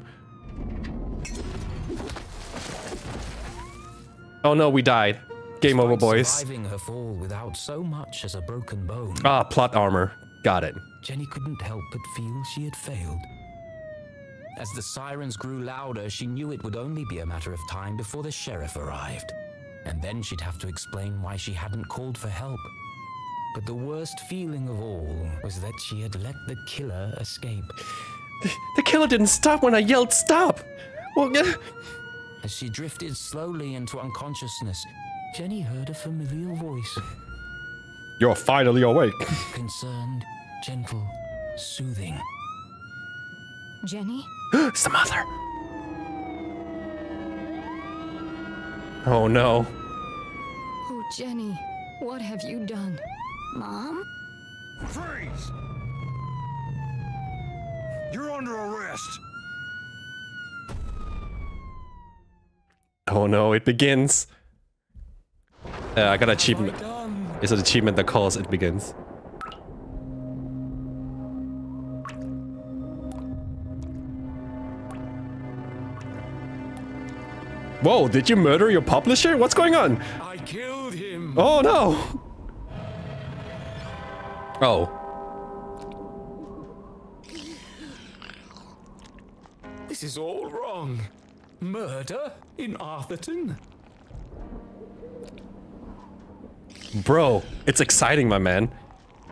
Oh no, we died. Game over, boys. Her fall without so much as a broken bone. Ah, plot armor. Got it. Jenny couldn't help but feel she had failed. As the sirens grew louder, she knew it would only be a matter of time before the sheriff arrived. And then she'd have to explain why she hadn't called for help. But the worst feeling of all was that she had let the killer escape. The, the killer didn't stop when I yelled stop. Well, yeah. As she drifted slowly into unconsciousness, Jenny heard a familiar voice. You're finally awake. Concerned, gentle, soothing. Jenny? <gasps> it's the mother. Oh no. Oh, Jenny, what have you done? Mom? Freeze! You're under arrest. Oh no, it begins. Uh, I got an achievement. It's an achievement that calls it begins. Whoa, did you murder your publisher? What's going on? I killed him. Oh no! Oh. This is all wrong. Murder in Arthurton? Bro, it's exciting, my man.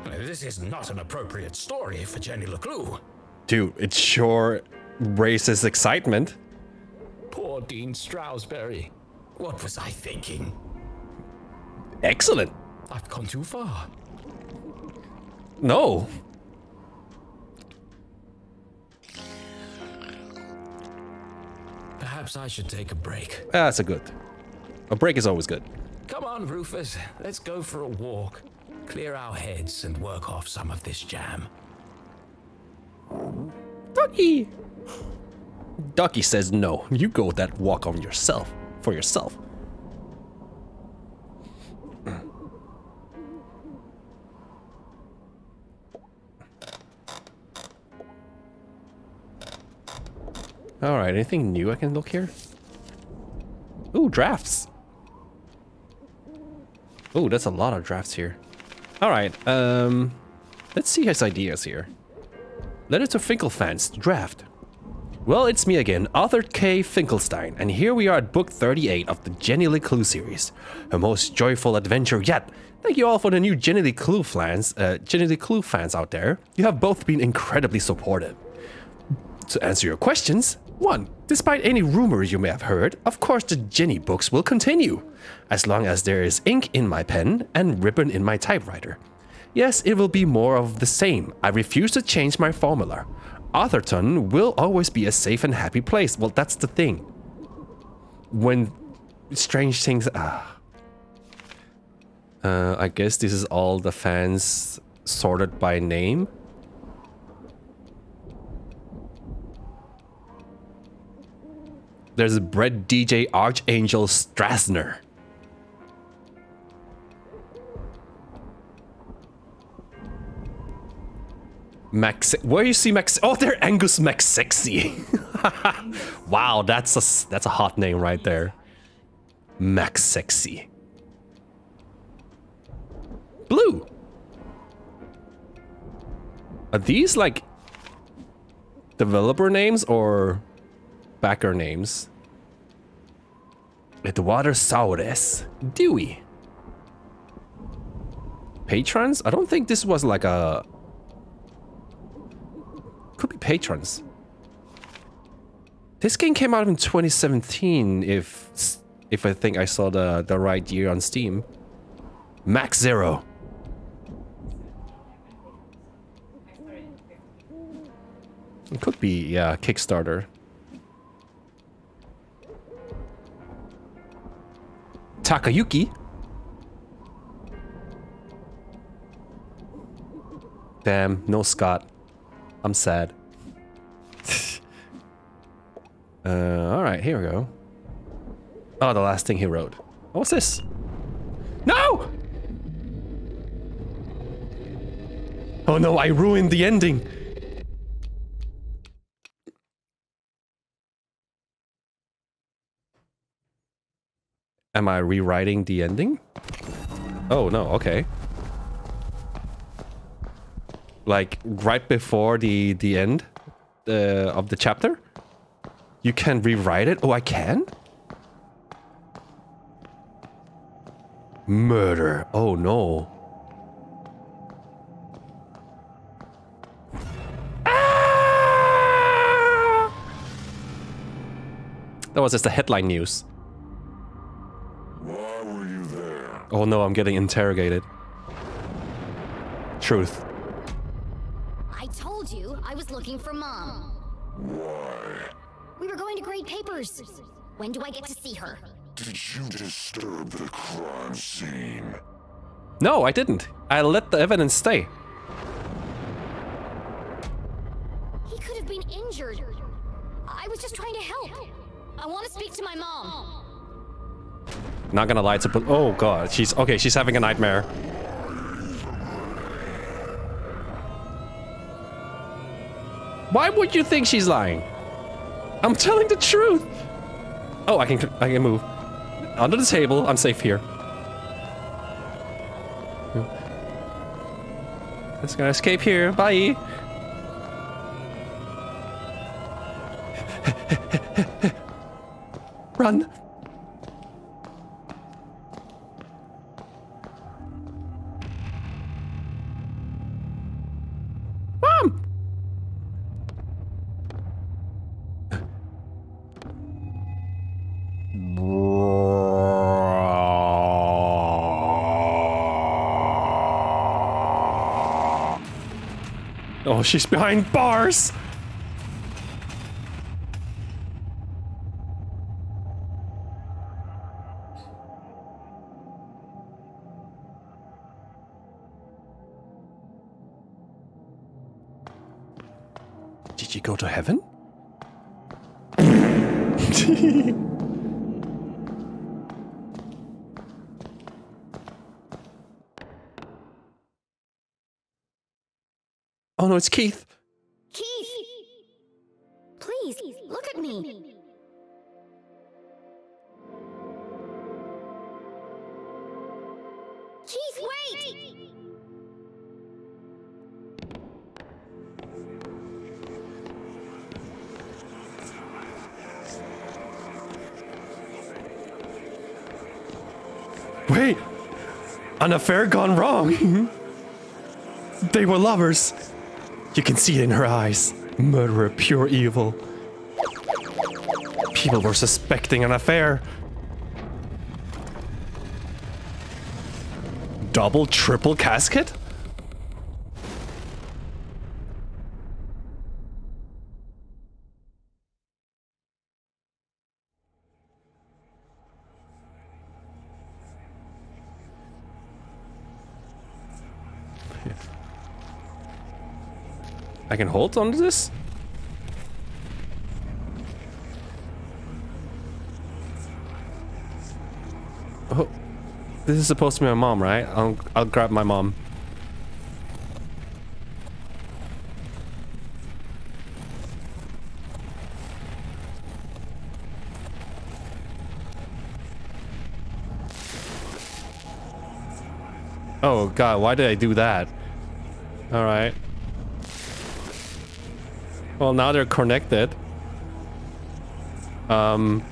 This is not an appropriate story for Jenny LeClue. Dude, it sure raises excitement. Poor Dean Strasberry. What was I thinking? Excellent. I've gone too far. No. Perhaps I should take a break. Ah, that's a good. A break is always good. Come on, Rufus. Let's go for a walk. Clear our heads and work off some of this jam. Ducky! Ducky says no. You go that walk on yourself. For yourself. Alright, anything new I can look here? Ooh, drafts. Ooh, that's a lot of drafts here. Alright, um... Let's see his ideas here. Letter to Finkelfans, draft. Well, it's me again, Arthur K. Finkelstein, and here we are at book 38 of the Jenny LeClue series. A most joyful adventure yet. Thank you all for the new Jenny LeClue fans, uh, Jenny LeClue fans out there. You have both been incredibly supportive. To answer your questions, 1. Despite any rumors you may have heard, of course the Jenny books will continue, as long as there is ink in my pen and ribbon in my typewriter. Yes, it will be more of the same. I refuse to change my formula. Arthurton will always be a safe and happy place. Well, that's the thing. When strange things... Ah. Uh, I guess this is all the fans sorted by name. There's Brett DJ Archangel Strasner. Max, where you see Max? Oh, they're Angus Maxexi. <laughs> wow, that's a that's a hot name right there. Maxexi. Blue. Are these like developer names or backer names? Eduardo Saures. Dewey. Patrons? I don't think this was like a Could be patrons. This game came out in 2017, if if I think I saw the, the right year on Steam. Max Zero. It could be, yeah, Kickstarter. Takayuki. Damn, no Scott. I'm sad. <laughs> uh, alright, here we go. Oh, the last thing he wrote. What's this? No! Oh no, I ruined the ending. Am I rewriting the ending? Oh no, okay. Like right before the the end uh, of the chapter? You can rewrite it? Oh, I can? Murder. Oh no. Ah! That was just the headline news. Oh no, I'm getting interrogated. Truth. I told you I was looking for Mom. Why? We were going to grade papers. When do I get to see her? Did you disturb the crime scene? No, I didn't. I let the evidence stay. He could have been injured. I was just trying to help. I want to speak to my mom. Not gonna lie, it's a Oh god, she's- okay, she's having a nightmare. Why would you think she's lying? I'm telling the truth! Oh, I can- I can move. Under the table, I'm safe here. Just gonna escape here, bye! Oh, she's behind bars! No, it's Keith. Keith! Please, look at me. Keith, wait! Wait! An affair gone wrong! <laughs> they were lovers! You can see it in her eyes. Murderer, pure evil. People were suspecting an affair. Double, triple casket? I can hold onto this? Oh, this is supposed to be my mom, right? I'll, I'll grab my mom. Oh god, why did I do that? Alright. Well, now they're connected. Um.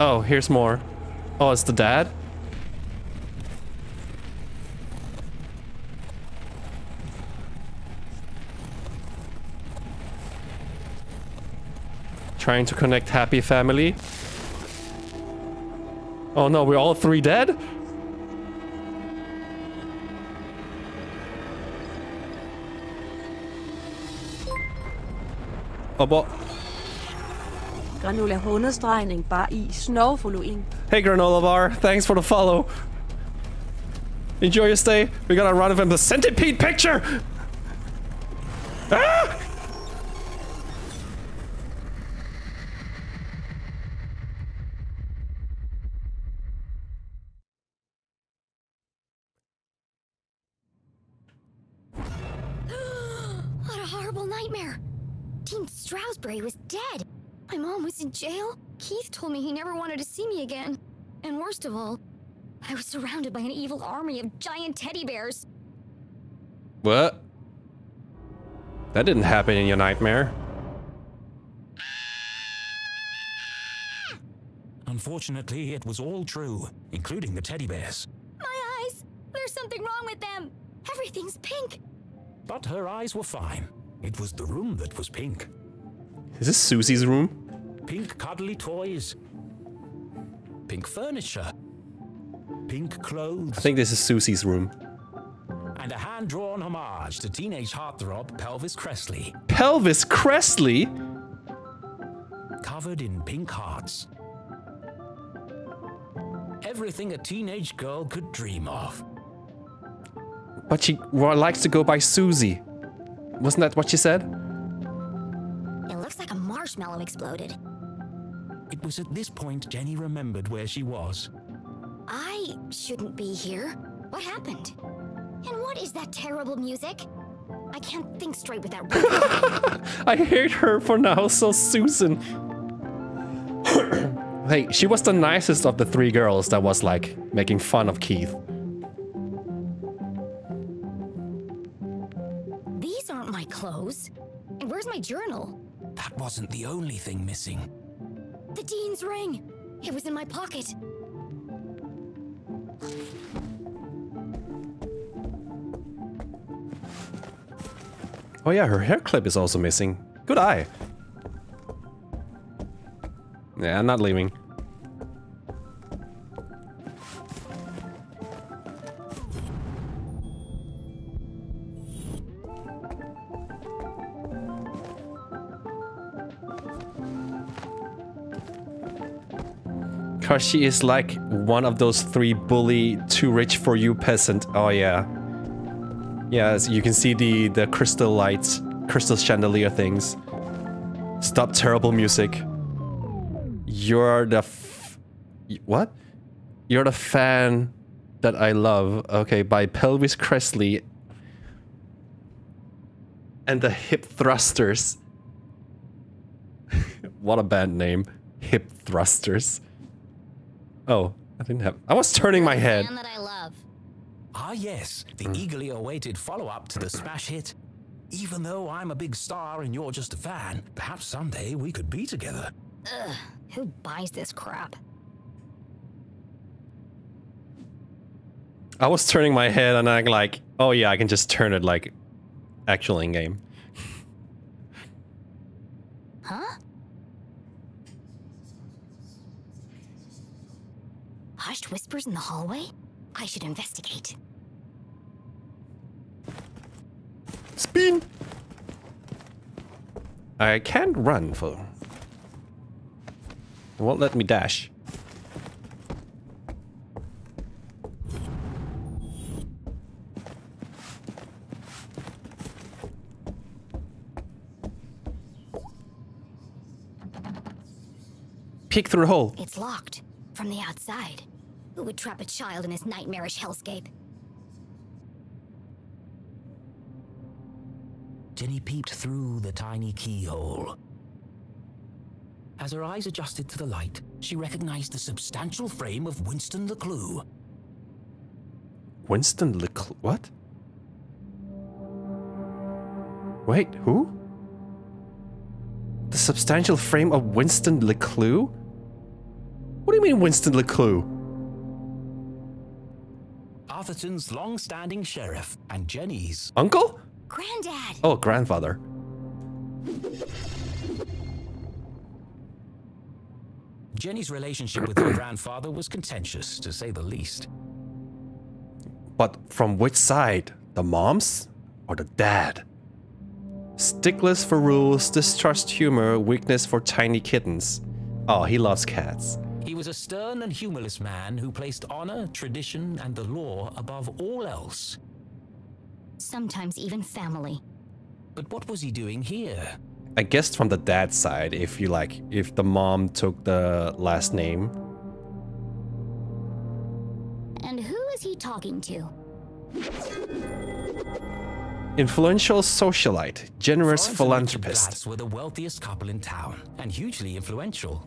Oh, here's more. Oh, it's the dad? Trying to connect happy family. Oh no, we're all three dead? Boy. Granula understregning bare i snow following. Hey, Granola Bar. Thanks for the follow. Enjoy your stay. We gotta run from the centipede picture. Ah! what a horrible nightmare. Dean Strasberry was dead. My mom was in jail. Keith told me he never wanted to see me again. And worst of all, I was surrounded by an evil army of giant teddy bears. What? That didn't happen in your nightmare. Unfortunately, it was all true, including the teddy bears. My eyes! There's something wrong with them! Everything's pink! But her eyes were fine. It was the room that was pink. Is this Susie's room? Pink cuddly toys. Pink furniture. Pink clothes. I think this is Susie's room. And a hand-drawn homage to teenage heartthrob Pelvis Cressley. Pelvis Cressley? Covered in pink hearts. Everything a teenage girl could dream of. But she likes to go by Susie. Wasn't that what she said? It looks like a marshmallow exploded. It was at this point Jenny remembered where she was. I shouldn't be here. What happened? And what is that terrible music? I can't think straight with that. <laughs> I hate her for now, so Susan. <coughs> hey, she was the nicest of the three girls that was like making fun of Keith. These aren't my clothes. And where's my journal? That wasn't the only thing missing. The dean's ring. It was in my pocket. Oh yeah, her hair clip is also missing. Good eye. Yeah, I'm not leaving. Cause she is like one of those three bully, too rich for you peasant. Oh yeah. Yeah, you can see the, the crystal lights, crystal chandelier things. Stop terrible music. You're the what? You're the fan that I love. Okay, by Pelvis Cressley and the Hip Thrusters. <laughs> what a band name. Hip Thrusters. Oh, I didn't have. I was turning my head. That I love. Ah, yes, the eagerly awaited follow up to the smash hit. Even though I'm a big star and you're just a fan, perhaps someday we could be together. Ugh, who buys this crap? I was turning my head and I'm like, oh yeah, I can just turn it like actual in game. Huh? Hushed whispers in the hallway? I should investigate. Spin! I can't run for. It won't let me dash. Peek through a hole. It's locked from the outside. Who would trap a child in his nightmarish hellscape? Jenny peeped through the tiny keyhole. As her eyes adjusted to the light, she recognized the substantial frame of Winston LeClue. Winston LeClue? What? Wait, who? The substantial frame of Winston LeClue? What do you mean Winston LeClue? Arthurton's long-standing sheriff and Jenny's Uncle? Granddad! Oh, grandfather. Jenny's relationship with her <clears throat> grandfather was contentious, to say the least. But from which side? The mom's or the dad? Stickless for rules, distrust humor, weakness for tiny kittens. Oh, he loves cats. He was a stern and humorless man who placed honor, tradition, and the law above all else. Sometimes even family. But what was he doing here? I guess from the dad's side, if you like, if the mom took the last name. And who is he talking to? Influential socialite, generous Florence and Richard philanthropist. Glatz were the wealthiest couple in town, and hugely influential.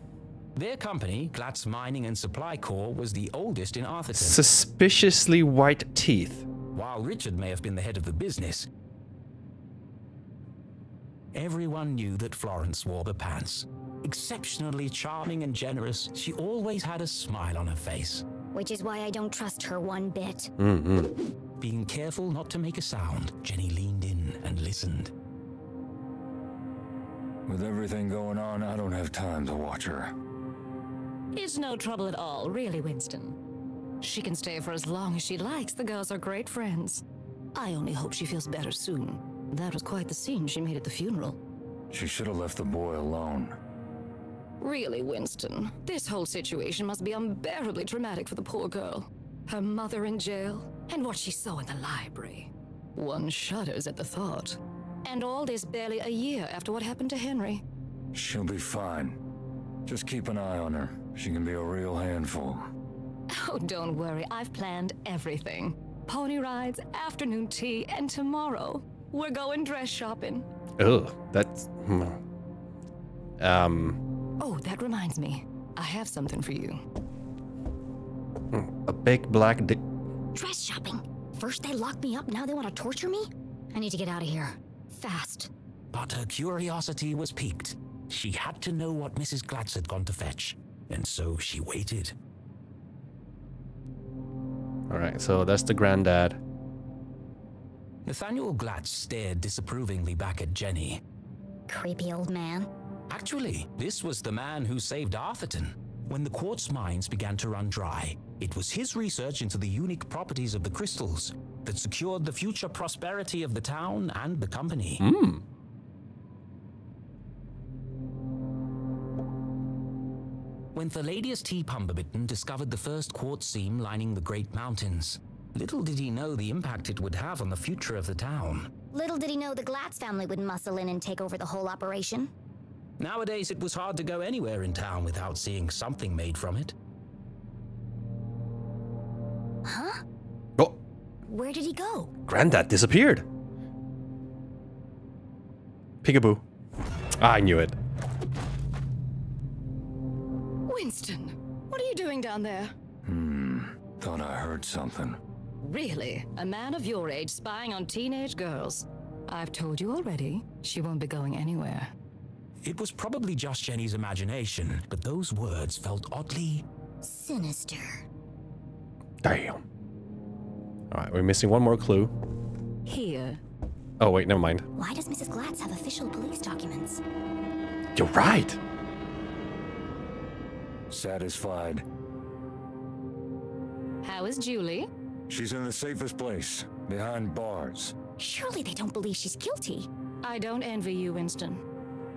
Their company, Glatz Mining and Supply Corps, was the oldest in Arthurton. Suspiciously white teeth. While Richard may have been the head of the business, everyone knew that Florence wore the pants. Exceptionally charming and generous, she always had a smile on her face. Which is why I don't trust her one bit. Mm-hmm. Being careful not to make a sound, Jenny leaned in and listened. With everything going on, I don't have time to watch her. It's no trouble at all, really, Winston. She can stay for as long as she likes. The girls are great friends. I only hope she feels better soon. That was quite the scene she made at the funeral. She should have left the boy alone. Really, Winston, this whole situation must be unbearably traumatic for the poor girl. Her mother in jail, and what she saw in the library. One shudders at the thought. And all this barely a year after what happened to Henry. She'll be fine. Just keep an eye on her. She can be a real handful. Oh, don't worry, I've planned everything. Pony rides, afternoon tea, and tomorrow, we're going dress shopping. Ugh, that's. hmm. Um, Oh, that reminds me. I have something for you. a big black dick. Dress shopping. First they lock me up, now they want to torture me? I need to get out of here. Fast. But her curiosity was piqued. She had to know what Mrs. Glatz had gone to fetch, and so she waited. Alright, so that's the granddad. Nathaniel Glatz stared disapprovingly back at Jenny. Creepy old man. Actually, this was the man who saved Arthurton. When the quartz mines began to run dry, it was his research into the unique properties of the crystals that secured the future prosperity of the town and the company. Hmm. When Thalladius T. Pumberbitten discovered the first quartz seam lining the Great Mountains, little did he know the impact it would have on the future of the town. Little did he know the Glatz family would muscle in and take over the whole operation. Nowadays, it was hard to go anywhere in town without seeing something made from it. Huh? Oh, Where did he go? granddad disappeared. Peekaboo. I knew it. Winston, what are you doing down there? Hmm. Thought I heard something. Really? A man of your age spying on teenage girls? I've told you already, she won't be going anywhere. It was probably just Jenny's imagination, but those words felt oddly Sinister. Damn. Alright, we're missing one more clue. Here. Oh, wait, never mind. Why does Mrs. Glatz have official police documents? You're right. Satisfied. How is Julie? She's in the safest place, behind bars. Surely they don't believe she's guilty. I don't envy you, Winston.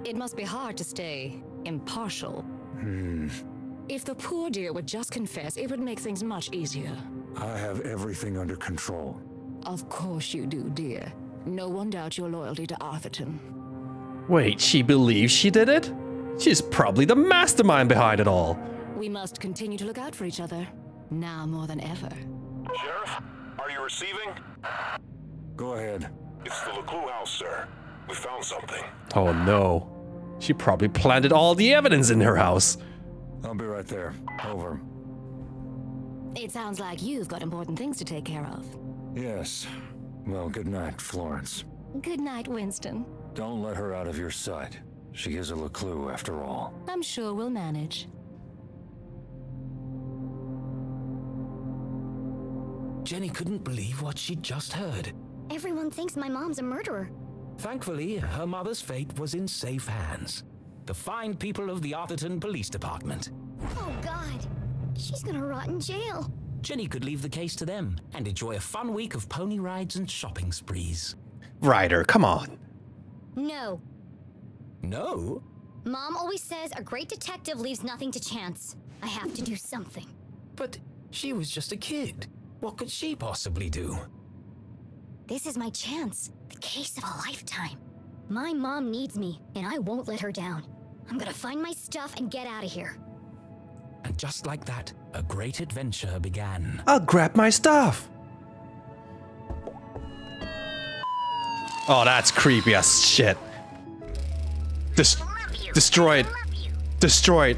It must be hard to stay impartial. Hmm. If the poor dear would just confess, it would make things much easier. I have everything under control. Of course you do, dear. No one doubts your loyalty to Arthurton. Wait, she believes she did it? She's probably the mastermind behind it all. We must continue to look out for each other, now more than ever. Sheriff, are you receiving? Go ahead. It's the LeClue house, sir. We found something. Oh no. She probably planted all the evidence in her house. I'll be right there. Over. It sounds like you've got important things to take care of. Yes. Well, good night, Florence. Good night, Winston. Don't let her out of your sight. She is a LeClue, after all. I'm sure we'll manage. Jenny couldn't believe what she'd just heard. Everyone thinks my mom's a murderer. Thankfully, her mother's fate was in safe hands. The fine people of the Arthurton Police Department. Oh god, she's gonna rot in jail. Jenny could leave the case to them and enjoy a fun week of pony rides and shopping sprees. Ryder, come on. No. No? Mom always says a great detective leaves nothing to chance. I have to do something. But she was just a kid. What could she possibly do? This is my chance. The case of a lifetime. My mom needs me, and I won't let her down. I'm gonna find my stuff and get out of here. And just like that, a great adventure began. I'll grab my stuff. Oh, that's creepy as shit. Des destroyed. Destroyed.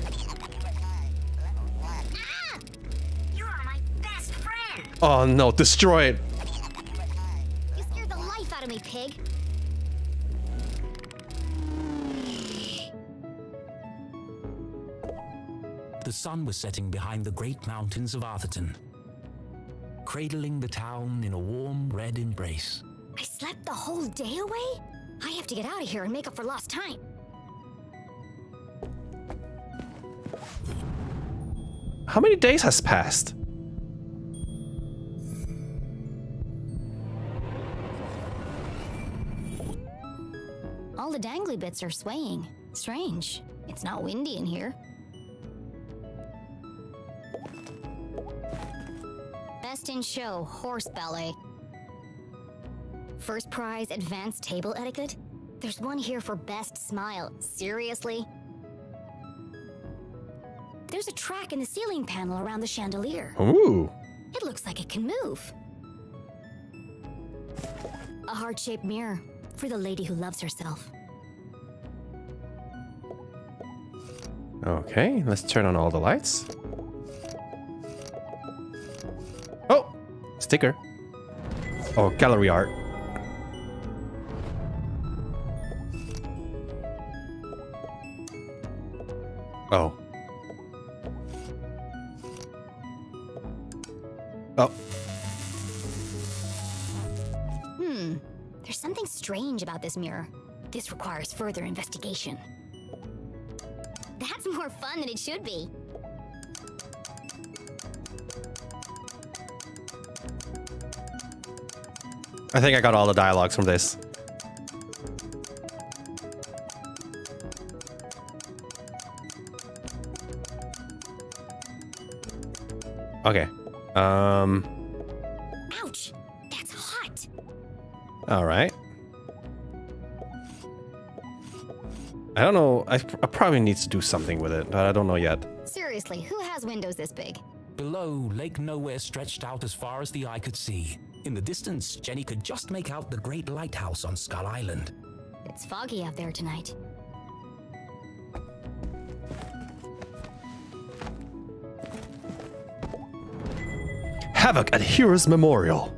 Oh no, destroyed. You scared the life out of me, pig. The sun was setting behind the great mountains of Arthurton, cradling the town in a warm red embrace. I slept the whole day away? I have to get out of here and make up for lost time. How many days has passed? All the dangly bits are swaying. Strange. It's not windy in here. Best in show, horse ballet. First prize, advanced table etiquette? There's one here for best smile. Seriously? There's a track in the ceiling panel around the chandelier. Ooh. It looks like it can move. A heart-shaped mirror for the lady who loves herself. Okay, let's turn on all the lights. Oh! Sticker. Oh, gallery art. Oh. Oh. Hmm. There's something strange about this mirror. This requires further investigation. That's more fun than it should be. I think I got all the dialogues from this. Okay. Um. Ouch! That's hot! All right. I don't know. I, I probably need to do something with it, but I don't know yet. Seriously, who has windows this big? Below, Lake Nowhere stretched out as far as the eye could see. In the distance, Jenny could just make out the great lighthouse on Skull Island. It's foggy out there tonight. Havoc at Heroes Memorial.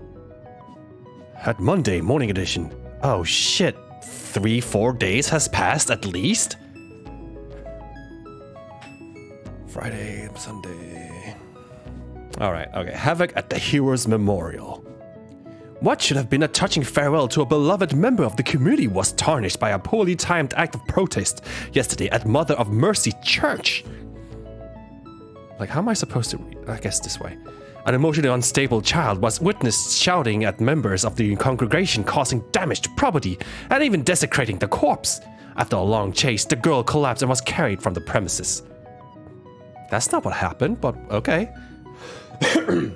At Monday morning edition. Oh shit. Three, four days has passed at least? Friday, Sunday. Alright, okay. Havoc at the Heroes Memorial. What should have been a touching farewell to a beloved member of the community was tarnished by a poorly timed act of protest yesterday at Mother of Mercy Church. Like, how am I supposed to read? I guess this way. An emotionally unstable child was witnessed shouting at members of the congregation, causing damage to property and even desecrating the corpse. After a long chase, the girl collapsed and was carried from the premises. That's not what happened, but okay. <coughs>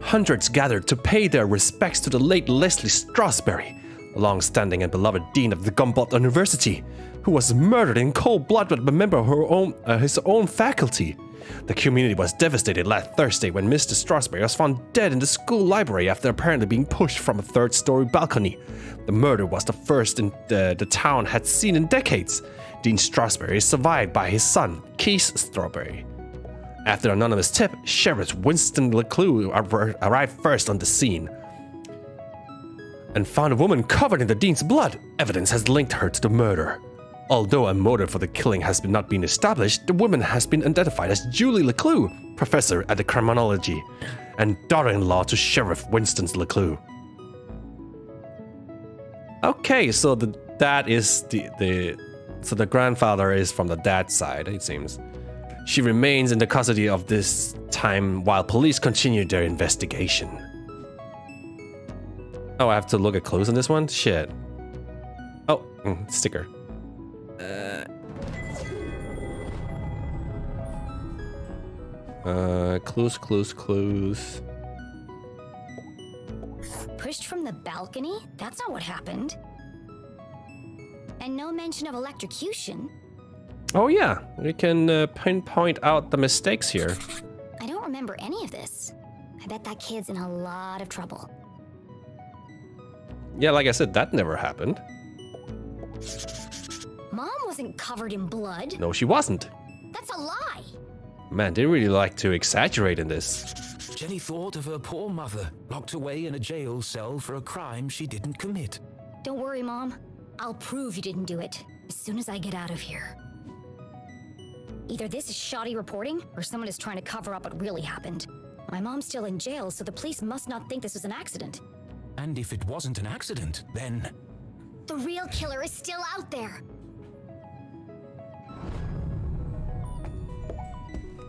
Hundreds gathered to pay their respects to the late Leslie Strasberry, long-standing and beloved dean of the Gumboldt University, who was murdered in cold blood by a member of her own, uh, his own faculty. The community was devastated last Thursday when Mr. Strasberry was found dead in the school library after apparently being pushed from a third story balcony. The murder was the first in the, the town had seen in decades. Dean Strasberry is survived by his son, Keith Strasberry. After an anonymous tip, Sheriff Winston LeClue arrived first on the scene and found a woman covered in the dean's blood. Evidence has linked her to the murder. Although a motive for the killing has not been established, the woman has been identified as Julie LeClue, professor at the criminology, and daughter-in-law to Sheriff Winston LeClue. Okay, so the dad is the the so the grandfather is from the dad's side, it seems. She remains in the custody of this time while police continue their investigation. Oh, I have to look at clues on this one? Shit. Oh, mm, sticker. Uh, uh, clues, clues, clues. Pushed from the balcony? That's not what happened. And no mention of electrocution. Oh yeah, we can uh, pinpoint out the mistakes here. I don't remember any of this. I bet that kid's in a lot of trouble. Yeah, like I said, that never happened. Mom wasn't covered in blood. No, she wasn't. That's a lie. Man, they really like to exaggerate in this. Jenny thought of her poor mother, locked away in a jail cell for a crime she didn't commit. Don't worry, Mom. I'll prove you didn't do it as soon as I get out of here. Either this is shoddy reporting, or someone is trying to cover up what really happened. My mom's still in jail, so the police must not think this was an accident. And if it wasn't an accident, then The real killer is still out there.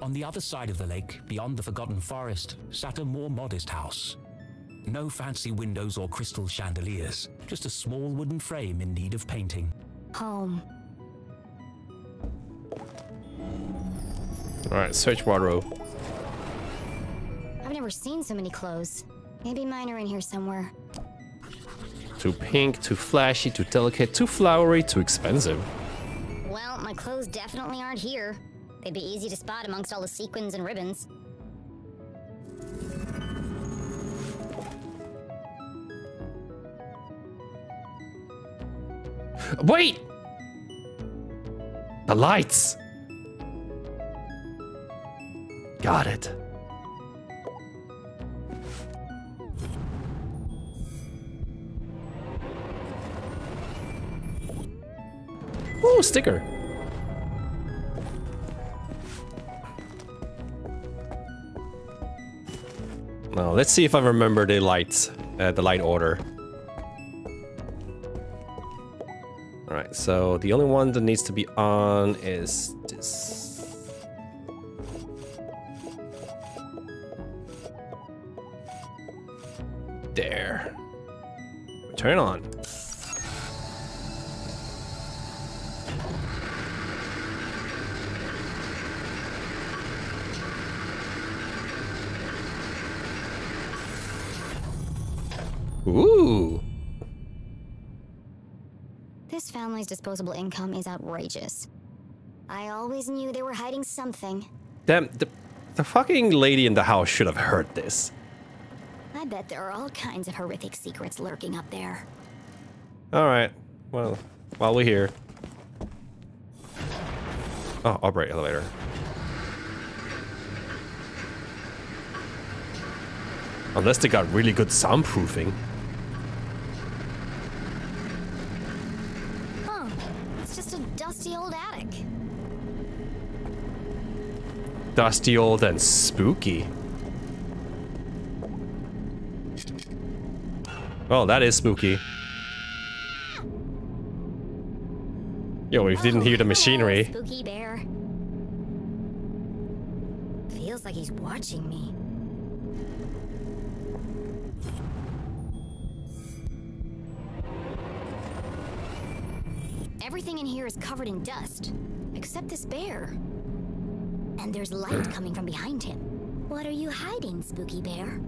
On the other side of the lake, beyond the Forgotten Forest, sat a more modest house. No fancy windows or crystal chandeliers, just a small wooden frame in need of painting. Home. Alright, search wardrobe. I've never seen so many clothes. Maybe mine are in here somewhere. Too pink, too flashy, too delicate, too flowery, too expensive. Well, my clothes definitely aren't here. They'd be easy to spot amongst all the sequins and ribbons. Wait! The lights! Got it. Ooh, sticker. Now, let's see if I remember the lights, uh, the light order. Alright, so the only one that needs to be on is this. There. Turn on. Ooh. This family's disposable income is outrageous. I always knew they were hiding something. Damn, the, the fucking lady in the house should have heard this. I bet there are all kinds of horrific secrets lurking up there. Alright, well, while we're here. Oh, operate elevator. Unless they got really good soundproofing. Dusty old and spooky. Oh, that is spooky. Yo, we didn't hear the machinery. Spooky bear. Feels like he's watching me. Everything in here is covered in dust, except this bear. And there's light coming from behind him. What are you hiding, Spooky Bear?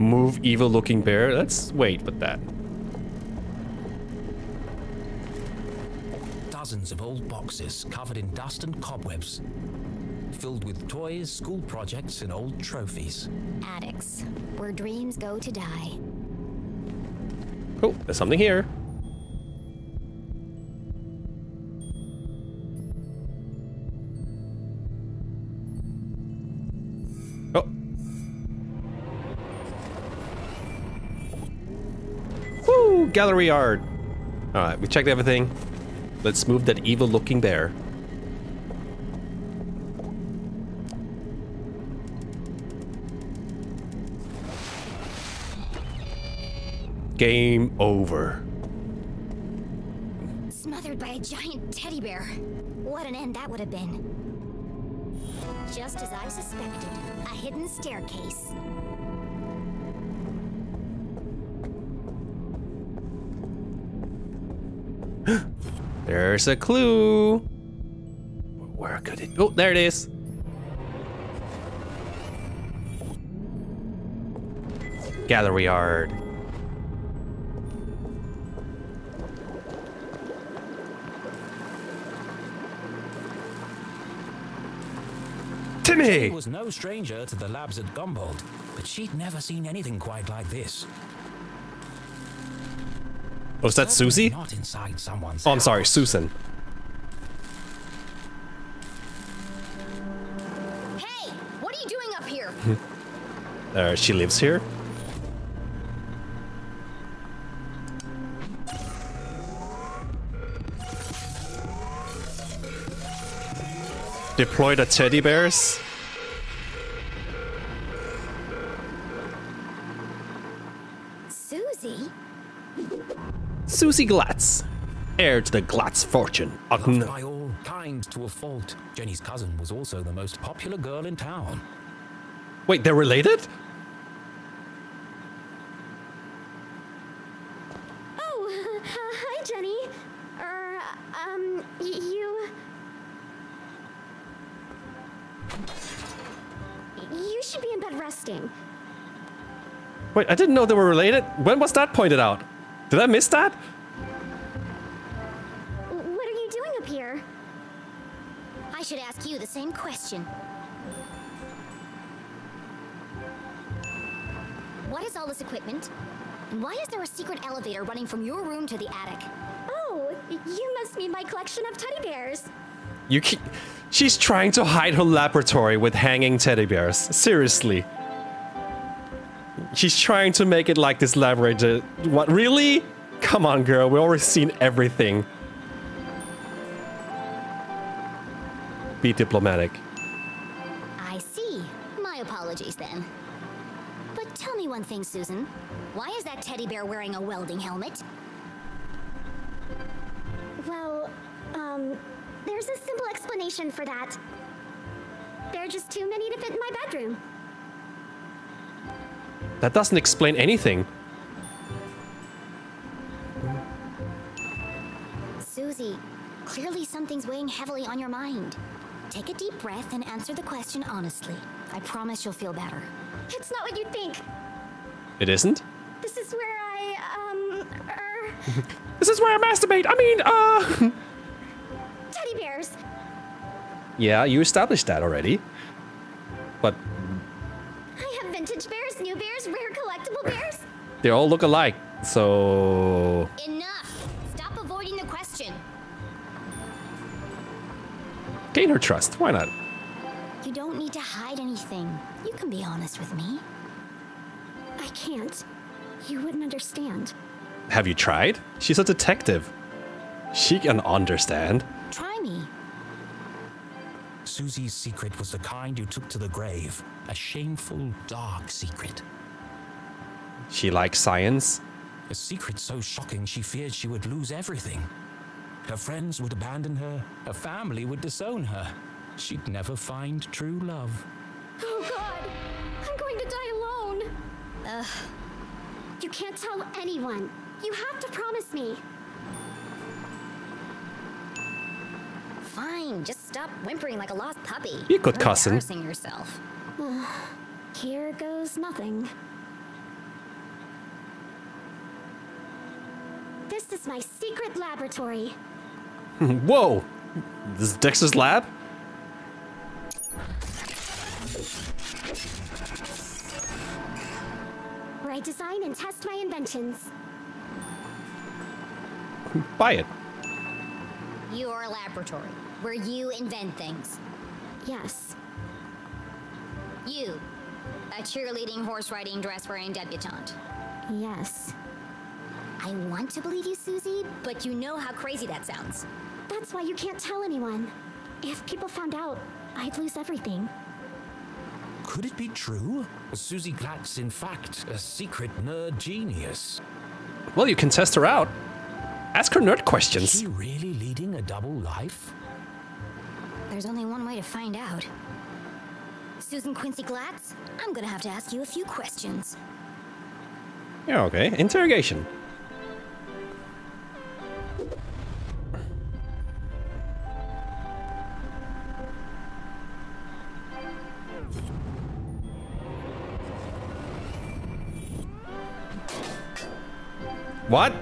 Move evil looking bear. Let's wait with that. Dozens of old boxes covered in dust and cobwebs, filled with toys, school projects, and old trophies. Attics, where dreams go to die. Oh, there's something here. Gallery art. Alright, we checked everything. Let's move that evil looking bear. Game over. Smothered by a giant teddy bear. What an end that would have been. Just as I suspected, a hidden staircase. There's a clue. Where could it? Oh, there it is. Gallery yard. Timmy! Jenny was no stranger to the labs at Gumboldt, but she'd never seen anything quite like this. Was that Susie? Not inside someone's Oh, I'm sorry, Susan. Hey, what are you doing up here? <laughs> Uh, she lives here. Deploy the teddy bears. Susie Glatz, heir to the Glatz fortune. Loved by all, kind to a fault. Jenny's cousin was also the most popular girl in town. Wait, they're related? Oh, <laughs> hi, Jenny. Er, um, you. You should be in bed resting. Wait, I didn't know they were related. When was that pointed out? Did I miss that? Same question. What is all this equipment? And why is there a secret elevator running from your room to the attic? Oh, you must mean my collection of teddy bears. You keep, She's trying to hide her laboratory with hanging teddy bears. Seriously. She's trying to make it like this laboratory. What, really? Come on, girl. We've already seen everything. Be diplomatic. I see. My apologies then. But tell me one thing, Susan. Why is that teddy bear wearing a welding helmet? Well, um, there's a simple explanation for that. There are just too many to fit in my bedroom. That doesn't explain anything. Susie, clearly something's weighing heavily on your mind. Take a deep breath and answer the question honestly. I promise you'll feel better. It's not what you think. It isn't? This is where I, um, er, <laughs> This is where I masturbate. I mean, uh. <laughs> teddy bears. yeah, you established that already. But I have vintage bears, new bears, rare collectible bears. they all look alike. So. Enough! Gain her trust. Why not? You don't need to hide anything. You can be honest with me. I can't. You wouldn't understand. Have you tried? She's a detective. She can understand. Try me. Susie's secret was the kind you took to the grave. A shameful, dark secret. She likes science. A secret so shocking she feared she would lose everything. Her friends would abandon her, her family would disown her. She'd never find true love. Oh God, I'm going to die alone. Ugh. You can't tell anyone. You have to promise me. Fine, just stop whimpering like a lost puppy. Be a good You're cousin. Embarrassing yourself. Here goes nothing. This is my secret laboratory. <laughs> Whoa! This is Dexter's lab? Where I design and test my inventions. Buy it. Your laboratory, where you invent things. Yes. You, a cheerleading, horse riding, dress wearing debutante. Yes. I want to believe you, Susie, but you know how crazy that sounds. That's why you can't tell anyone. If people found out, I'd lose everything. Could it be true? Was Susie Glatz, in fact, a secret nerd genius? Well, you can test her out. Ask her nerd questions. Is she really leading a double life? There's only one way to find out. Susan Quincy Glatz, I'm gonna have to ask you a few questions. Yeah, okay. Interrogation. What?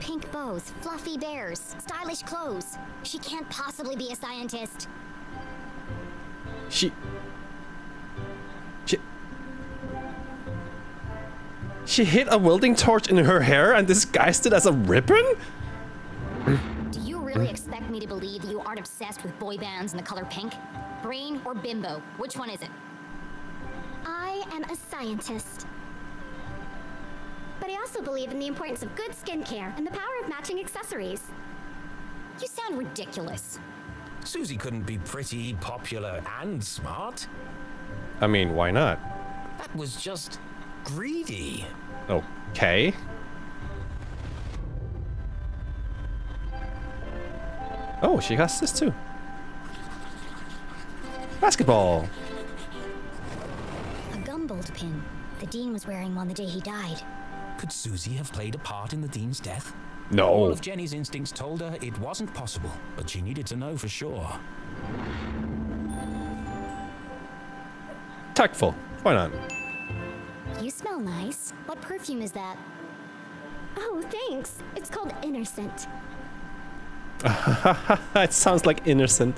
Pink bows, fluffy bears, stylish clothes. She can't possibly be a scientist. She... She... She hid a welding torch in her hair and disguised it as a ribbon? Do you really expect me to believe that you aren't obsessed with boy bands and the color pink? Brain or bimbo? Which one is it? I am a scientist. But I also believe in the importance of good skincare and the power of matching accessories. You sound ridiculous. Susie couldn't be pretty, popular, and smart. I mean, why not? That was just greedy. Okay. Oh, she has this too. Basketball. A Gumboldt pin. The Dean was wearing one the day he died. Could Susie have played a part in the Dean's death? No. All of Jenny's instincts told her it wasn't possible, but she needed to know for sure. Tactful. Why not? You smell nice. What perfume is that? Oh, thanks. It's called Innocent. <laughs> it sounds like innocent.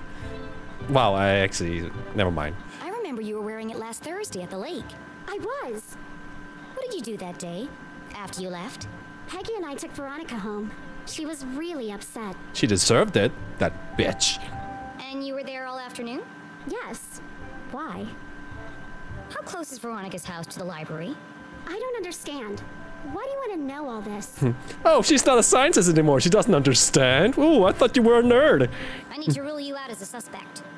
Wow, I actually... Never mind. I remember you were wearing it last Thursday at the lake. I was. What did you do that day? After you left? Peggy and I took Veronica home. She was really upset. She deserved it, that bitch. And you were there all afternoon? Yes. Why? How close is Veronica's house to the library? I don't understand. Why do you want to know all this? <laughs> oh, she's not a scientist anymore. She doesn't understand. Ooh, I thought you were a nerd. I need to rule you out as a suspect. Suspect?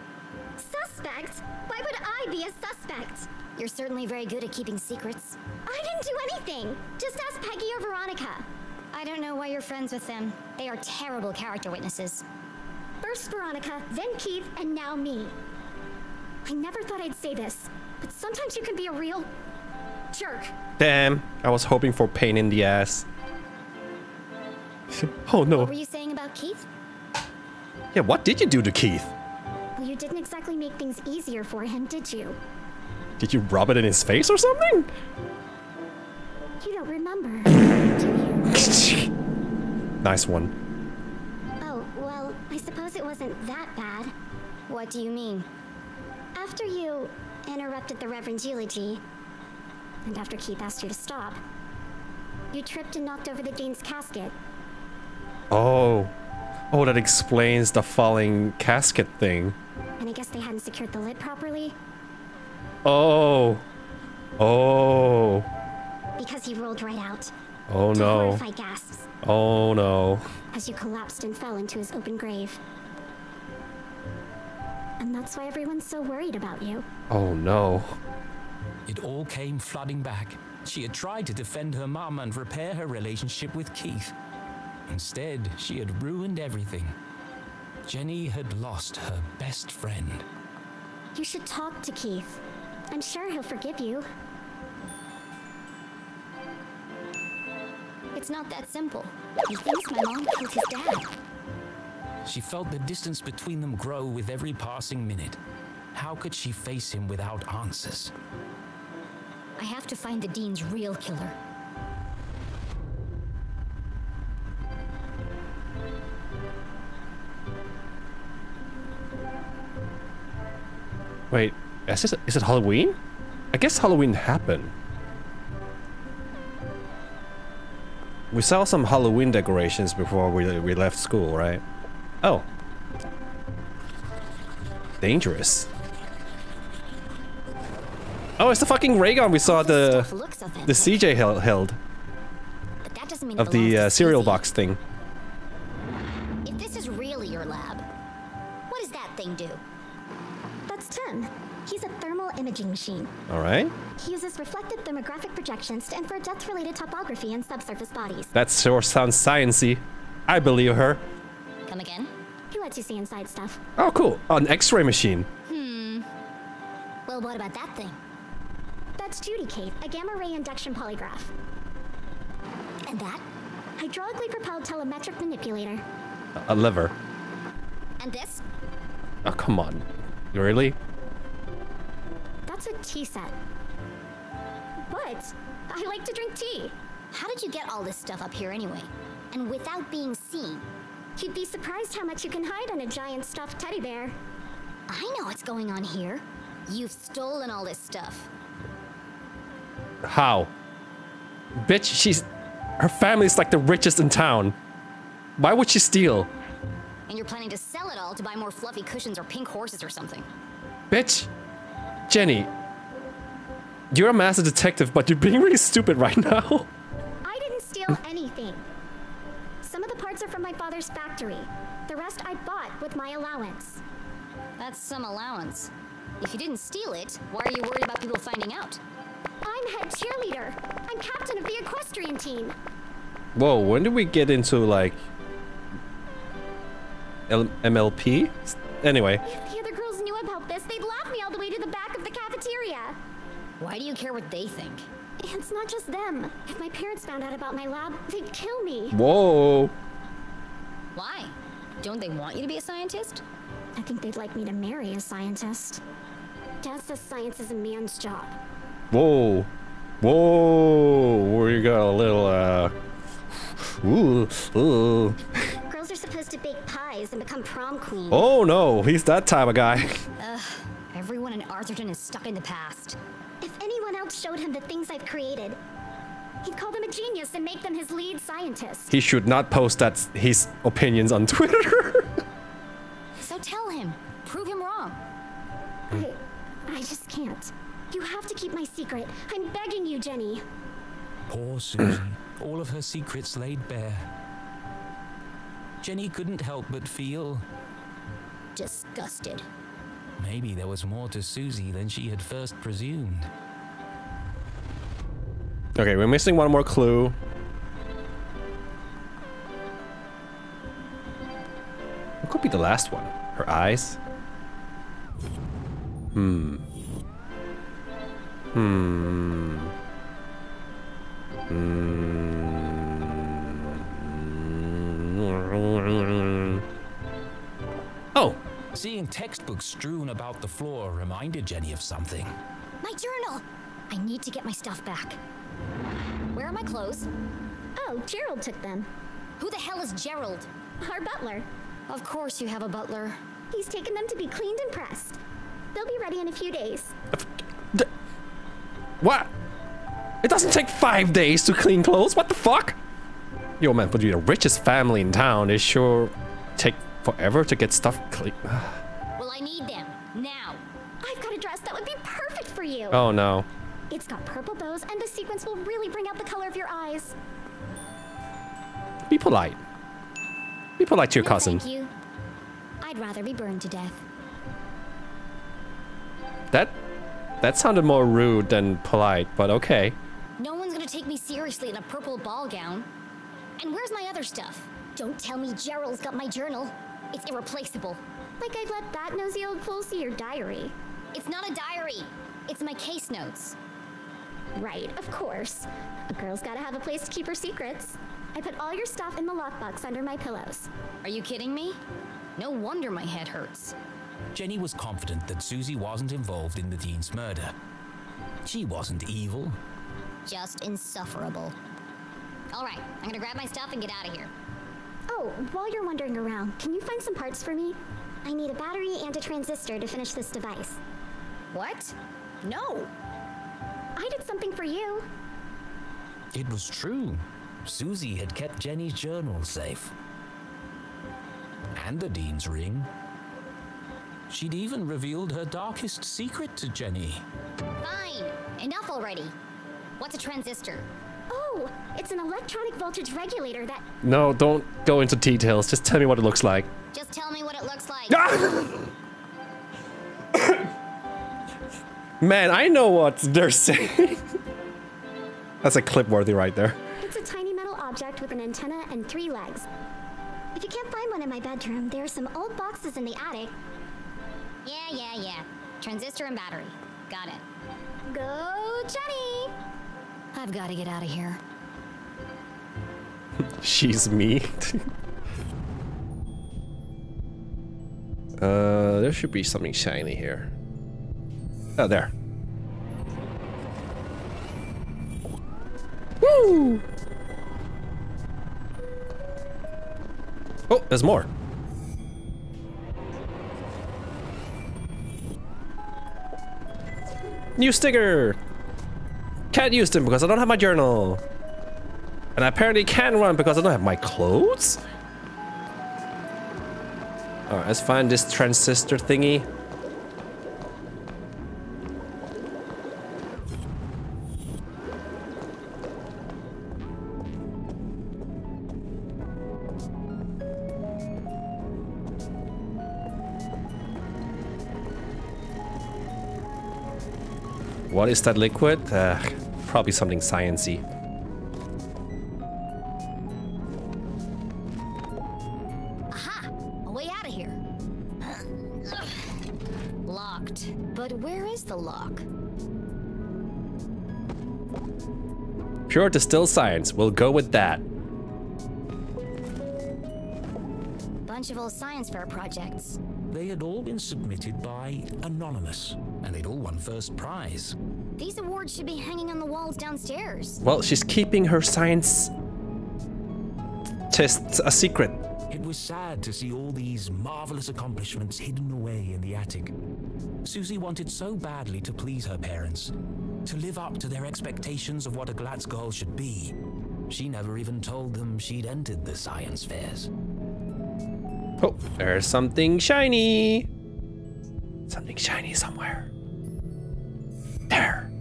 Why would I be a suspect? You're certainly very good at keeping secrets. I didn't do anything. Just ask Peggy or Veronica. I don't know why you're friends with them. They are terrible character witnesses. First Veronica, then Keith, and now me. I never thought I'd say this, but sometimes you can be a real jerk. Damn, I was hoping for pain in the ass. <laughs> oh no. What were you saying about Keith? Yeah, what did you do to Keith? You didn't exactly make things easier for him, did you? Did you rub it in his face or something? You don't remember, <laughs> do you? nice one. Oh, well, I suppose it wasn't that bad. What do you mean? After you interrupted the Reverend's eulogy, and after Keith asked you to stop, you tripped and knocked over the Dean's casket. Oh. Oh, that explains the falling casket thing. And I guess they hadn't secured the lid properly. Oh. Oh. Because he rolled right out. Oh to no. Gasps Oh no. as you collapsed and fell into his open grave. And that's why everyone's so worried about you. Oh no. It all came flooding back. She had tried to defend her mom and repair her relationship with Keith. Instead, she had ruined everything. Jenny had lost her best friend. You should talk to Keith. I'm sure he'll forgive you. It's not that simple. He thinks my mom killed his dad. She felt the distance between them grow with every passing minute. How could she face him without answers? I have to find the Dean's real killer. Wait, is, this, is it Halloween? I guess Halloween happened. We saw some Halloween decorations before we, we left school, right? Oh. Dangerous. Oh, it's the fucking ray gun we saw the the CJ held, held But that doesn't mean of the uh, cereal box thing. Imaging machine. All right. He uses reflected thermographic projections to infer depth-related topography in subsurface bodies. That sure sounds sciency. I believe her. Come again? He lets you see inside stuff. Oh, cool. An X-ray machine. Hmm. Well, what about that thing? That's Judy Kate, a gamma ray induction polygraph. And that? Hydraulically propelled telemetric manipulator. A, a liver. And this? Oh, come on. Really? That's a tea set. But I like to drink tea. How did you get all this stuff up here anyway? And without being seen? You'd be surprised how much you can hide on a giant stuffed teddy bear. I know what's going on here. You've stolen all this stuff. How? Bitch, she's... Her family's like the richest in town. Why would she steal? And you're planning to sell it all to buy more fluffy cushions or pink horses or something. Bitch! Jenny, you're a master detective, but you're being really stupid right now. <laughs> I didn't steal anything. Some of the parts are from my father's factory. The rest I bought with my allowance. That's some allowance. If you didn't steal it, why are you worried about people finding out? I'm head cheerleader. I'm captain of the equestrian team. Whoa, when did we get into like L MLP? Anyway, If the other girls knew about this, they'd laugh me all the way to the back of the cafeteria. Why do you care what they think? It's not just them. If my parents found out about my lab, they'd kill me. whoa. Why? Don't they want you to be a scientist? I think they'd like me to marry a scientist. Dad says science is a man's job. Whoa. Whoa. We got a little, uh... Ooh. Ooh. Girls are supposed to bake pies and become prom queens. Oh no, he's that type of guy. Ugh, everyone in Arthurton is stuck in the past. If anyone else showed him the things I've created, he'd call them a genius and make them his lead scientist. He should not post that his opinions on Twitter. <laughs> So tell him. Prove him wrong. I, I just can't. You have to keep my secret. I'm begging you, Jenny. Poor <clears throat> Susie. All of her secrets laid bare. Jenny couldn't help but feel Disgusted. maybe there was more to Susie than she had first presumed. Okay, we're missing one more clue. What could be the last one? Her eyes? Hmm. Hmm. Hmm. Oh, Seeing textbooks strewn about the floor reminded Jenny of something. My journal! I need to get my stuff back. Where are my clothes? Oh, Gerald took them. Who the hell is Gerald? Our butler. Of course you have a butler. He's taken them to be cleaned and pressed. They'll be ready in a few days. what? It doesn't take five days to clean clothes. What the fuck? Yo, man, but you're the richest family in town. It sure take forever to get stuff clean. <sighs> Well, I need them. Now. I've got a dress that would be perfect for you. oh no. Will really bring out the color of your eyes. Be polite. Be polite to your No, cousin. Thank you. I'd rather be burned to death. That that sounded more rude than polite, but okay. No one's gonna take me seriously in a purple ball gown. And where's my other stuff? Don't tell me Gerald's got my journal. It's irreplaceable. Like I'd let that nosy old fool see your diary. It's not a diary. It's my case notes. Right, of course. A girl's gotta have a place to keep her secrets. I put all your stuff in the lockbox under my pillows. Are you kidding me? No wonder my head hurts. Jenny was confident that Susie wasn't involved in the dean's murder. She wasn't evil. Just insufferable. All right, I'm gonna grab my stuff and get out of here. Oh, while you're wandering around, can you find some parts for me? I need a battery and a transistor to finish this device. What? No. I did something for you. It was true. Susie had kept Jenny's journal safe. And the dean's ring. She'd even revealed her darkest secret to Jenny. Fine. Enough already. What's a transistor? Oh, it's an electronic voltage regulator that. No, don't go into details. Just tell me what it looks like. Just tell me what it looks like. <laughs> <laughs> Man, I know what they're saying. That's a clip worthy right there. It's a tiny metal object with an antenna and three legs. If you can't find one in my bedroom, there are some old boxes in the attic. Yeah, yeah, yeah. Transistor and battery. Got it. Go, Jenny! I've got to get out of here. <laughs> She's me. <laughs> uh, there should be something shiny here. Oh, there. Woo! Oh, there's more. New sticker! Can't use them because I don't have my journal. And I apparently can run because I don't have my clothes? Alright, let's find this transistor thingy. What is that liquid? Uh, probably something sciency. Aha! A way out of here. Locked. But where is the lock? Pure distilled science. We'll go with that. Bunch of old science fair projects. They had all been submitted by Anonymous, and they'd all won first prize. These awards should be hanging on the walls downstairs. Well, she's keeping her science tests a secret. It was sad to see all these marvelous accomplishments hidden away in the attic. Susie wanted so badly to please her parents, to live up to their expectations of what a Glatz girl should be. She never even told them she'd entered the science fairs. Oh, there's something shiny. Something shiny somewhere. There.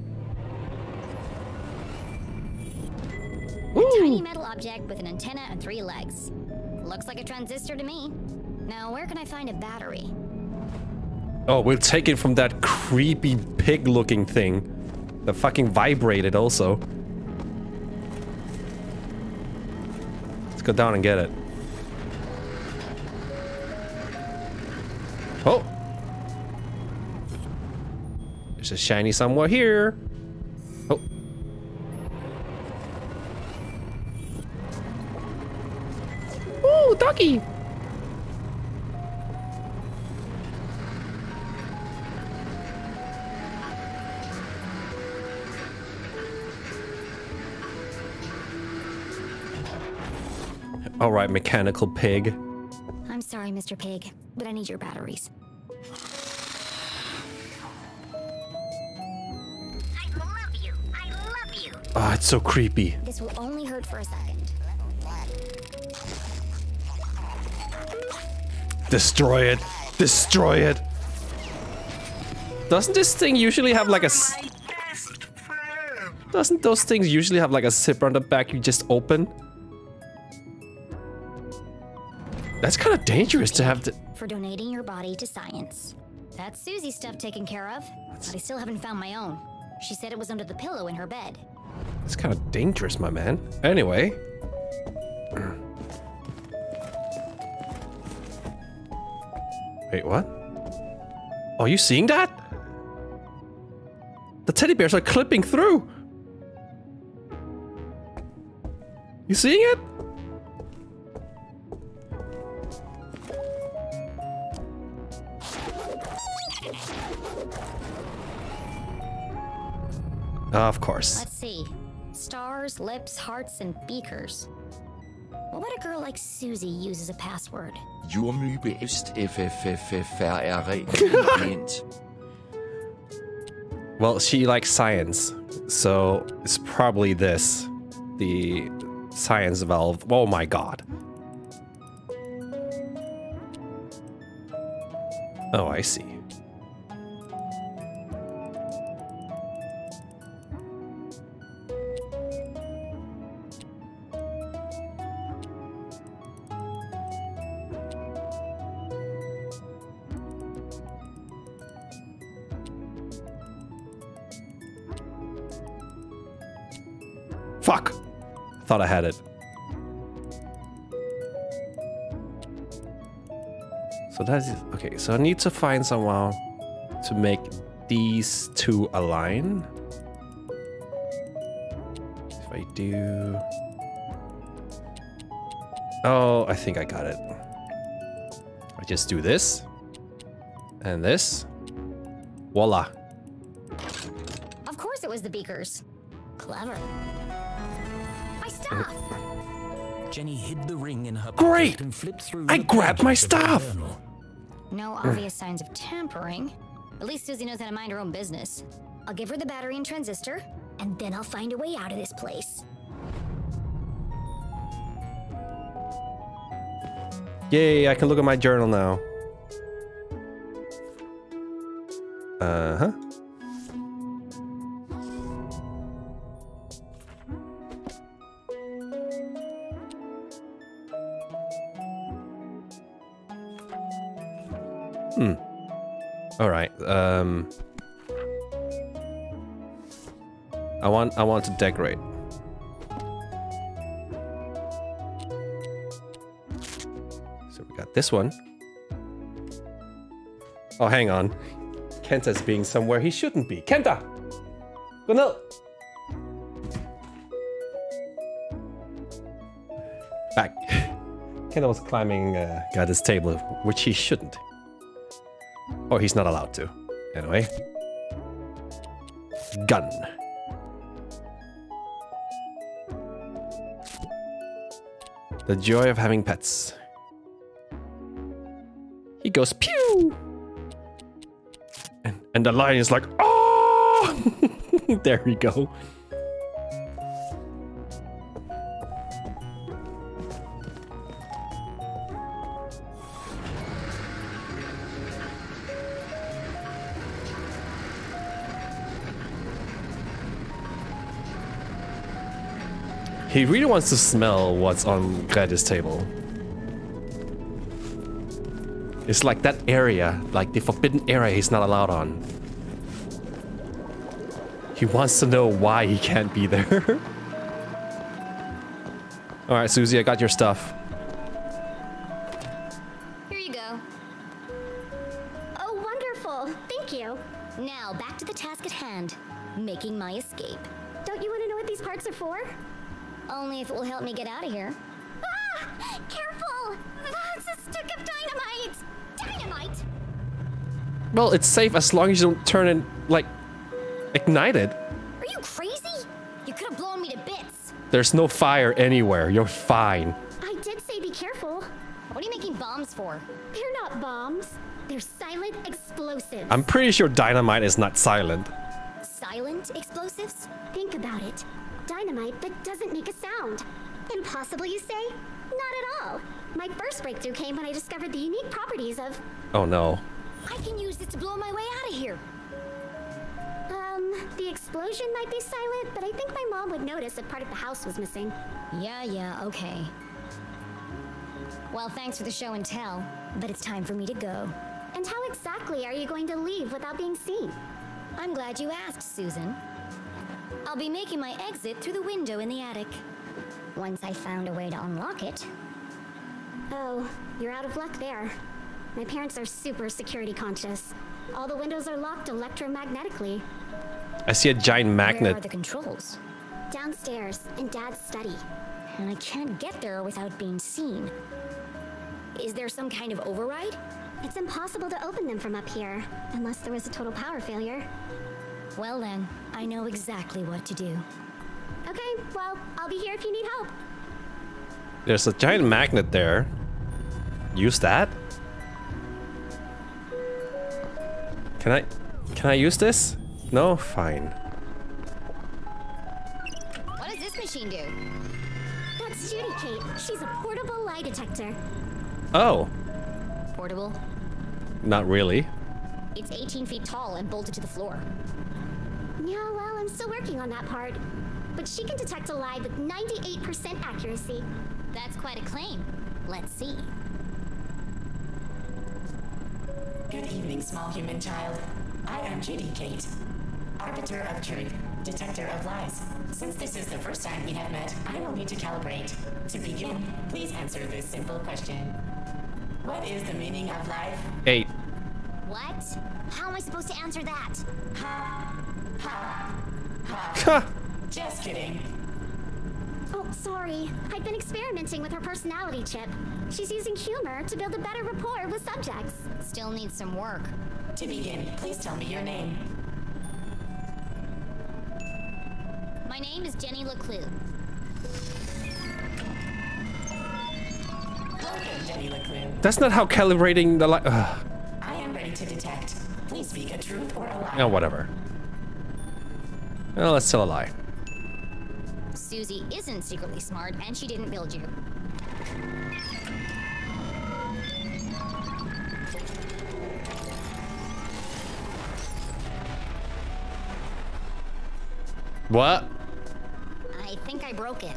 A tiny metal object with an antenna and three legs. Looks like a transistor to me. Now, where can I find a battery? Oh, we'll take it from that creepy pig-looking thing. That fucking vibrated also. Let's go down and get it. Oh! There's a shiny somewhere here. Oh. Ooh, doggy! All right, mechanical pig. I'm sorry, Mr. Pig, but I need your batteries. I love you. I love you. Ah, it's so creepy. This will only hurt for a second. Destroy it. Destroy it. Doesn't this thing usually have like a... s- Doesn't those things usually have like a zipper on the back you just open? That's kind of dangerous to have to... For donating your body to science. That's Susie's stuff taken care of, but I still haven't found my own. She said it was under the pillow in her bed. It's kind of dangerous, my man. Anyway. <clears throat> Wait, what? Are you seeing that? The teddy bears are clipping through. You seeing it? Of course. Let's see. Stars, lips, hearts, and beakers. What would a girl like Susie use as a password? Jordmybeest FFFFRR <laughs> int. Well, she likes science, so it's probably this. The science valve. Oh my god. Oh, I see. Thought I had it. So that's okay. So I need to find someone to make these two align. If I do... Oh, I think I got it. I just do this. And this. Voila. Of course it was the beakers. Clever. My stuff! Jenny hid the ring in her Great! pocket and flipped through I grabbed my pages of her stuff! No obvious signs of tampering. At least Susie knows how to mind her own business. I'll give her the battery and transistor, and then I'll find a way out of this place. Yay, I can look at my journal now. Uh-huh. I want to decorate. So we got this one. Oh, hang on. Kenta's being somewhere he shouldn't be. Kenta! Gunil! Back. <laughs> Kenta was climbing uh, his table, which he shouldn't. Or he's not allowed to. Anyway. Gun. The joy of having pets. He goes pew! And, and the lion is like, oh! <laughs> there we go. He really wants to smell what's on Grethe's table. It's like that area, like the forbidden area he's not allowed on. He wants to know why he can't be there. <laughs> Alright, Susie, I got your stuff. Well, it's safe as long as you don't turn it, like, ignited. Are you crazy? You could have blown me to bits. There's no fire anywhere. You're fine. I did say be careful. What are you making bombs for? They're not bombs. They're silent explosives. I'm pretty sure dynamite is not silent. Silent explosives? Think about it. Dynamite that doesn't make a sound. Impossible, you say? Not at all. My first breakthrough came when I discovered the unique properties of. Oh no. I can use this to blow my way out of here. Um, the explosion might be silent, but I think my mom would notice if part of the house was missing. Yeah, yeah, okay. Well, thanks for the show and tell, but it's time for me to go. And how exactly are you going to leave without being seen? I'm glad you asked, Susan. I'll be making my exit through the window in the attic. Once I found a way to unlock it. Oh, you're out of luck there. My parents are super security conscious. All the windows are locked electromagnetically. I see a giant magnet. Where are the controls? Downstairs, in Dad's study. And I can't get there without being seen. Is there some kind of override? It's impossible to open them from up here, unless there was a total power failure. Well then, I know exactly what to do. Okay, well, I'll be here if you need help. There's a giant magnet there. Use that? Can I... Can I use this? No? Fine. What does this machine do? That's Judy Kate. She's a portable lie detector. Oh. Portable? Not really. It's 18 feet tall and bolted to the floor. Yeah, well, I'm still working on that part. But she can detect a lie with 98% accuracy. That's quite a claim. Let's see. Good evening, small human child. I am Judy Kate, arbiter of truth, detector of lies. Since this is the first time we have met, I will need to calibrate. To begin, please answer this simple question. What is the meaning of life? Eight. What? How am I supposed to answer that? Ha. Ha. Ha. Just kidding. Oh, sorry. I've been experimenting with her personality chip. She's using humor to build a better rapport with subjects. Still needs some work. To begin, please tell me your name. My name is Jenny LeClue. Welcome, Jenny Leclerc. That's not how calibrating the light. I am ready to detect. Please speak a truth or a lie. Oh, whatever. Well, let's tell a lie. Susie isn't secretly smart, and she didn't build you. What? I think I broke it.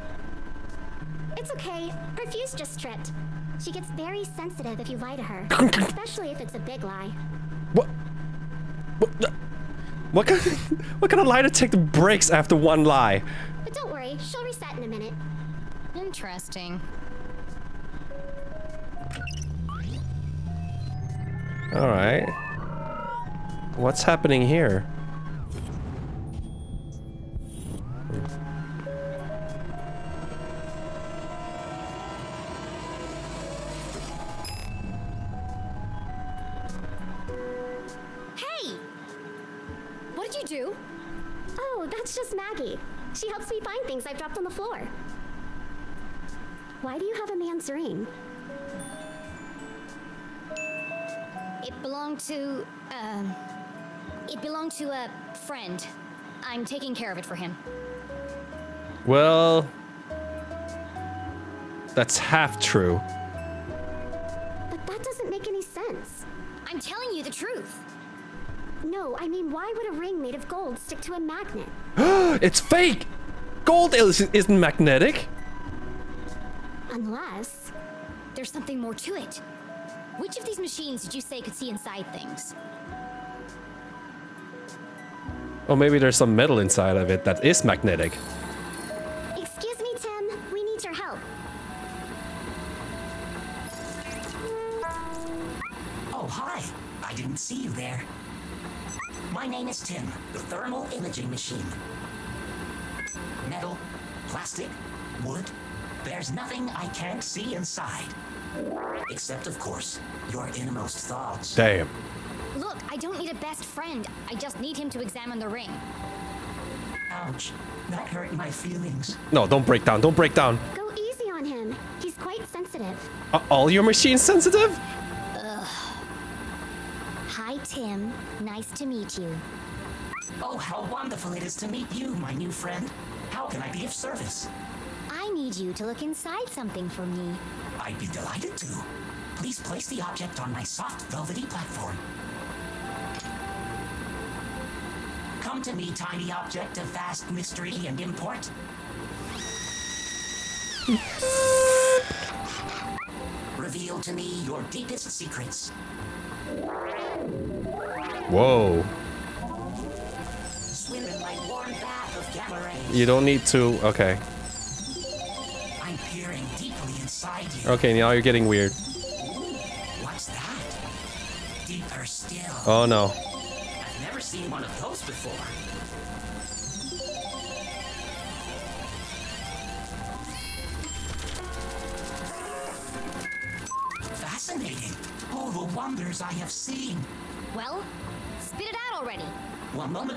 It's okay. Her fuse just tripped. She gets very sensitive if you lie to her, especially if it's a big lie. What? What? What kind? <laughs> what kind of lie detector breaks after one lie? But don't worry, she'll reset in a minute. Interesting. All right. What's happening here? Hey! What did you do? Oh, that's just Maggie. She helps me find things I've dropped on the floor. Why do you have a man's ring? It belonged to, um, it belonged to a friend. I'm taking care of it for him. Well, that's half true. But that doesn't make any sense. I'm telling you the truth. No, I mean, why would a ring made of gold stick to a magnet? <gasps> it's fake. Gold is, isn't magnetic. Unless. There's something more to it. Which of these machines did you say could see inside things? Or maybe there's some metal inside of it that is magnetic. My name is Tim, the thermal imaging machine. Metal, plastic, wood. There's nothing I can't see inside. Except, of course, your innermost thoughts. Damn. Look, I don't need a best friend. I just need him to examine the ring. Ouch. That hurt my feelings. No, don't break down. Don't break down. Go easy on him. He's quite sensitive. Are all your machines sensitive? Nice to meet you. Oh, how wonderful it is to meet you, my new friend. How can I be of service? I need you to look inside something for me. I'd be delighted to. Please place the object on my soft, velvety platform. Come to me, tiny object of vast mystery and import. Reveal to me your deepest secrets. Rays. You don't need to. Okay. I'm peering deeply inside you. Okay, now you're getting weird. What's that? Deeper still. Oh no.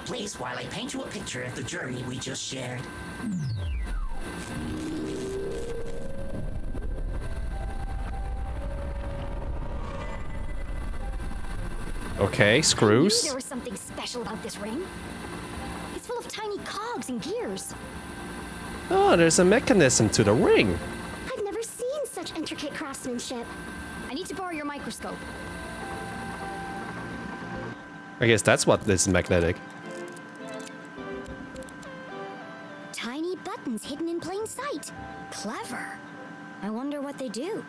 Please, while I paint you a picture of the journey we just shared. Okay, screws. there was something special about this ring. It's full of tiny cogs and gears. Oh, there's a mechanism to the ring. I've never seen such intricate craftsmanship. I need to borrow your microscope. I guess that's what is magnetic. Sight. Clever. I wonder what they do.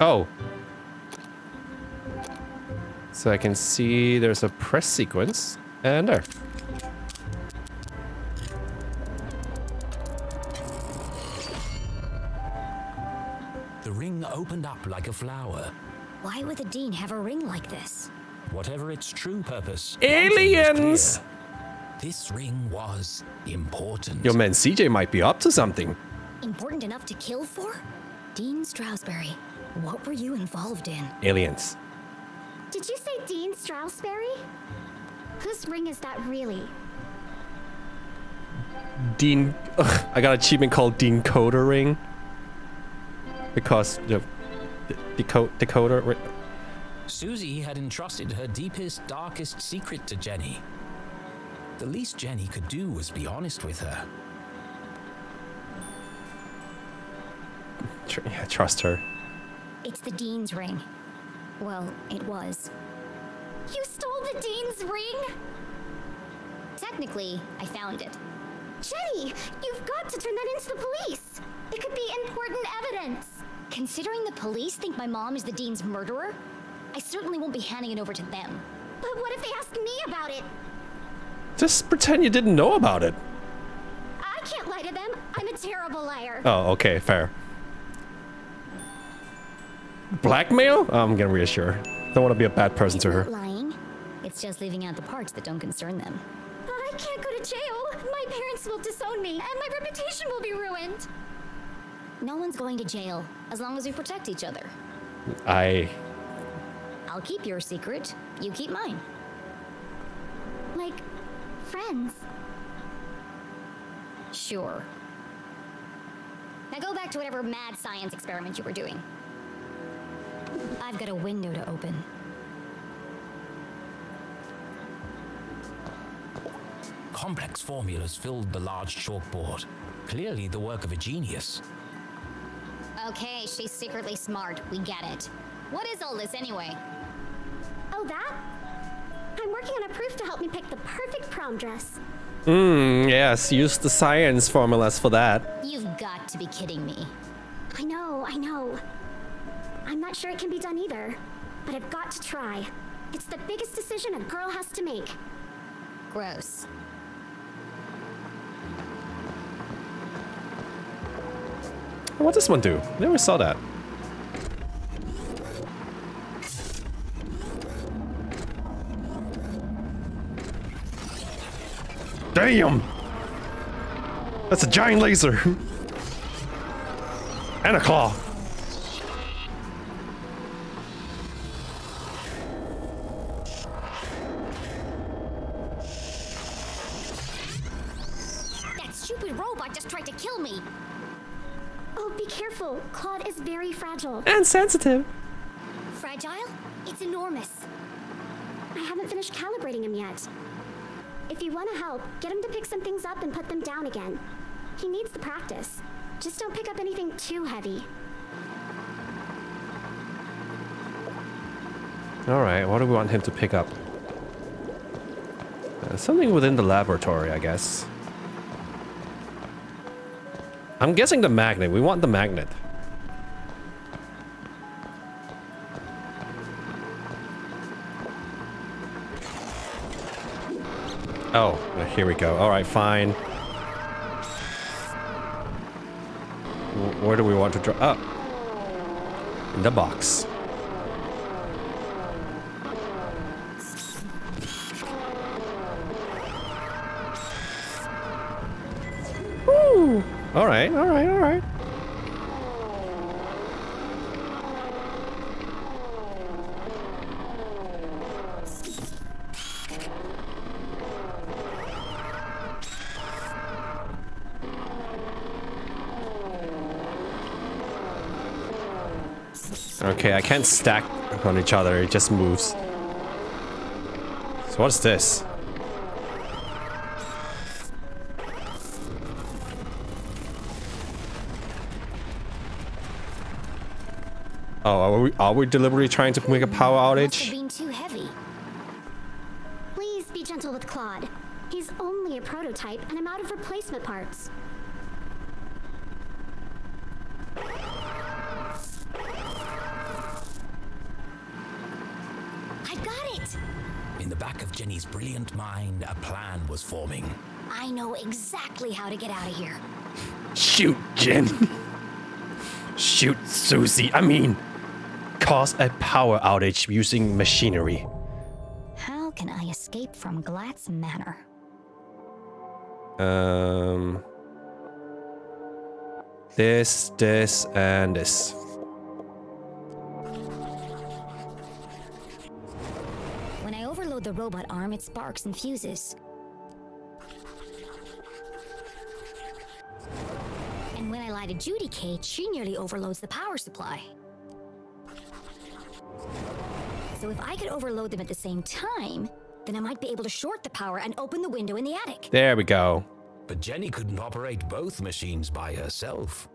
Oh. So I can see there's a press sequence. And there. Like a flower. Why would the Dean have a ring like this? Whatever its true purpose, Aliens! This ring was important. Your man, CJ might be up to something. Important enough to kill for? Dean Strasberry, what were you involved in? Aliens. Did you say Dean Strasberry? Whose ring is that really? Dean. Ugh, I got an achievement called Dean Coder Ring. Because, you know, decode, decoder. Susie had entrusted her deepest, darkest secret to Jenny. The least Jenny could do was be honest with her. Tr- yeah, trust her. It's the Dean's ring. Well, it was. You stole the Dean's ring? Technically, I found it. Jenny, you've got to turn that into the police. It could be important evidence. Considering the police think my mom is the Dean's murderer, I certainly won't be handing it over to them. But what if they ask me about it? Just pretend you didn't know about it. I can't lie to them. I'm a terrible liar. Oh, okay, fair. Blackmail? Oh, I'm gonna reassure. Don't want to be a bad person to her. Lying? It's just leaving out the parts that don't concern them. I can't go to jail. My parents will disown me, and my reputation will be ruined. No one's going to jail as long as we protect each other. I. I'll keep your secret. You keep mine. Like, friends. Sure. Now go back to whatever mad science experiment you were doing. I've got a window to open. Complex formulas filled the large chalkboard. Clearly the work of a genius. Okay, she's secretly smart. We get it. What is all this anyway? Oh, that? I'm working on a proof to help me pick the perfect prom dress. Mmm, yes, use the science formulas for that. You've got to be kidding me. I know, I know. I'm not sure it can be done either, but I've got to try. It's the biggest decision a girl has to make. Gross. What does this one do? Never saw that. Damn! That's a giant laser! <laughs> and a claw! Claude is very fragile. And sensitive. Fragile? It's enormous. I haven't finished calibrating him yet. If you want to help, get him to pick some things up and put them down again. He needs the practice. Just don't pick up anything too heavy. Alright, what do we want him to pick up? Uh, something within the laboratory, I guess. I'm guessing the magnet. We want the magnet. Oh, here we go. Alright, fine. Where do we want to draw? Up. In the box. Woo! Alright, alright, alright. Okay, I can't stack on each other, it just moves. So what's this? Oh, are we, are we deliberately trying to make a power mm, have outage? been too heavy. Please be gentle with Claude. He's only a prototype, and I'm out of replacement parts. Back brilliant mind, a plan was forming. I know exactly how to get out of here. Shoot, Jen. Shoot, Susie. I mean, cause a power outage using machinery. How can I escape from Glatz Manor? Um, this, this, and this. The robot arm, it sparks and fuses. And when I light a Judy Kate, she nearly overloads the power supply. So if I could overload them at the same time, then I might be able to short the power and open the window in the attic. There we go. But Jenny couldn't operate both machines by herself.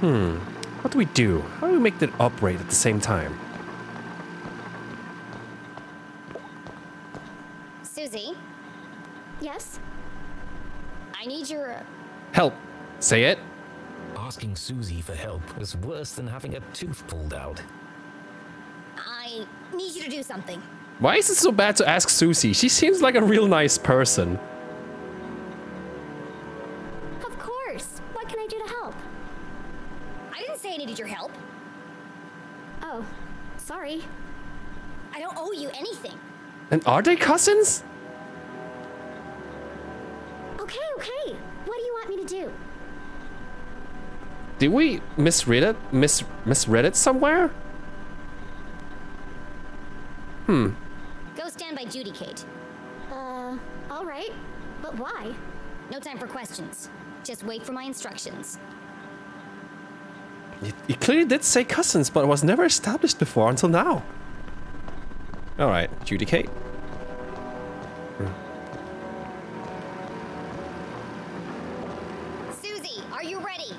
Hmm. What do we do? How do we make that operate at the same time? Susie? Yes? I need your. uh, Help. Say it. Asking Susie for help was worse than having a tooth pulled out. I need you to do something. Why is it so bad to ask Susie? She seems like a real nice person. Say I needed your help. Oh, sorry. I don't owe you anything. And are they cousins? Okay, okay. What do you want me to do? Did we misread it? Mis misread it somewhere? Hmm. Go stand by Judy Kate. Uh, all right. But why? No time for questions. Just wait for my instructions. It, it clearly did say cousins, but it was never established before until now. Alright, Judy Kate. Susie, are you ready?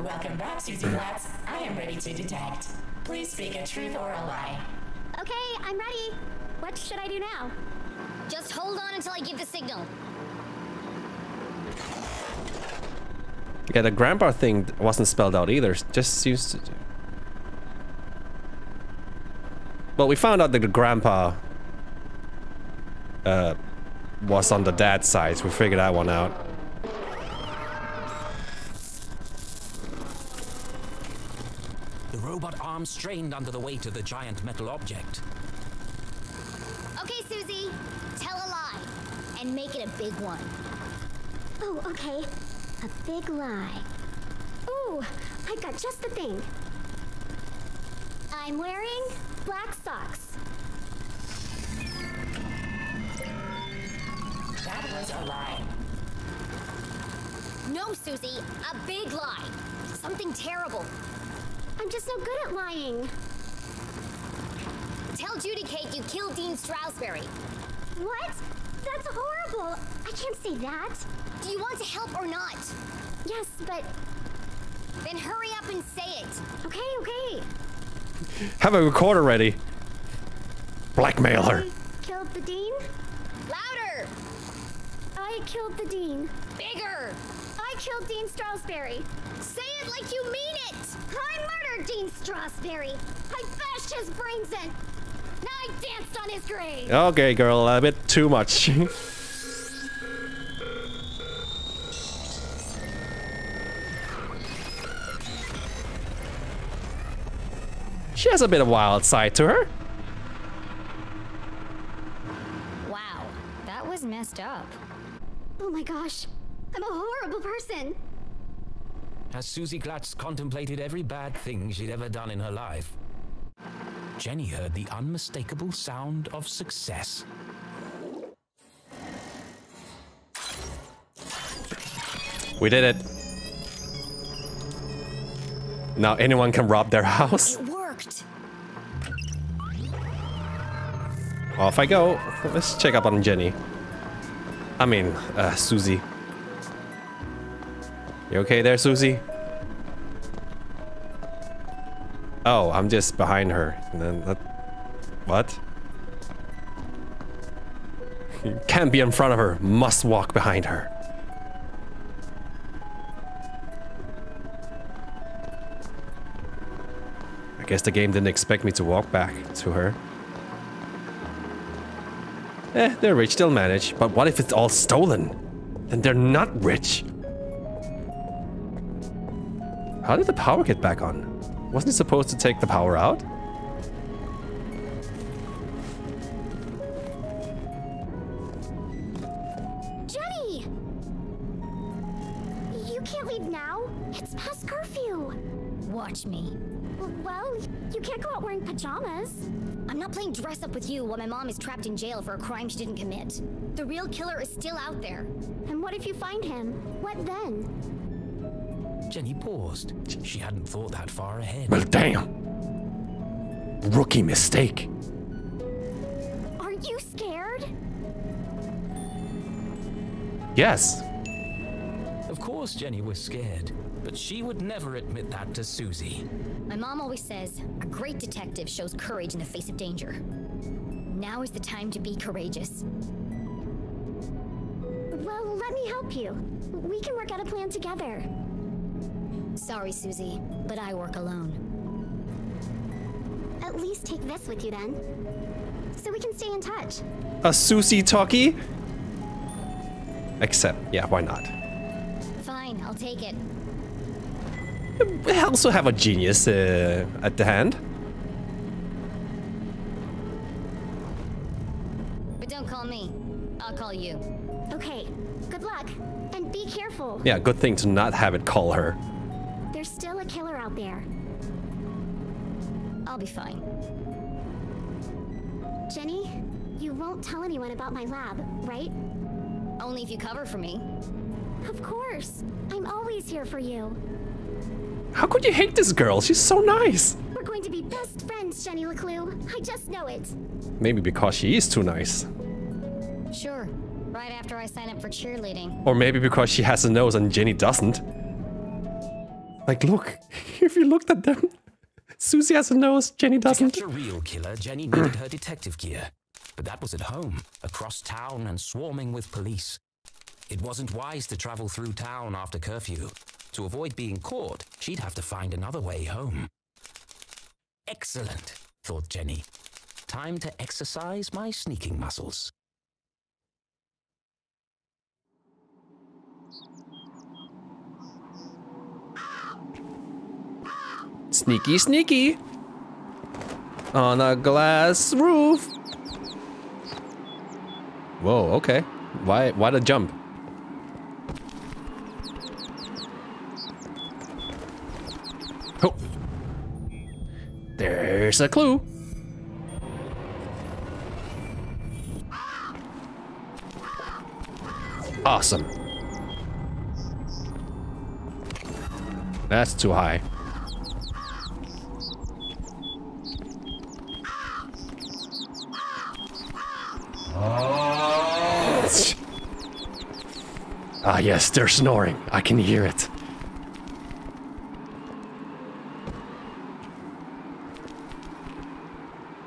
Welcome back, Susie Glatz. I am ready to detect. Please speak a truth or a lie. Okay, I'm ready. What should I do now? Just hold on until I give the signal. Yeah, the grandpa thing wasn't spelled out either. Just seems to. Well, we found out that the grandpa uh, was on the dad's side. So we figured that one out. The robot arm strained under the weight of the giant metal object. Okay, Susie. Tell a lie. And make it a big one. Oh, okay. A big lie. Ooh, I got just the thing. I'm wearing black socks. That was a lie. No, Susie. A big lie. Something terrible. I'm just so good at lying. Tell Judy Kate you killed Dean Strasberry. What? That's horrible. I can't say that. Do you want to help or not? Yes, but Then hurry up and say it. okay, okay. Have a recorder ready. Blackmail her. I Killed the dean? Louder! I killed the dean. Bigger! I killed Dean Strasberry. Say it like you mean it! I murdered Dean Strasberry. I bashed his brains in. Now I danced on his grave. Okay, girl, a bit too much. <laughs> she has a bit of wild side to her. Wow, that was messed up. Oh my gosh. I'm a horrible person. As Susie Glatz contemplated every bad thing she'd ever done in her life, Jenny heard the unmistakable sound of success. We did it. Now anyone can rob their house. Off I go. Let's check up on Jenny. I mean, uh, Susie. You okay there, Susie? Oh, I'm just behind her. Then what? <laughs> Can't be in front of her. Must walk behind her. I guess the game didn't expect me to walk back to her. Eh, they're rich, they'll manage. But what if it's all stolen? Then they're not rich. How did the power get back on? Wasn't it supposed to take the power out? Jenny! You can't leave now. It's past curfew. Watch me. Well, you can't go out wearing pajamas. I'm not playing dress up with you while my mom is trapped in jail for a crime she didn't commit. The real killer is still out there. And what if you find him? What then? Jenny paused. She hadn't thought that far ahead. Well, damn. Rookie mistake. Aren't you scared? Yes. Of course, Jenny was scared, but she would never admit that to Susie. My mom always says a great detective shows courage in the face of danger. Now is the time to be courageous. Well, let me help you. We can work out a plan together. Sorry, Susie, but I work alone. At least take this with you then. So we can stay in touch. A Susie talkie? Except, yeah, why not? Fine, I'll take it. We also have a genius uh, at the hand. But don't call me. I'll call you. Okay, good luck. And be careful. Yeah, good thing to not have it call her. There's still a killer out there. I'll be fine. Jenny, you won't tell anyone about my lab, right? Only if you cover for me. Of course. I'm always here for you. How could you hate this girl? She's so nice. We're going to be best friends, Jenny LeClue. I just know it. Maybe because she is too nice. Sure. Right after I sign up for cheerleading. Or maybe because she has a nose and Jenny doesn't. Like, look. <laughs> If you looked at them. <laughs> Susie has a nose, Jenny doesn't. To catch a real killer, Jenny needed her detective gear. But that was at home, across town and swarming with police. It wasn't wise to travel through town after curfew. To avoid being caught, she'd have to find another way home. Excellent, thought Jenny. Time to exercise my sneaking muscles. Sneaky, sneaky. On a glass roof. Whoa, okay. Why, why the jump? There's a clue. Awesome. That's too high. Ah, yes, they're snoring. I can hear it.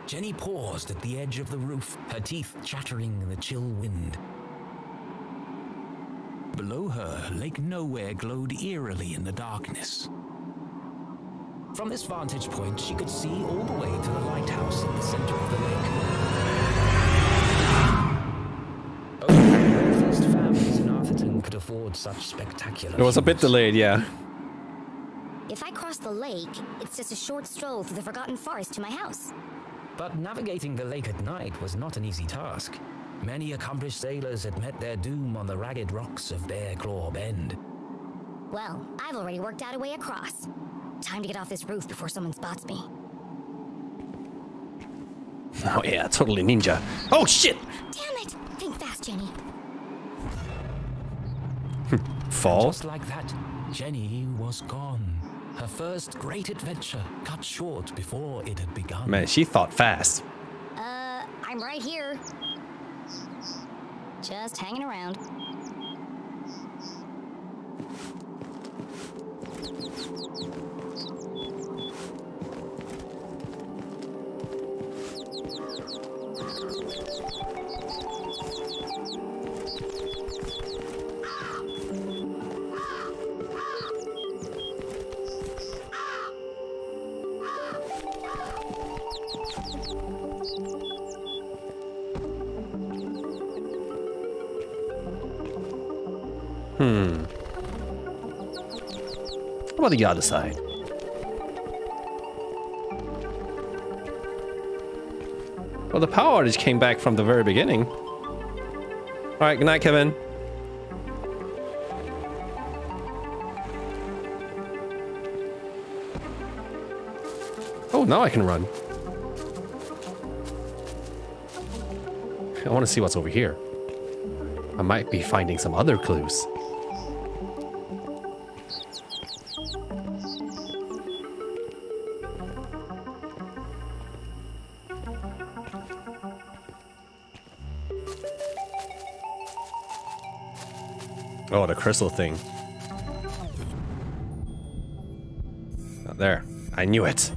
Jenny paused at the edge of the roof, her teeth chattering in the chill wind. Below her, Lake Nowhere glowed eerily in the darkness. From this vantage point, she could see all the way to the lighthouse in the center of the lake. Only first families in Arthurton could afford such spectacular It was a bit delayed, yeah. If I cross the lake, it's just a short stroll through the Forgotten Forest to my house. But navigating the lake at night was not an easy task. Many accomplished sailors had met their doom on the ragged rocks of Bear Claw Bend. Well, I've already worked out a way across. Time to get off this roof before someone spots me. <laughs> Oh yeah, totally ninja. Oh shit! Damn it! Think fast, Jenny. <laughs> Fall? Just like that, Jenny was gone. Her first great adventure cut short before it had begun. Man, she thought fast. Uh, I'm right here. Just hanging around. What about the other side? Well, the power outage came back from the very beginning. Alright, good night, Kevin. Oh, now I can run. I want to see what's over here. I might be finding some other clues. The crystal thing. Oh, there. I knew it.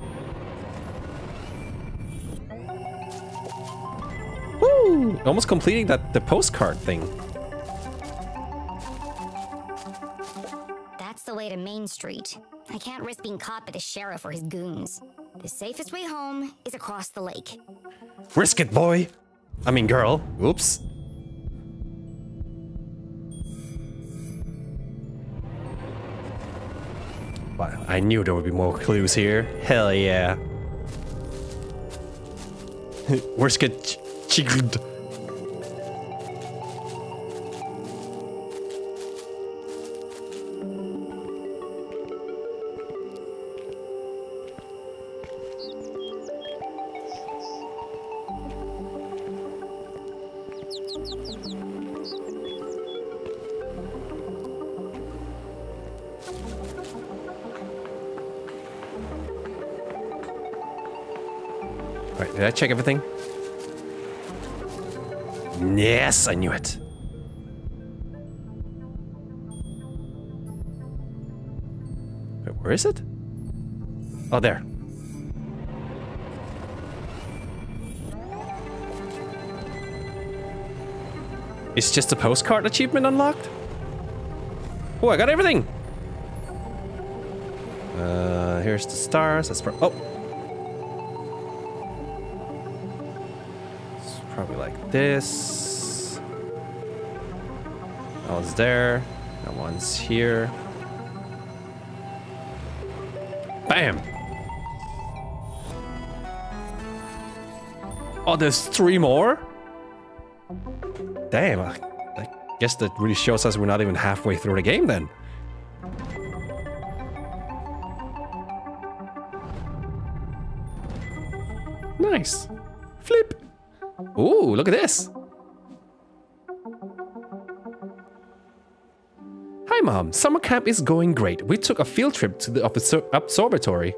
Woo! Almost completing that the postcard thing. That's the way to Main Street. I can't risk being caught by the sheriff or his goons. The safest way home is across the lake. Risk it, boy! I mean, girl. Oops. I knew there would be more clues here. Hell yeah. <laughs> Risk it, check everything? Yes, I knew it. Wait, where is it? Oh, there. It's just a postcard achievement unlocked? Oh, I got everything! Uh, here's the stars. That's pro- Oh! This. That one's there. That one's here. Bam! Oh, there's three more? Damn, I, I guess that really shows us we're not even halfway through the game then. Camp is going great. We took a field trip to the obser- observatory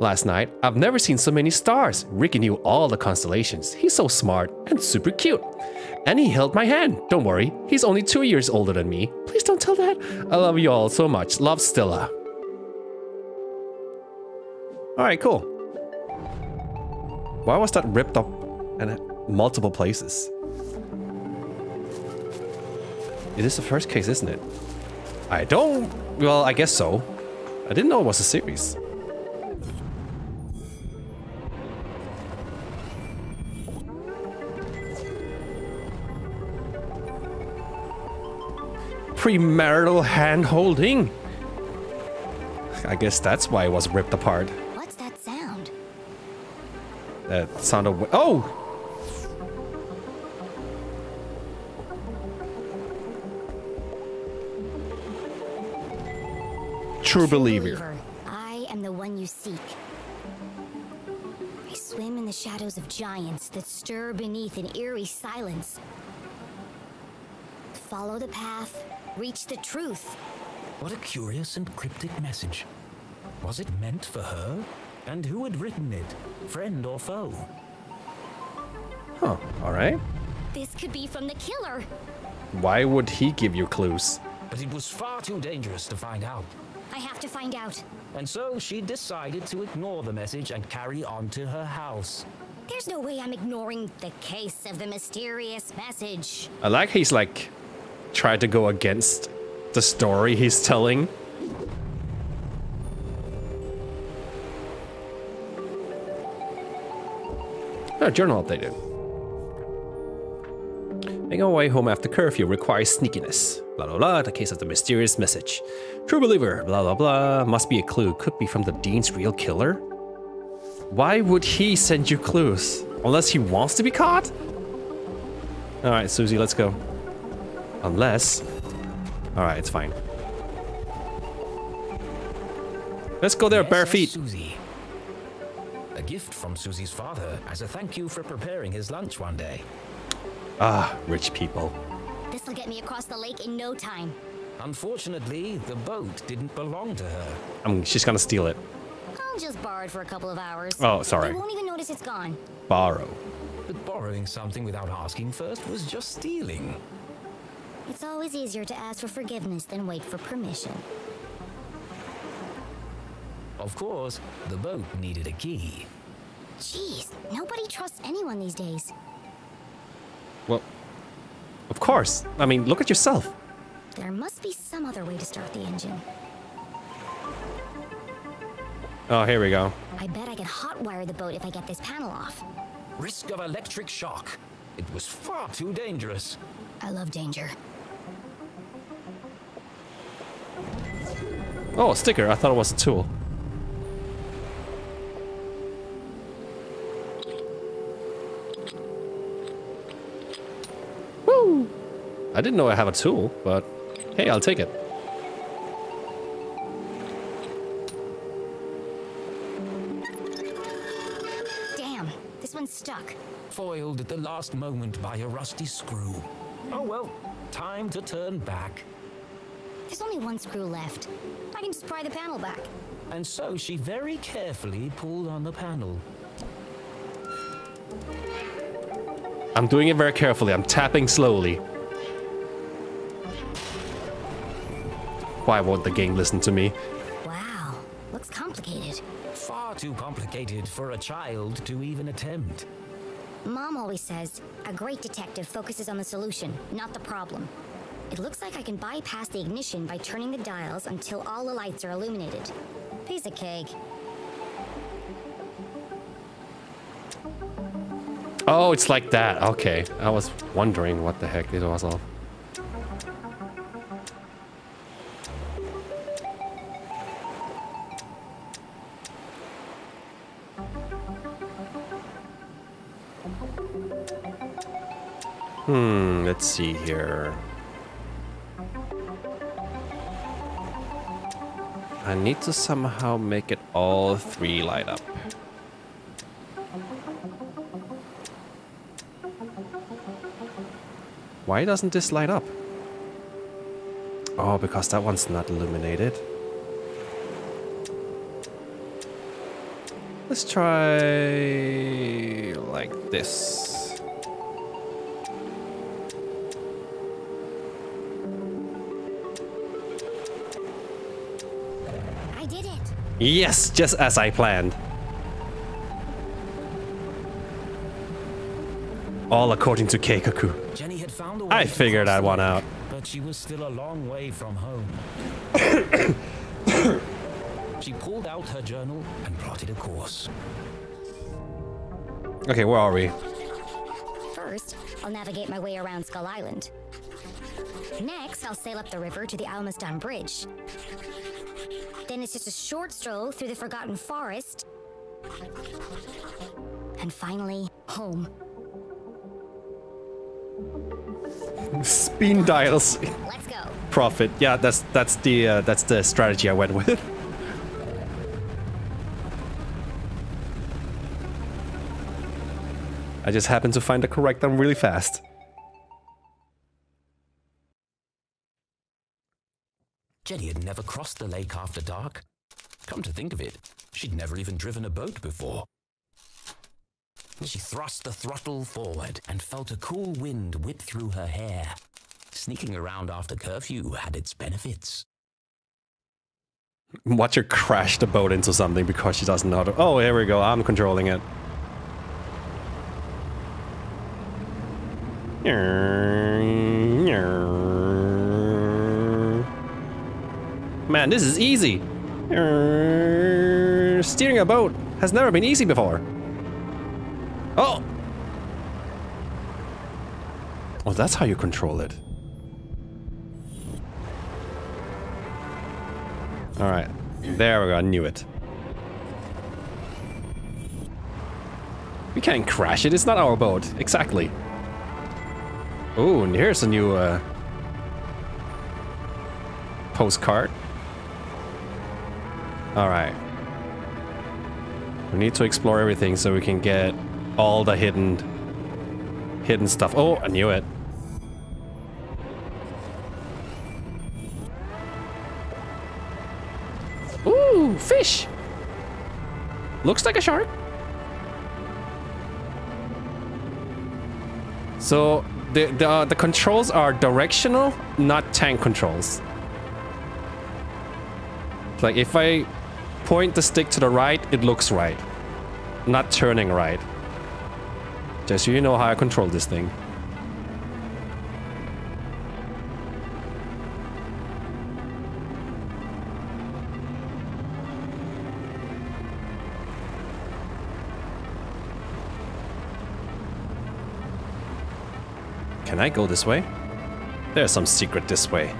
last night. I've never seen so many stars. Ricky knew all the constellations. He's so smart and super cute. And he held my hand. Don't worry, he's only two years older than me. Please don't tell that. I love you all so much. Love, Stella. Alright, cool. Why was that ripped up in multiple places? It is the first case, isn't it? I don't... Well, I guess so. I didn't know it was a series. Premarital hand-holding? I guess that's why it was ripped apart. What's that sound? That sound of... Oh! True believer. I am the one you seek. I swim in the shadows of giants that stir beneath an eerie silence. Follow the path, reach the truth. What a curious and cryptic message. Was it meant for her? And who had written it? Friend or foe? Huh, alright. This could be from the killer. Why would he give you clues? But it was far too dangerous to find out. I have to find out. And so she decided to ignore the message and carry on to her house. There's no way I'm ignoring the case of the mysterious message. I like he's like tried to go against the story he's telling. Oh, journal updated. Making our way home after curfew requires sneakiness. Blah blah blah. The case of the mysterious message. True believer. Blah blah blah. Must be a clue. Could be from the Dean's real killer. Why would he send you clues? Unless he wants to be caught? Alright, Susie, let's go. Unless... Alright, it's fine. Let's go there, Yes, bare feet. Susie. A gift from Susie's father as a thank you for preparing his lunch one day. Ah, rich people. This'll get me across the lake in no time. Unfortunately, the boat didn't belong to her. I'm, she's gonna steal it. I'll just borrow it for a couple of hours. Oh, sorry. You won't even notice it's gone. Borrow. But borrowing something without asking first was just stealing. It's always easier to ask for forgiveness than wait for permission. Of course, the boat needed a key. Jeez, nobody trusts anyone these days. Well, of course. I mean, look at yourself. There must be some other way to start the engine. Oh, here we go. I bet I can hotwire the boat if I get this panel off. Risk of electric shock. It was far too dangerous. I love danger. Oh, a sticker. I thought it was a tool. I didn't know I have a tool, but hey, I'll take it. Damn, this one's stuck. Foiled at the last moment by a rusty screw. Oh well, time to turn back. There's only one screw left. I can just pry the panel back. And so she very carefully pulled on the panel. I'm doing it very carefully. I'm tapping slowly. Why won't the game listen to me? Wow, looks complicated. Far too complicated for a child to even attempt. Mom always says, a great detective focuses on the solution, not the problem. It looks like I can bypass the ignition by turning the dials until all the lights are illuminated. Piece of cake. Oh, it's like that. Okay. I was wondering what the heck it was all. Let's see here. I need to somehow make it all three light up. Why doesn't this light up? Oh, because that one's not illuminated. Let's try like this. Yes, just as I planned. All according to Keikaku. Jenny had found a way I figured cross that the one out. But she was still a long way from home. <coughs> she pulled out her journal and plotted a course. Okay, where are we? First, I'll navigate my way around Skull Island. Next, I'll sail up the river to the Almaston Bridge. Then it's just a short stroll through the Forgotten Forest. And finally, home. Spin dials. Let's go. Profit. Yeah, that's that's the uh, that's the strategy I went with. <laughs> I just happened to find the correct one really fast. Jenny had never crossed the lake after dark. Come to think of it, she'd never even driven a boat before. She thrust the throttle forward and felt a cool wind whip through her hair. Sneaking around after curfew had its benefits. Watch her crash the boat into something because she doesn't know to. Oh, here we go. I'm controlling it. Man, this is easy. Steering a boat has never been easy before. Oh! Oh, that's how you control it. Alright. There we go, I knew it. We can't crash it, it's not our boat. Exactly. Oh, and here's a new uh, postcard. Alright. We need to explore everything so we can get all the hidden hidden stuff. Oh, I knew it. Ooh, fish! Looks like a shark. So the the uh, the controls are directional, not tank controls. Like if I point the stick to the right, it looks right, not turning right. Just so you know how I control this thing. Can I go this way? There's some secret this way.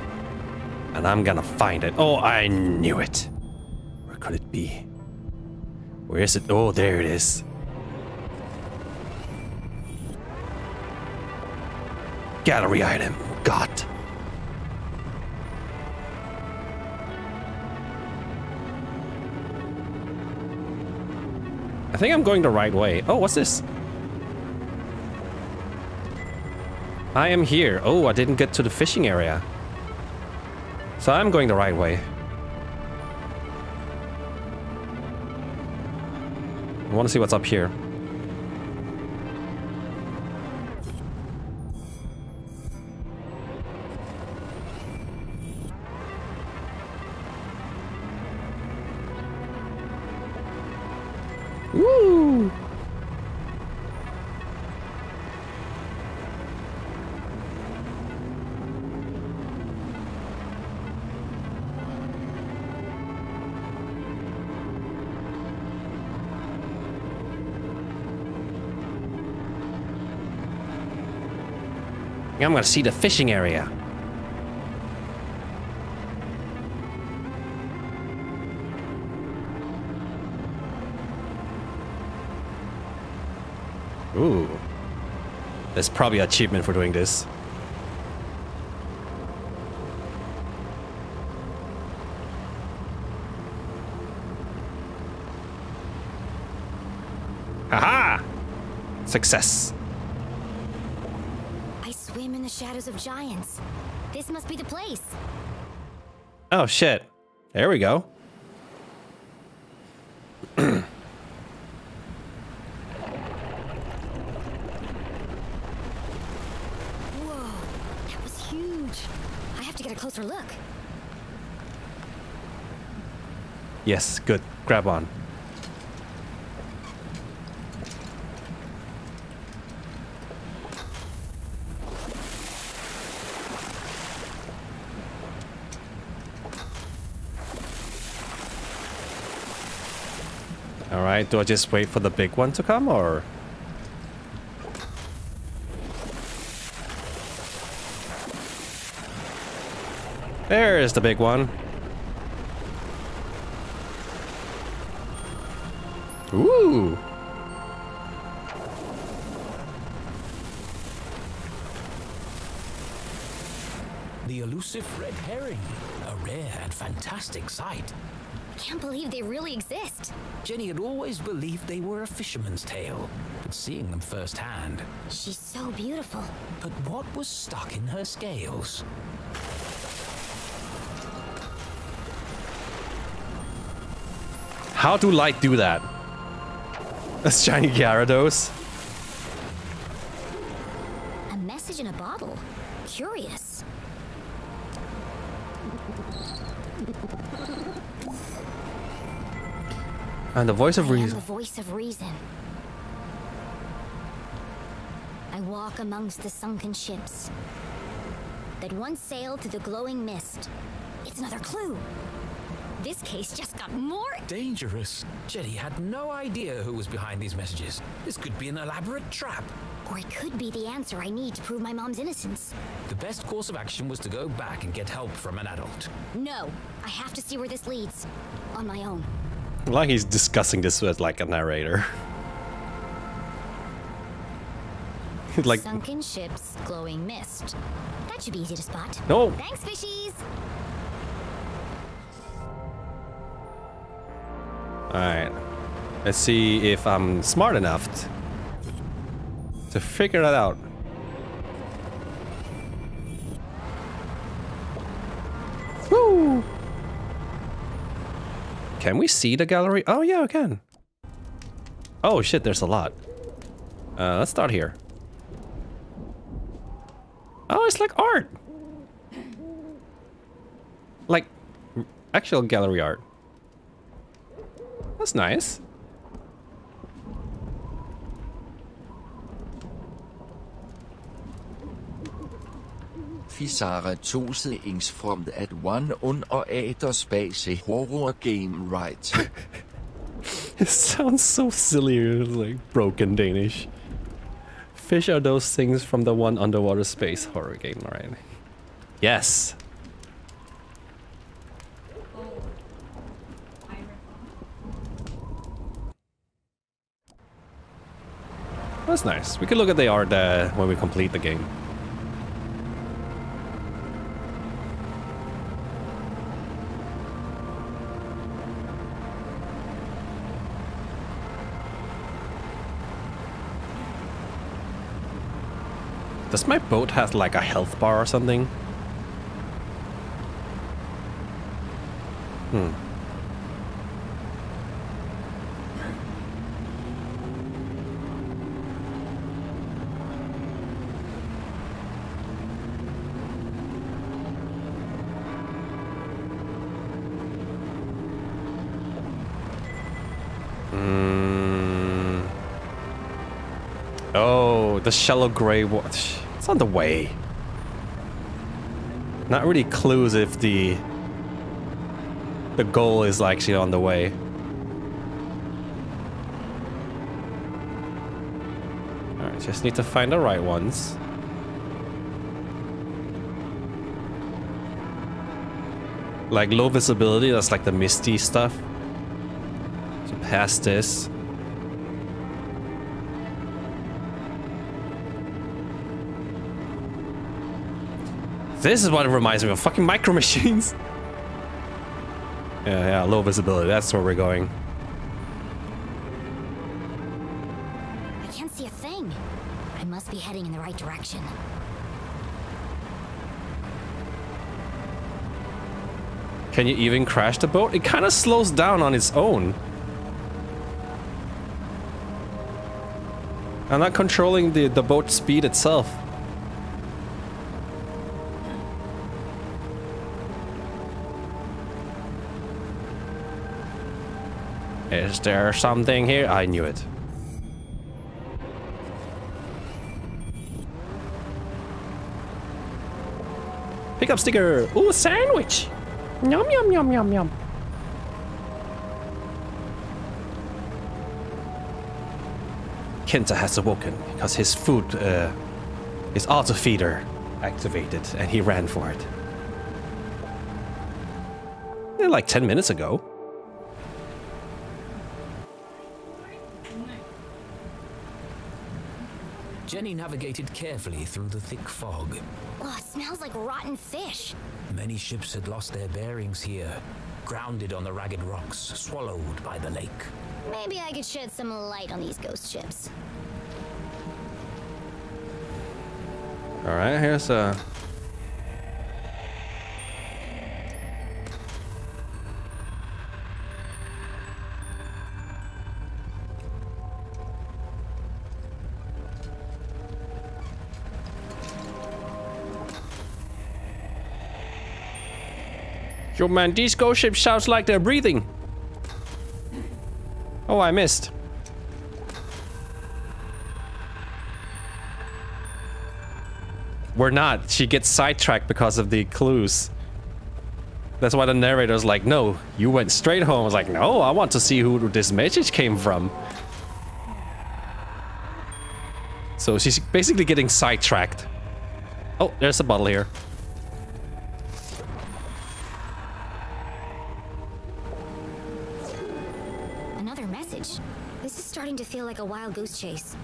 And I'm gonna find it. Oh, I knew it. Where could it be? Where is it? Oh, there it is. Gallery item. Got. I think I'm going the right way. Oh, what's this? I am here. Oh, I didn't get to the fishing area. So I'm going the right way. Want to see what's up here. I'm gonna see the fishing area. Ooh. There's probably achievement for doing this. Haha! Success. I swim in the shadows of giants. This must be the place. Oh shit. There we go. Whoa, that was huge. I have to get a closer look. Yes, good. Grab on. Do I just wait for the big one to come or? There is the big one. Ooh. The elusive red herring, a rare and fantastic sight. I can't believe they really exist. Jenny had always believed they were a fisherman's tale, but seeing them firsthand. She's so beautiful. But what was stuck in her scales? How do light do that? That's shiny Gyarados. A message in a bottle. Curious. And the voice of I am reason. the voice of reason. I walk amongst the sunken ships that once sailed through the glowing mist. It's another clue. This case just got more. Dangerous. Jenny had no idea who was behind these messages. This could be an elaborate trap. Or it could be the answer I need to prove my mom's innocence. The best course of action was to go back and get help from an adult. No, I have to see where this leads. On my own. Like he's discussing this with like a narrator. <laughs> like Sunken ships, glowing mist. That should be easy to spot. No. Thanks, fishies. Alright. Let's see if I'm smart enough to figure that out. Can we see the gallery? Oh yeah, we can. Oh shit, there's a lot. Uh, let's start here. Oh, it's like art. Like actual gallery art. That's nice. Fisare Tosings from at one on or æder space horror game right. <laughs> It sounds so silly, like broken Danish. Fish are those things from the one underwater space horror game, right? Yes. That's nice. We can look at the art uh, when we complete the game. Does my boat have like a health bar or something? Hmm. Mm. Oh, the shallow gray watch. It's on the way. Not really clues if the the goal is actually on the way. Alright, just need to find the right ones. Like low visibility, that's like the misty stuff. So past this. This is what it reminds me of. Fucking micro machines. <laughs> yeah, yeah, low visibility. That's where we're going. I can't see a thing. I must be heading in the right direction. Can you even crash the boat? It kind of slows down on its own. I'm not controlling the, the boat speed itself. Is there something here? I knew it. Pickup sticker. Ooh, a sandwich. Yum, yum, yum, yum, yum. Kenta has awoken because his food, uh, his auto feeder activated and he ran for it. Yeah, like 10 minutes ago. Jenny navigated carefully through the thick fog. Oh, it smells like rotten fish. Many ships had lost their bearings here, grounded on the ragged rocks, swallowed by the lake. Maybe I could shed some light on these ghost ships. Alright, here's a... Yo man, these ghost ships sounds like they're breathing. Oh, I missed. We're not. She gets sidetracked because of the clues. That's why the narrator's like, no, you went straight home. I was like, no, I want to see who this message came from. So she's basically getting sidetracked. Oh, there's a bottle here. Feel like a wild goose chase.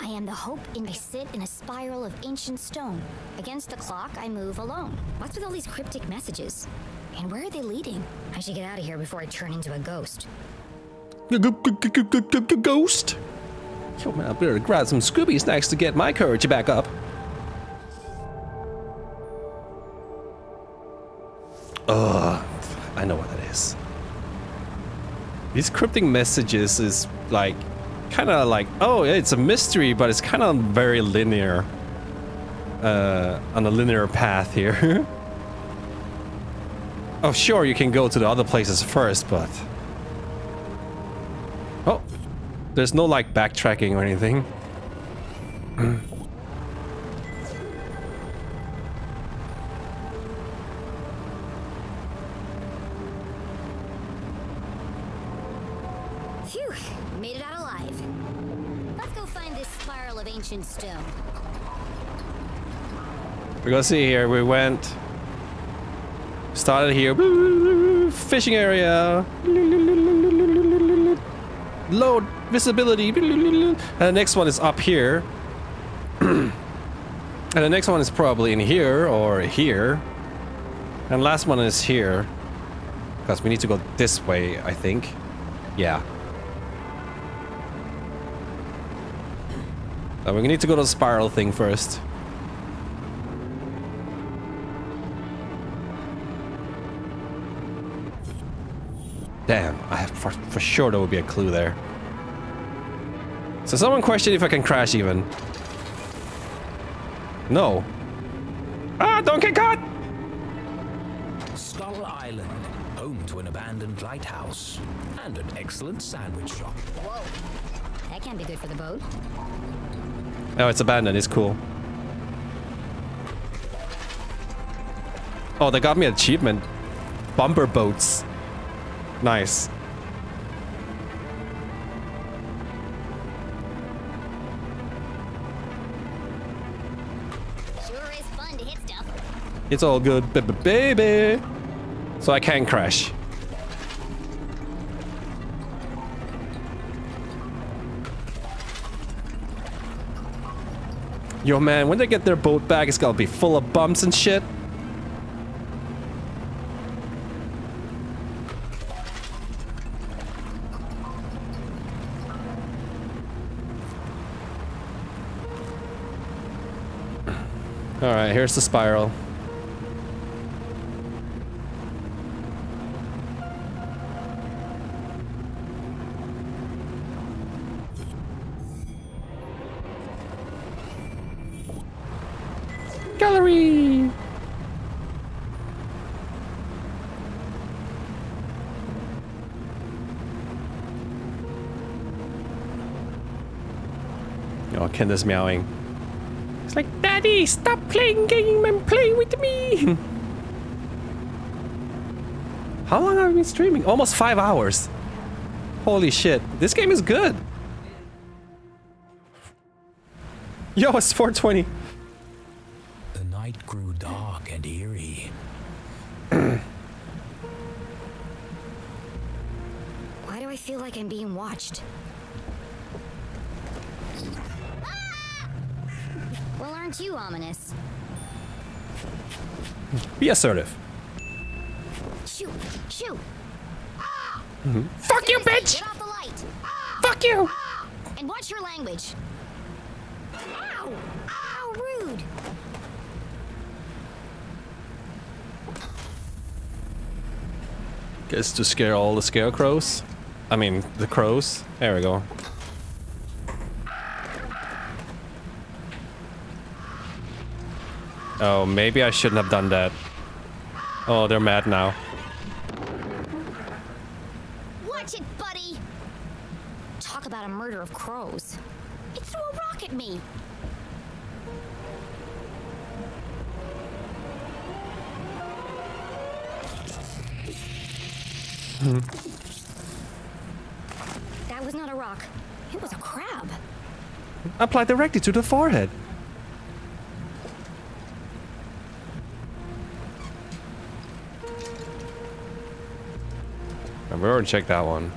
I am the hope in I sit in a spiral of ancient stone. Against the clock, I move alone. What's with all these cryptic messages? And where are they leading? I should get out of here before I turn into a ghost. Ghost? Yo, man, I better grab some Scooby snacks to get my courage back up. Ugh, I know what that is. These cryptic messages is like, kind of like, oh, it's a mystery, but it's kind of very linear. Uh, on a linear path here. <laughs> oh, sure, you can go to the other places first, but... Oh, there's no like backtracking or anything. <clears throat> We're gonna see here. We went. Started here. Fishing area. Low visibility. And the next one is up here. <clears throat> and the next one is probably in here or here. And last one is here. Because we need to go this way, I think. Yeah. Uh, we need to go to the spiral thing first. For, for sure there would be a clue there. So someone questioned if I can crash even. No. Ah, don't get caught! Skull Island, home to an abandoned lighthouse and an excellent sandwich shop. Whoa. That can't be good for the boat. Oh, it's abandoned. It's cool. Oh, they got me an achievement. Bumper boats. Nice. It's all good, baby. So I can crash. Yo, man, when they get their boat back, it's gonna be full of bumps and shit. Alright, here's the spiral. Kenda's meowing. It's like, Daddy, stop playing game and play with me! <laughs> How long have we been streaming? Almost five hours. Holy shit. This game is good. Yo, it's 420. The night grew dark and eerie. Why do I feel like I'm being watched? Aren't you ominous? Be assertive. Shoot! Shoot! Mhm. Fuck you, bitch! Get off the light! Fuck you! And watch your language. Ow! Ow, rude! Guess to scare all the scarecrows. I mean, the crows. There we go. Oh, maybe I shouldn't have done that. Oh, they're mad now. Watch it, buddy! Talk about a murder of crows. It threw a rock at me! Hmm. that was not a rock. It was a crab. Applied directly to the forehead. Already checked that one.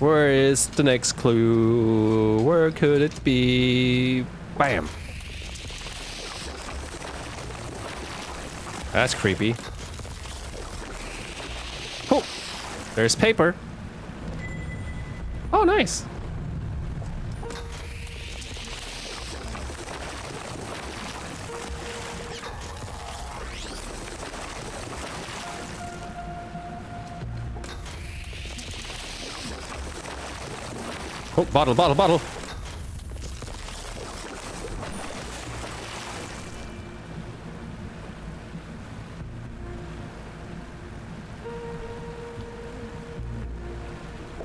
Where is the next clue? Where could it be? Bam. That's creepy. Oh, there's paper. Oh, nice. Oh, bottle, bottle, bottle.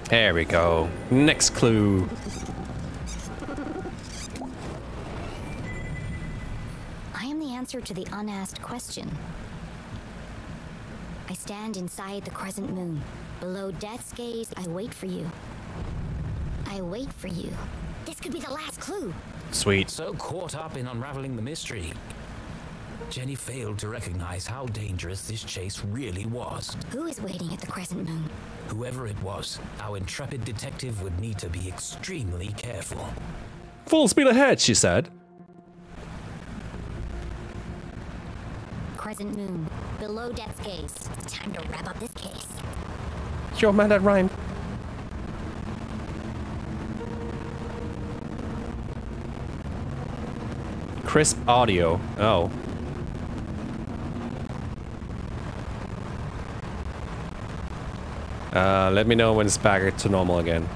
There we go. Next clue. I am the answer to the unasked question. I stand inside the crescent moon. Below death's gaze, I wait for you. I wait for you. This could be the last clue. Sweet. So caught up in unraveling the mystery, Jenny failed to recognize how dangerous this chase really was. Who is waiting at the crescent moon? Whoever it was, our intrepid detective would need to be extremely careful. Full speed ahead, she said. Crescent moon. Below death's gaze. Time to wrap up this case. Yo, man, that rhymed. Crisp audio. Oh. Uh, let me know when it's back to normal again.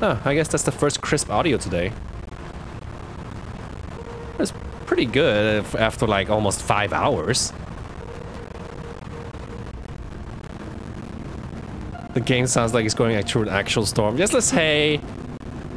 Oh, I guess that's the first crisp audio today. It's pretty good after like almost five hours. The game sounds like it's going through an actual storm. Just let's say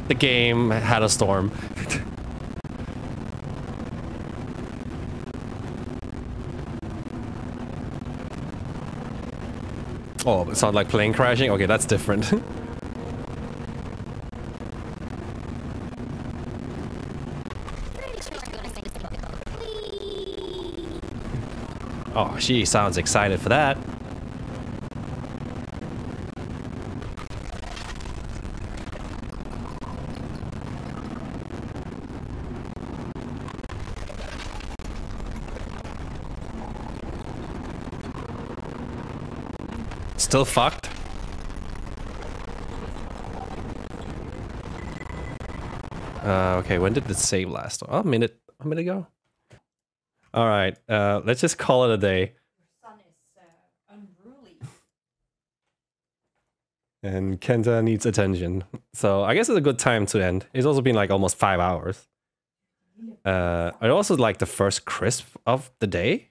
the game had a storm. <laughs> oh, it sounds like plane crashing? Okay, that's different. <laughs> oh, she sounds excited for that. Still fucked? Uh, okay, when did the save last? Oh, a minute, a minute ago. All right, uh, let's just call it a day. And Kenta needs attention. So I guess it's a good time to end. It's also been like almost five hours. Uh, I also like the first crisp of the day.